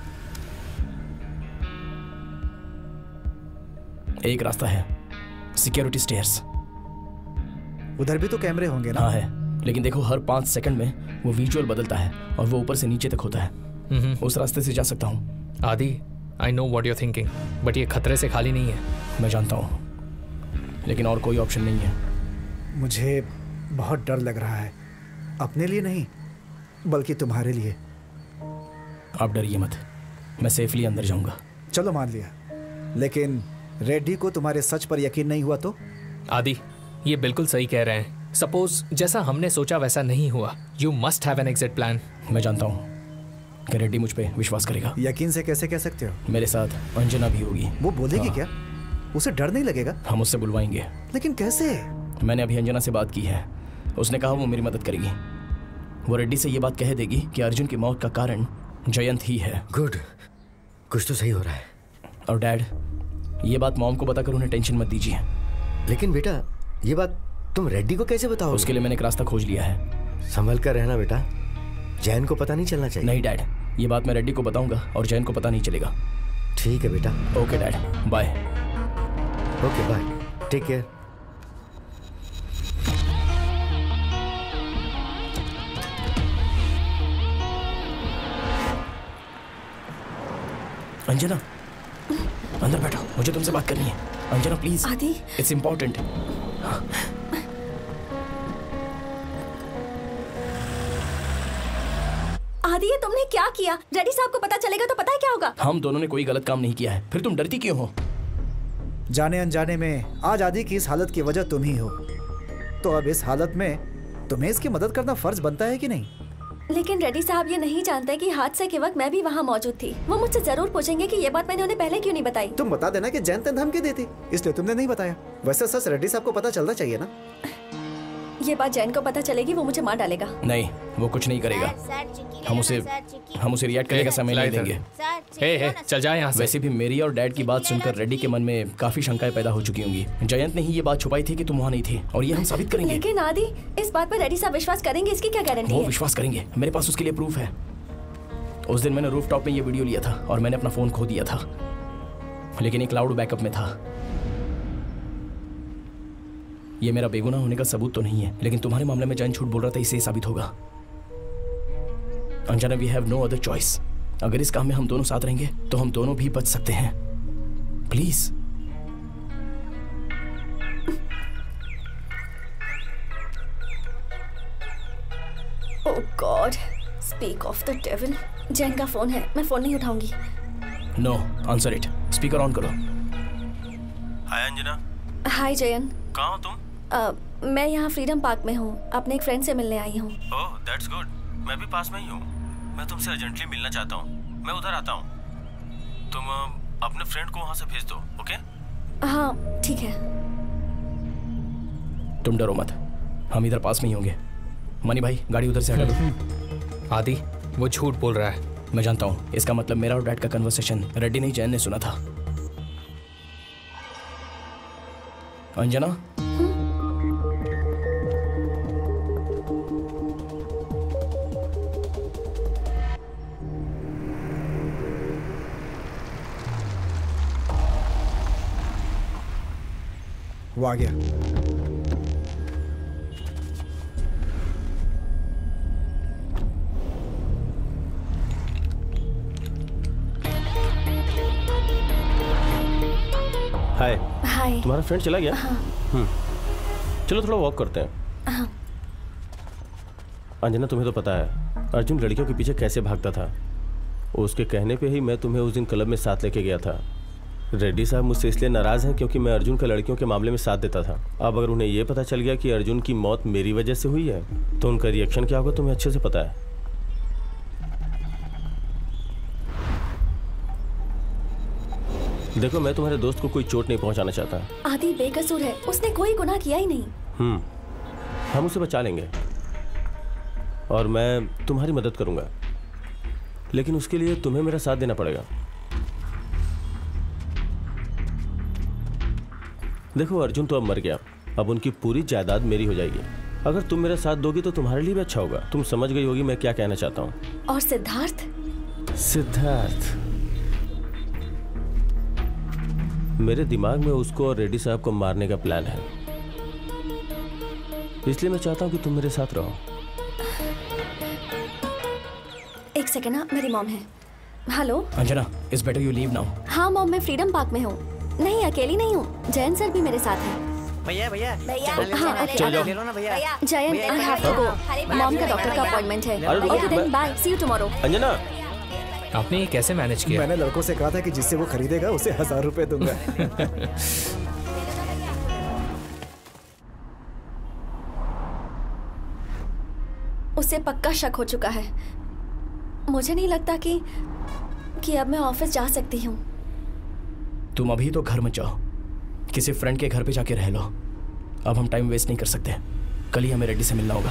एक रास्ता है सिक्योरिटी स्टेयर्स उधर भी तो कैमरे होंगे ना? हाँ है लेकिन देखो हर पाँच सेकंड में वो विजुअल बदलता है और वो ऊपर से नीचे तक होता है। उस रास्ते से जा सकता हूँ। Adi I know what you're thinking but ये खतरे से खाली नहीं है। मैं जानता हूँ लेकिन और कोई ऑप्शन नहीं है। मुझे बहुत डर लग रहा है। अपने लिए नहीं बल्कि तुम्हारे लिए। आप डरिए मत मैं सेफली अंदर जाऊँगा। चलो मान लिया। लेकिन रेड्डी को तुम्हारे सच पर यकीन नहीं हुआ तो? आदि ये बिल्कुल सही कह रहे हैं। सपोज़ जैसा हमने सोचा वैसा नहीं हुआ। You must have an exit plan मैं जानता हूँ कि रेड्डी मुझ पे विश्वास करेगा। यकीन से कैसे कह सकते हो? मेरे साथ अंजना भी होगी। वो बोलेगी हाँ। क्या? उसे डर नहीं लगेगा? हम उससे बुलवाएँगे। लेकिन कैसे? मैंने अभी अंजना से बात की है। उसने कहा वो मेरी मदद करेगी। वो रेड्डी से ये बात कह देगी कि अर्जुन की मौत का कारण जयंत ही है। गुड। कुछ तो सही हो रहा है। और डैड ये बात मॉम को बताकर उन्हें टेंशन मत दीजिए। लेकिन बेटा ये बात तुम रेड्डी को कैसे बताओ उसके लिए मैंने एक रास्ता खोज लिया है। संभल कर रहना बेटा। जैन को पता नहीं चलना चाहिए। नहीं डैड। ये बात मैं रेड्डी को बताऊँगा और जैन को पता नहीं चलेगा। ठीक है बेटा। Okay dad. Bye. Okay bye. Take care Anjana. अंदर बैठो मुझे तुमसे बात करनी है। Anjana please Adi. It's important Adi ये तुमने क्या किया? रेड्डी साहब को पता चलेगा तो पता है क्या होगा? हम दोनों ने कोई गलत काम नहीं किया है। फिर तुम डरती क्यों हो? जाने अनजाने में आज आदि की इस हालत की वजह तुम ही हो। तो अब इस हालत में तुम्हें इसकी मदद करना फ़र्ज़ बनता है कि नहीं? लेकिन रेड्डी साहब ये नहीं जानते कि हादसे के वक्त मैं भी वहाँ मौजूद थी। वो मुझसे ज़रूर पूछेंगे कि ये बात मैंने उन्हें पहले क्यों नहीं बताई? तुम बता देना कि जैन तेन धमकी देती इसलिए तुमने नहीं बताया। वैसे सच रेड्डी साहब को पता चलना चाहिए ना? ये बात जैन को पता चलेगी वो मुझे मार डालेगा। नहीं वो कुछ नहीं करेगा। हम उसे हम उसे रिएक्ट करने का समय नहीं देंगे। हे हे चल जाए यहाँ वैसे भी मेरी और डैड की बात सुनकर रेड्डी के मन में काफ़ी शंकाएँ पैदा हो चुकी होंगी। जयंत ने ही ये बात छुपाई थी कि तुम वहाँ नहीं थे और ये हम साबित करेंगे। लेकिन आदि इस बात पर रेड्डी साहब विश्वास करेंगे इसकी क्या गारंटी वो है? विश्वास करेंगे। मेरे पास उसके लिए प्रूफ है। उस दिन मैंने रूफ टॉप में ये वीडियो लिया था और मैंने अपना फ़ोन खो दिया था। लेकिन एक क्लाउड बैकअप में था। ये मेरा बेगुनाह होने का सबूत तो नहीं है लेकिन तुम्हारे मामले में जैन झूठ बोल रहा था इससे ये साबित होगा। Anjana we have no other choice अगर इस काम में हम दोनों साथ रहेंगे तो हम दोनों भी बच सकते हैं। Please oh god speak of the devil Jain का फ़ोन है मैं फ़ोन नहीं उठाऊँगी। No answer it speaker on करो। हाय अंजना। हाय जयन। कहाँ हो तुम? अ, मैं यहाँ फ्रीडम पार्क में हूँ। अपने एक फ्रेंड से मिलने आई हूँ। ओह दैट्स गुड मैं भी पास में ही हूँ। मैं तुमसे अर्जेंटली मिलना चाहता हूँ। मैं उधर आता हूँ। तुम अपने फ्रेंड को वहाँ से भेज दो ओके हाँ ठीक है। तुम डरो मत। हम इधर पास में ही होंगे। मनी भाई गाड़ी उधर से हटा दो। आदि वो झूठ बोल रहा है। मैं जानता हूँ। इसका मतलब मेरा और डैड का कन्वर्सेशन रेड्डी नहीं जैन ने सुना था। अंजना? वो आ गया। हाय हाय तुम्हारा फ्रेंड चला गया? हाँ। हम्म। चलो थोड़ा वॉक करते हैं। हाँ। अंजना तुम्हें तो पता है अर्जुन लड़कियों के पीछे कैसे भागता था। उसके कहने पे ही मैं तुम्हें उस दिन क्लब में साथ लेके गया था। रेड्डी साहब मुझसे इसलिए नाराज़ हैं क्योंकि मैं अर्जुन का लड़कियों के मामले में साथ देता था। अब अगर उन्हें यह पता चल गया कि अर्जुन की मौत मेरी वजह से हुई है तो उनका रिएक्शन क्या होगा तुम्हें अच्छे से पता है? देखो मैं तुम्हारे दोस्त को कोई चोट नहीं पहुंचाना चाहता। आदि बेकसूर है उसने कोई गुनाह किया ही नहीं। हम्म हम उसे बचा लेंगे। और मैं तुम्हारी मदद करूँगा। लेकिन उसके लिए तुम्हें मेरा साथ देना पड़ेगा। देखो अर्जुन तो अब मर गया। अब उनकी पूरी जायदाद मेरी हो जाएगी। अगर तुम मेरा साथ दोगी तो तुम्हारे लिए भी अच्छा होगा। तुम समझ गई होगी मैं क्या कहना चाहता हूँ। और सिद्धार्थ? सिद्धार्थ। मेरे दिमाग में उसको और रेड्डी साहब को मारने का प्लान है। इसलिए मैं चाहता हूँ कि तुम मेरे साथ रहो। एक सेकंड ना मेरी मॉम है। Hello? Anjana it's better you leave now हाँ मॉम मैं फ्रीडम पार्क में हूँ। नहीं अकेली नहीं हूँ। जयंत सर भी मेरे साथ हैं। भैया भैया भैया हाँ Jayant I have to go mom का डॉक्टर का अपॉइंटमेंट है। Okay then bye see you tomorrow Anjana. आपने ये कैसे मैनेज किया? मैंने लड़कों से कहा था कि जिससे वो खरीदेगा उसे हज़ार रुपए दूँगा। उसे पक्का शक हो चुका है। मुझे नहीं लगता कि कि अब मैं ऑफ़िस जा सकती हूँ। तुम अभी तो घर मत जाओ। किसी फ्रेंड के घर पे जाके रह लो। अब हम टाइम वेस्ट नहीं कर सकते। कल ही हमें रेड्डी से मिलना होगा।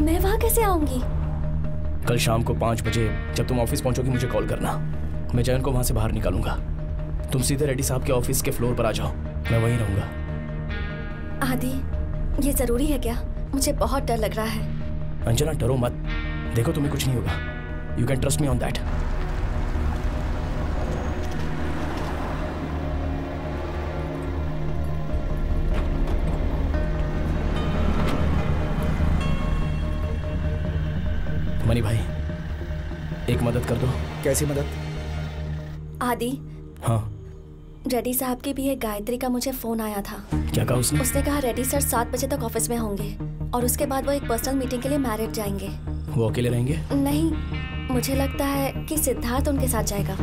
मैं वहाँ कैसे आऊँगी? कल शाम को पाँच बजे जब तुम ऑफ़िस पहुंचोगी मुझे कॉल करना। मैं जयन को वहाँ से बाहर निकालूँगा। तुम सीधे रेड्डी साहब के ऑफ़िस के फ्लोर पर आ जाओ। मैं वहीं रहूँगा। आदि ये ज़रूरी है क्या? मुझे बहुत डर लग रहा है। अंजना डरो मत। देखो तुम्हें कुछ नहीं होगा। You can trust me on that Mani भाई एक मदद कर दो। कैसी मदद? आदि हाँ। रेड्डी साहब के भी एक गायत्री का मुझे फ़ोन आया था। क्या कहा उसने? उसने कहा रेड्डी सर सात बजे तक ऑफ़िस में होंगे और उसके बाद वो एक पर्सनल मीटिंग के लिए मैरिड जाएँगे। वो अकेले रहेंगे? नहीं मुझे लगता है कि सिद्धार्थ उनके साथ जाएगा।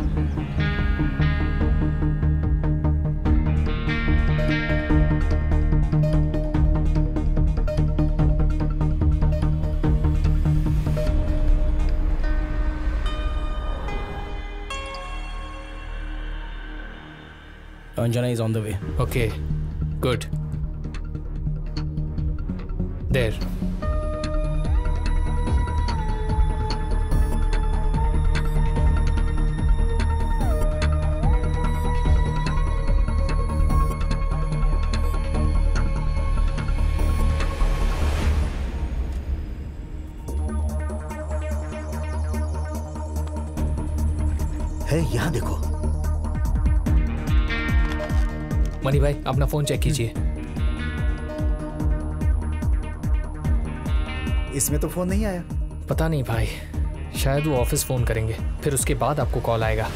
Anjana is on the way. Okay, good. There. Mani भाई अपना फ़ोन चेक कीजिए। इसमें तो फ़ोन नहीं आया। पता नहीं भाई शायद वो ऑफ़िस फ़ोन करेंगे फिर उसके बाद आपको कॉल आएगा।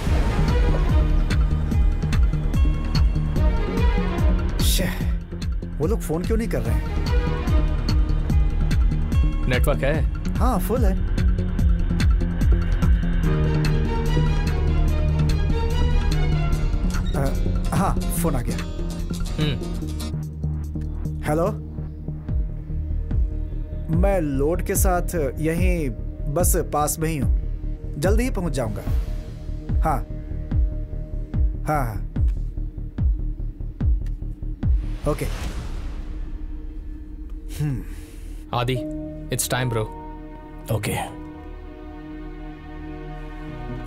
वो लोग फ़ोन क्यों नहीं कर रहे हैं? नेटवर्क है? हाँ फुल है। अ, हाँ फ़ोन आ गया। हेलो मैं लोड के साथ यहीं बस पास में ही हूँ। जल्दी ही पहुँच जाऊँगा। हाँ। हाँ हाँ। Okay. Hmm. Adi it's time bro okay.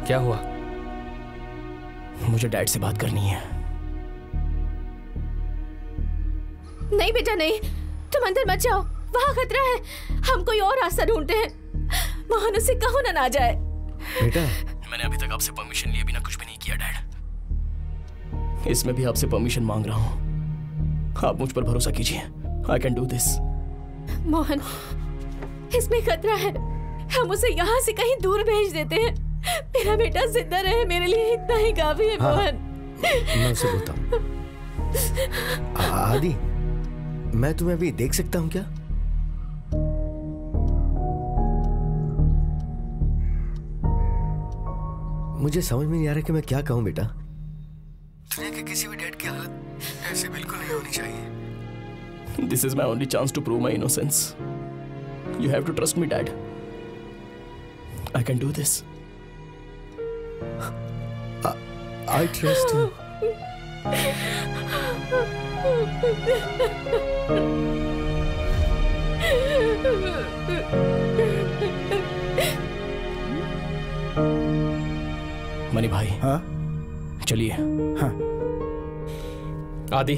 क्या हुआ? मुझे डैड से बात करनी है। नहीं बेटा नहीं। तुम अंदर मत जाओ। वहाँ खतरा है। हम कोई और रास्ता ढूंढते हैं। मोहन उसे कहो ना ना जाए। बेटा। मैंने अभी तक आपसे परमिशन लिए बिना कुछ भी नहीं किया डैड। इसमें भी आपसे परमिशन मांग रहा हूँ। आप मुझ पर भरोसा कीजिए। I can do this Mohan इसमें खतरा है। हम उसे यहाँ से कहीं दूर भेज देते हैं। मेरा बेटा ज़िंदा रहे मेरे लिए इतना ही काफ़ी है हाँ। मोहन। मैं उसे बोलता हूँ। आदि। मैं तुम्हें अभी देख सकता हूँ क्या? मुझे समझ में नहीं आ रहा कि मैं क्या कहूँ बेटा। दुनिया के किसी भी डैड की हालत ऐसे बिल्कुल नहीं होनी चाहिए। This is my only chance to prove my innocence you have to trust me dad I can do this I trust him. Mani भाई हाँ? चलिए। हाँ। Adi.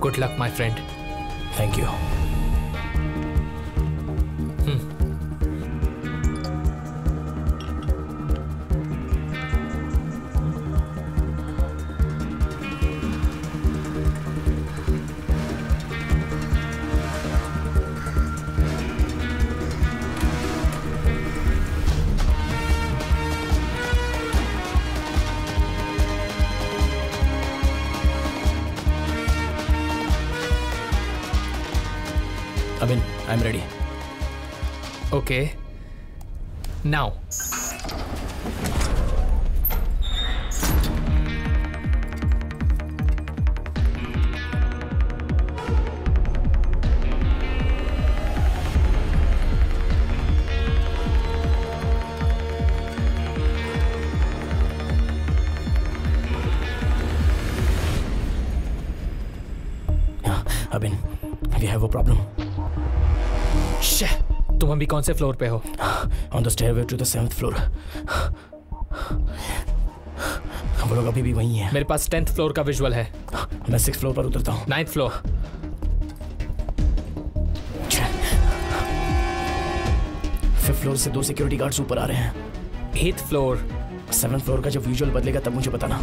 Good luck my friend thank you Abin okay now कौन से floor पे हो? On the stairway to the seventh floor वो लोग अभी भी वहीं हैं। मेरे पास टेंथ फ्लोर का विजुअल है। मैं सिक्स फ्लोर पर उतरता हूँ। Ninth floor. फिफ्थ फ्लोर से दो सिक्योरिटी गार्ड्स ऊपर आ रहे हैं। एथ फ्लोर। सेवन फ्लोर का जब विजुअल बदलेगा तब मुझे बताना।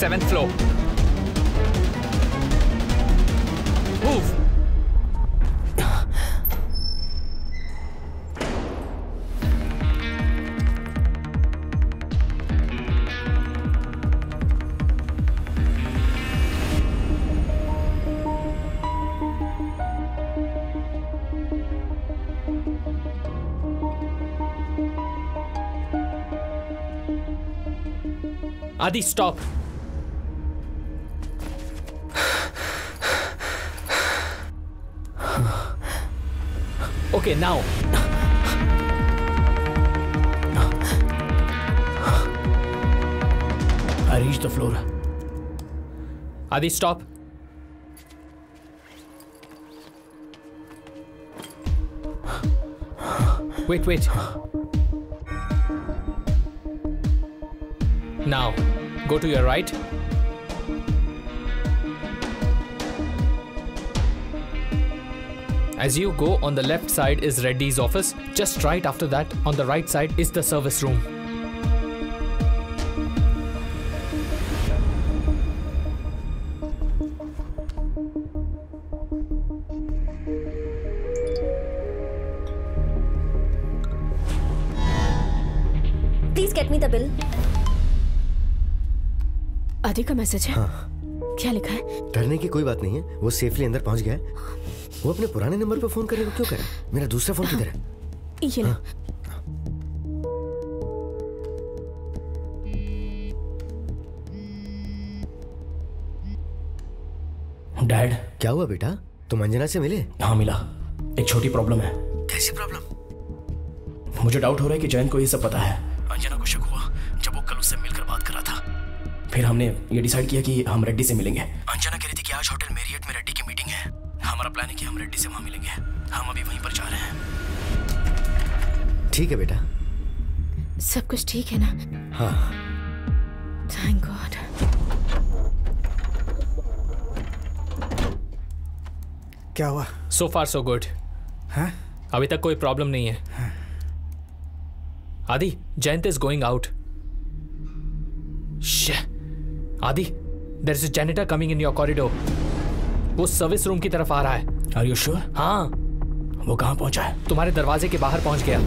Seventh floor move Adi, stop. Okay, now. I reached the floor. Adi, stop. Wait, wait. Now, go to your right. As you go, on the left side is Reddy's office. Just right after that, on the right side is the service room. Please get me the bill आदि का message है हाँ क्या लिखा है डरने की कोई बात नहीं है वो सेफली अंदर पहुंच गया है वो अपने पुराने नंबर पर फ़ोन करने को क्यों करे? मेरा दूसरा फ़ोन किधर है? ये लो डैड। क्या हुआ बेटा? तुम अंजना से मिले? हाँ मिला। एक छोटी प्रॉब्लम है। कैसी प्रॉब्लम? मुझे डाउट हो रहा है कि जयंत को ये सब पता है। अंजना को शक हुआ जब वो कल उससे मिलकर बात कर रहा था। फिर हमने ये डिसाइड किया कि हम रेड्डी से मिलेंगे। अंजना कह रही थी कि आज होटल मेरियट में रेड्डी है हमारा प्लान है कि हम रेड्डी से वहाँ मिलेंगे। हम अभी वहीं पर जा रहे हैं। ठीक है बेटा। सब कुछ ठीक है ना? हाँ। थैंक गॉड क्या हुआ? सो फार सो गुड हाँ? अभी तक कोई प्रॉब्लम नहीं है। आदि Jayant is going out Adi there is janitor coming in your corridor वो सर्विस रूम की तरफ़ आ रहा है। आर यू श्योर हाँ। वो कहाँ पहुँचा है? तुम्हारे दरवाजे के बाहर पहुँच गया।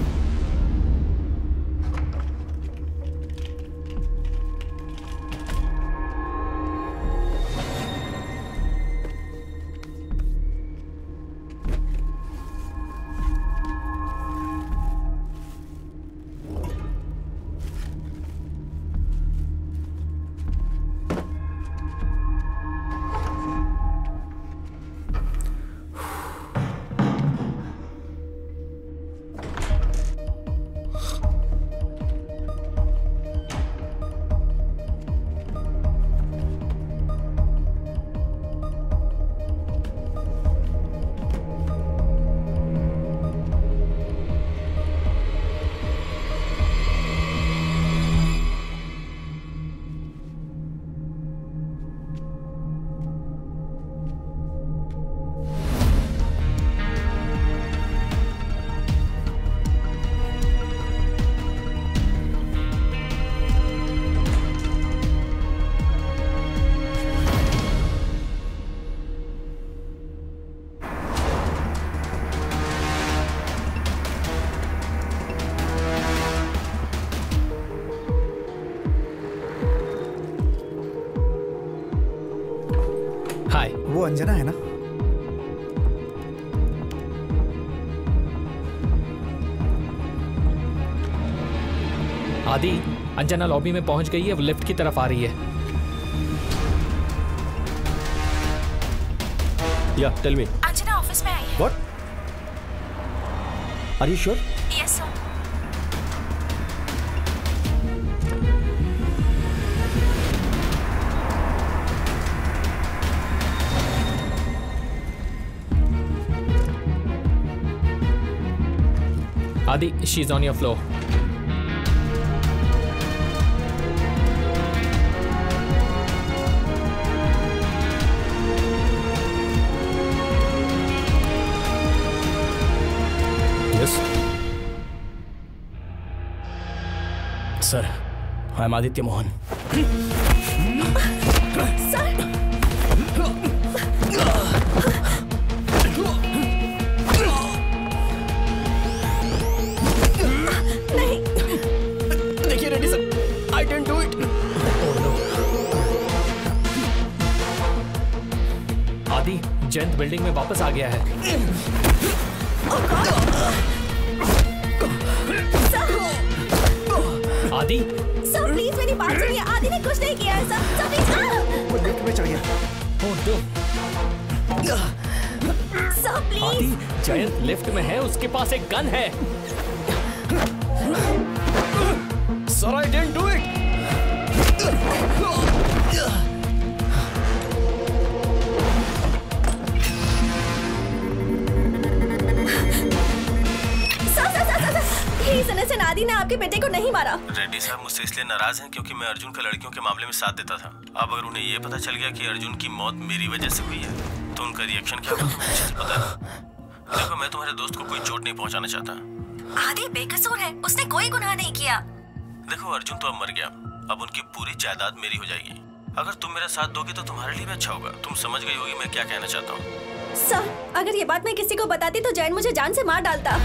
अंजना लॉबी में पहुँच गई है वो लिफ्ट की तरफ़ आ रही है। या टेल मी अंजना ऑफ़िस में आई है। What are you sure yes sir Adi she is on your I am Aditya Mohan देखिए Reddy sir I didn't do it Adi Jayant building में वापस आ गया है। सुनिए ने कुछ नहीं किया है प्लीज़ वो लिफ्ट में प्लीज़ जयंत लिफ्ट में है, उसके पास एक गन है। Sir I didn't do it Adi ने आपके बेटे को नहीं मारा। इसलिए नाराज़ हैं क्योंकि मैं अर्जुन का लड़कियों के मामले में साथ देता था। अब अगर उन्हें ये पता चल गया कि अर्जुन की मौत मेरी वजह से हुई है तो उनका रिएक्शन क्या होगा? अच्छे से पता है। देखो मैं तुम्हारे दोस्त को कोई चोट नहीं पहुंचाना चाहता। आदि बेकसूर है उसने कोई गुनाह नहीं किया। देखो अर्जुन तो अब मर गया। अब उनकी पूरी जायदाद मेरी हो जाएगी। अगर तुम मेरा साथ दोगे तो तुम्हारे लिए भी अच्छा होगा। तुम समझ गई होगी मैं क्या कहना चाहता हूँ। सर अगर ये बात मैं किसी को बताती तो जैन मुझे जान से मार डालता।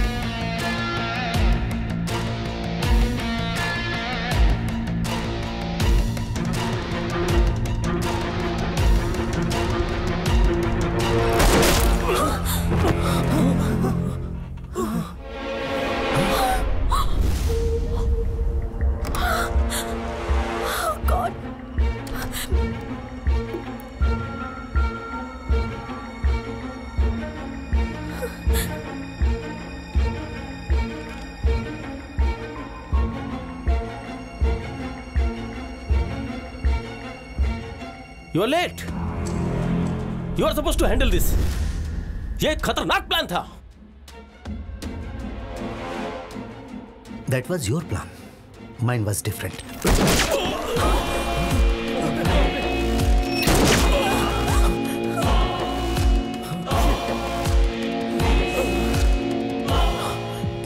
सपोज़ टू हैंडल दिस ये एक खतरनाक प्लान था। That was your plan mind was different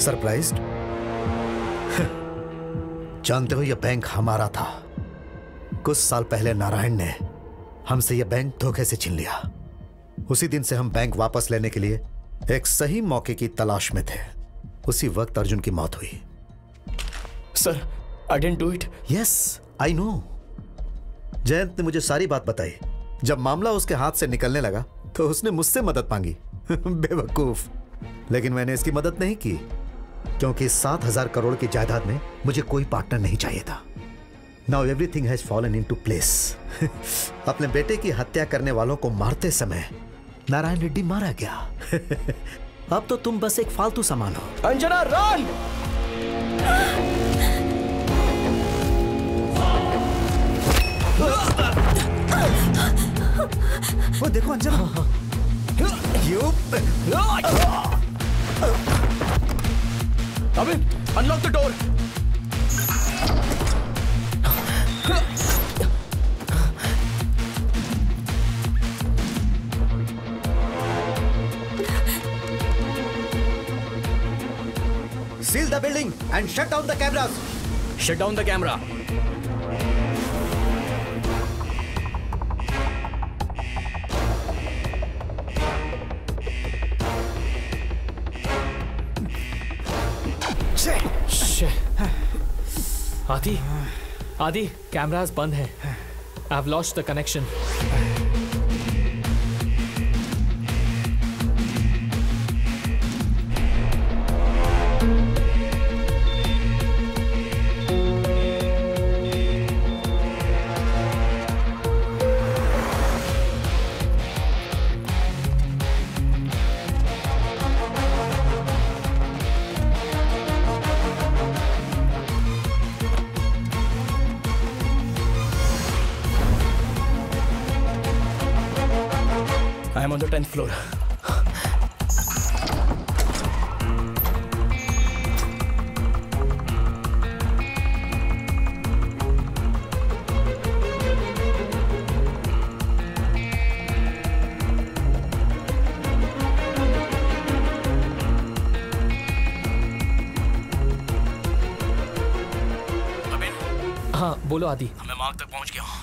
surprised जानते हो यह बैंक हमारा था। कुछ साल पहले नारायण ने हमसे यह बैंक धोखे से छीन लिया। उसी दिन से हम बैंक वापस लेने के लिए एक सही मौके की तलाश में थे। उसी वक्त अर्जुन की मौत हुई। Sir I didn't do it yes I know Jayant ने मुझे सारी बात बताई। जब मामला उसके हाथ से निकलने लगा तो उसने मुझसे मदद मांगी। बेवकूफ़। लेकिन मैंने इसकी मदद नहीं की क्योंकि सात हज़ार करोड़ की जायदाद में मुझे कोई पार्टनर नहीं चाहिए था। Now everything has fallen into place अपने बेटे की हत्या करने वालों को मारते समय नारायण रेड्डी मारा गया। अब तो तुम बस एक फालतू सामान हो। अंजना रन वो देखो Anjana. unlock the door. Seal the building and shut down the cameras. Shut down the camera. आदि आदि कैमरास बंद हैं I have lost the connection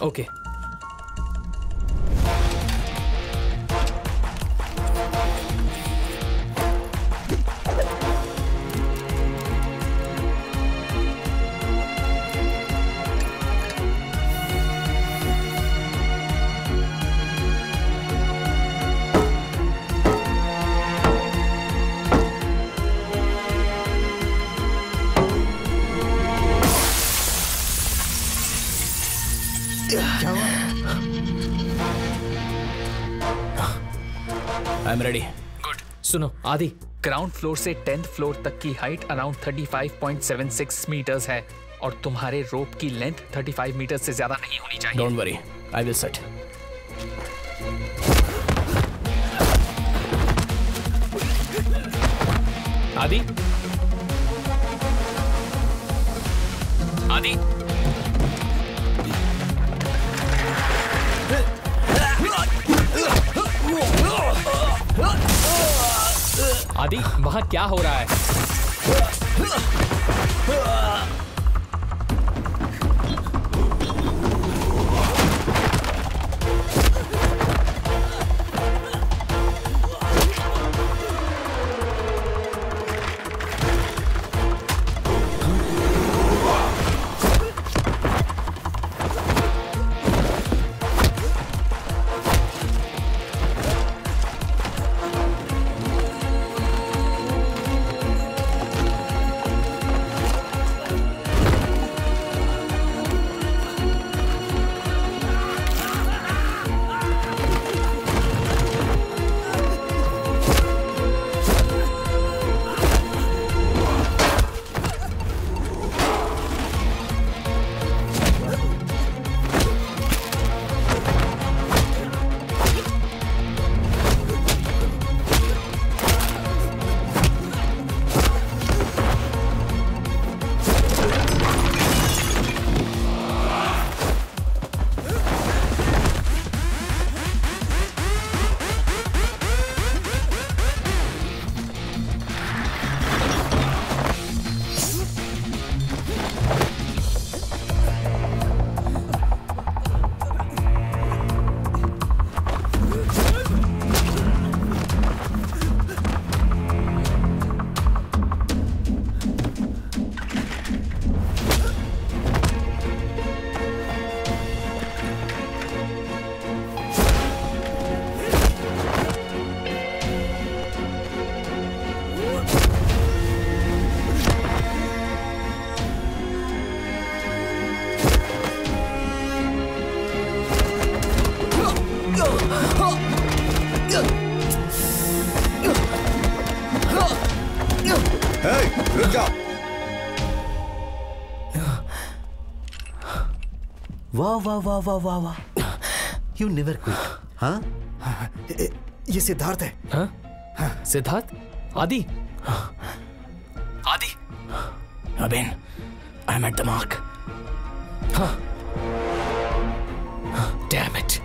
तक सुनो आदि। ग्राउंड फ्लोर से टेंथ फ्लोर तक की हाइट अराउंड 35.76 मीटर्स है और तुम्हारे रोप की लेंथ 35 मीटर से ज़्यादा नहीं होनी चाहिए। Don't worry I will set Adi Adi वाह वाह वाह वाह वाह वाह। यू नेवर क्विट हाँ? ये सिद्धार्थ है। हाँ? Siddharth? Adi? Adi? Abin I am at the mark damn it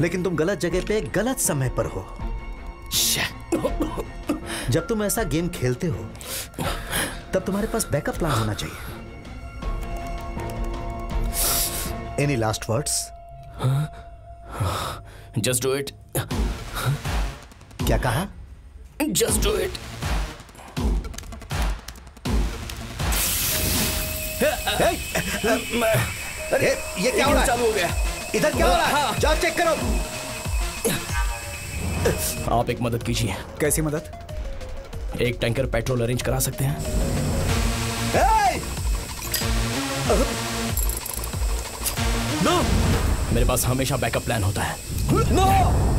लेकिन तुम गलत जगह पे गलत समय पर हो। जब तुम ऐसा गेम खेलते हो तब तुम्हारे पास बैकअप प्लान होना चाहिए। Any last words just do it क्या कहा? जस्ट डू इट ए, ये क्या हो रहा है? चालू हो गया। इधर क्या हो रहा है? जाओ चेक करो। आप एक मदद कीजिए। कैसी मदद? एक टैंकर पेट्रोल अरेंज करा सकते हैं। नो। मेरे पास हमेशा बैकअप प्लान होता है। नो।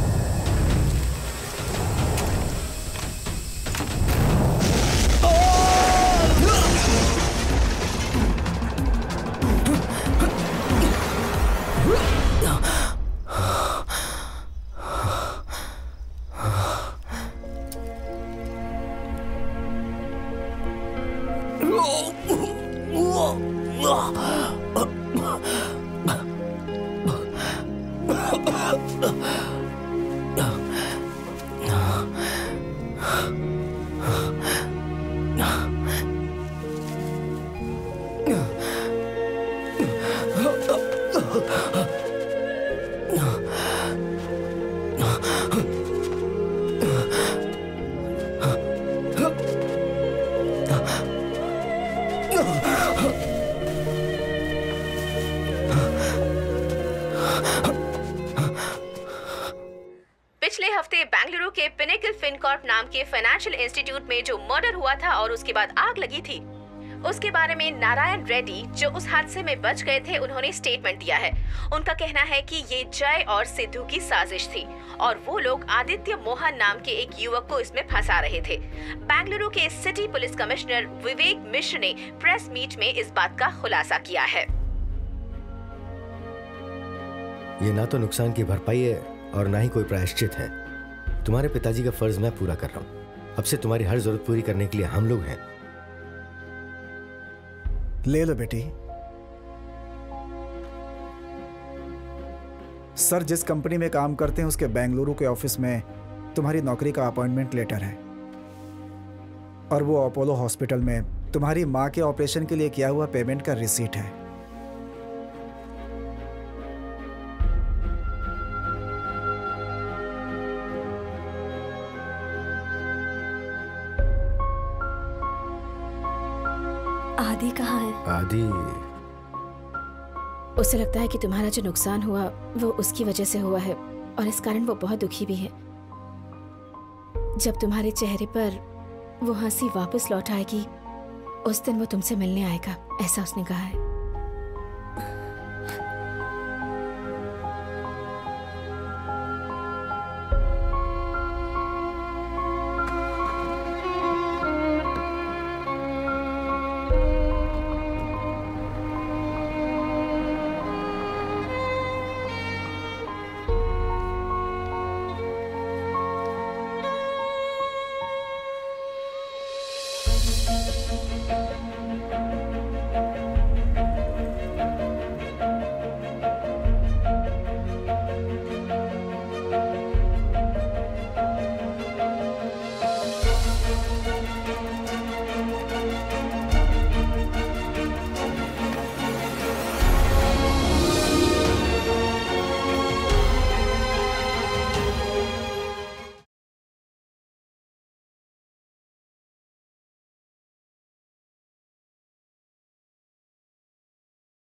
फाइनेंशियल इंस्टीट्यूट में जो मर्डर हुआ था और उसके बाद आग लगी थी। उसके बारे में नारायण रेड्डी, जो उस हादसे में बच गए थे, उन्होंने स्टेटमेंट दिया है। उनका कहना है कि ये जय और सिद्धू की साजिश थी और वो लोग आदित्य मोहन नाम के एक युवक को इसमें फंसा रहे थे। बेंगलुरु के city police commissioner Vivek Mishra ने प्रेस मीट में इस बात का खुलासा किया है। ये ना तो नुकसान की भरपाई है और ना ही कोई प्रायश्चित है। तुम्हारे पिताजी का फ़र्ज़ मैं पूरा कर रहा हूँ। अब से तुम्हारी हर ज़रूरत पूरी करने के लिए हम लोग हैं। ले लो बेटी। सर, जिस कंपनी में काम करते हैं, उसके बेंगलुरु के ऑफ़िस में तुम्हारी नौकरी का अपॉइंटमेंट लेटर है। और वो अपोलो हॉस्पिटल में तुम्हारी माँ के ऑपरेशन के लिए किया हुआ पेमेंट का रिसीट है। कहाँ है? आदि। उसे लगता है कि तुम्हारा जो नुकसान हुआ वो उसकी वजह से हुआ है और इस कारण वो बहुत दुखी भी है। जब तुम्हारे चेहरे पर वो हँसी वापस लौट आएगी उस दिन वो तुमसे मिलने आएगा ऐसा उसने कहा है।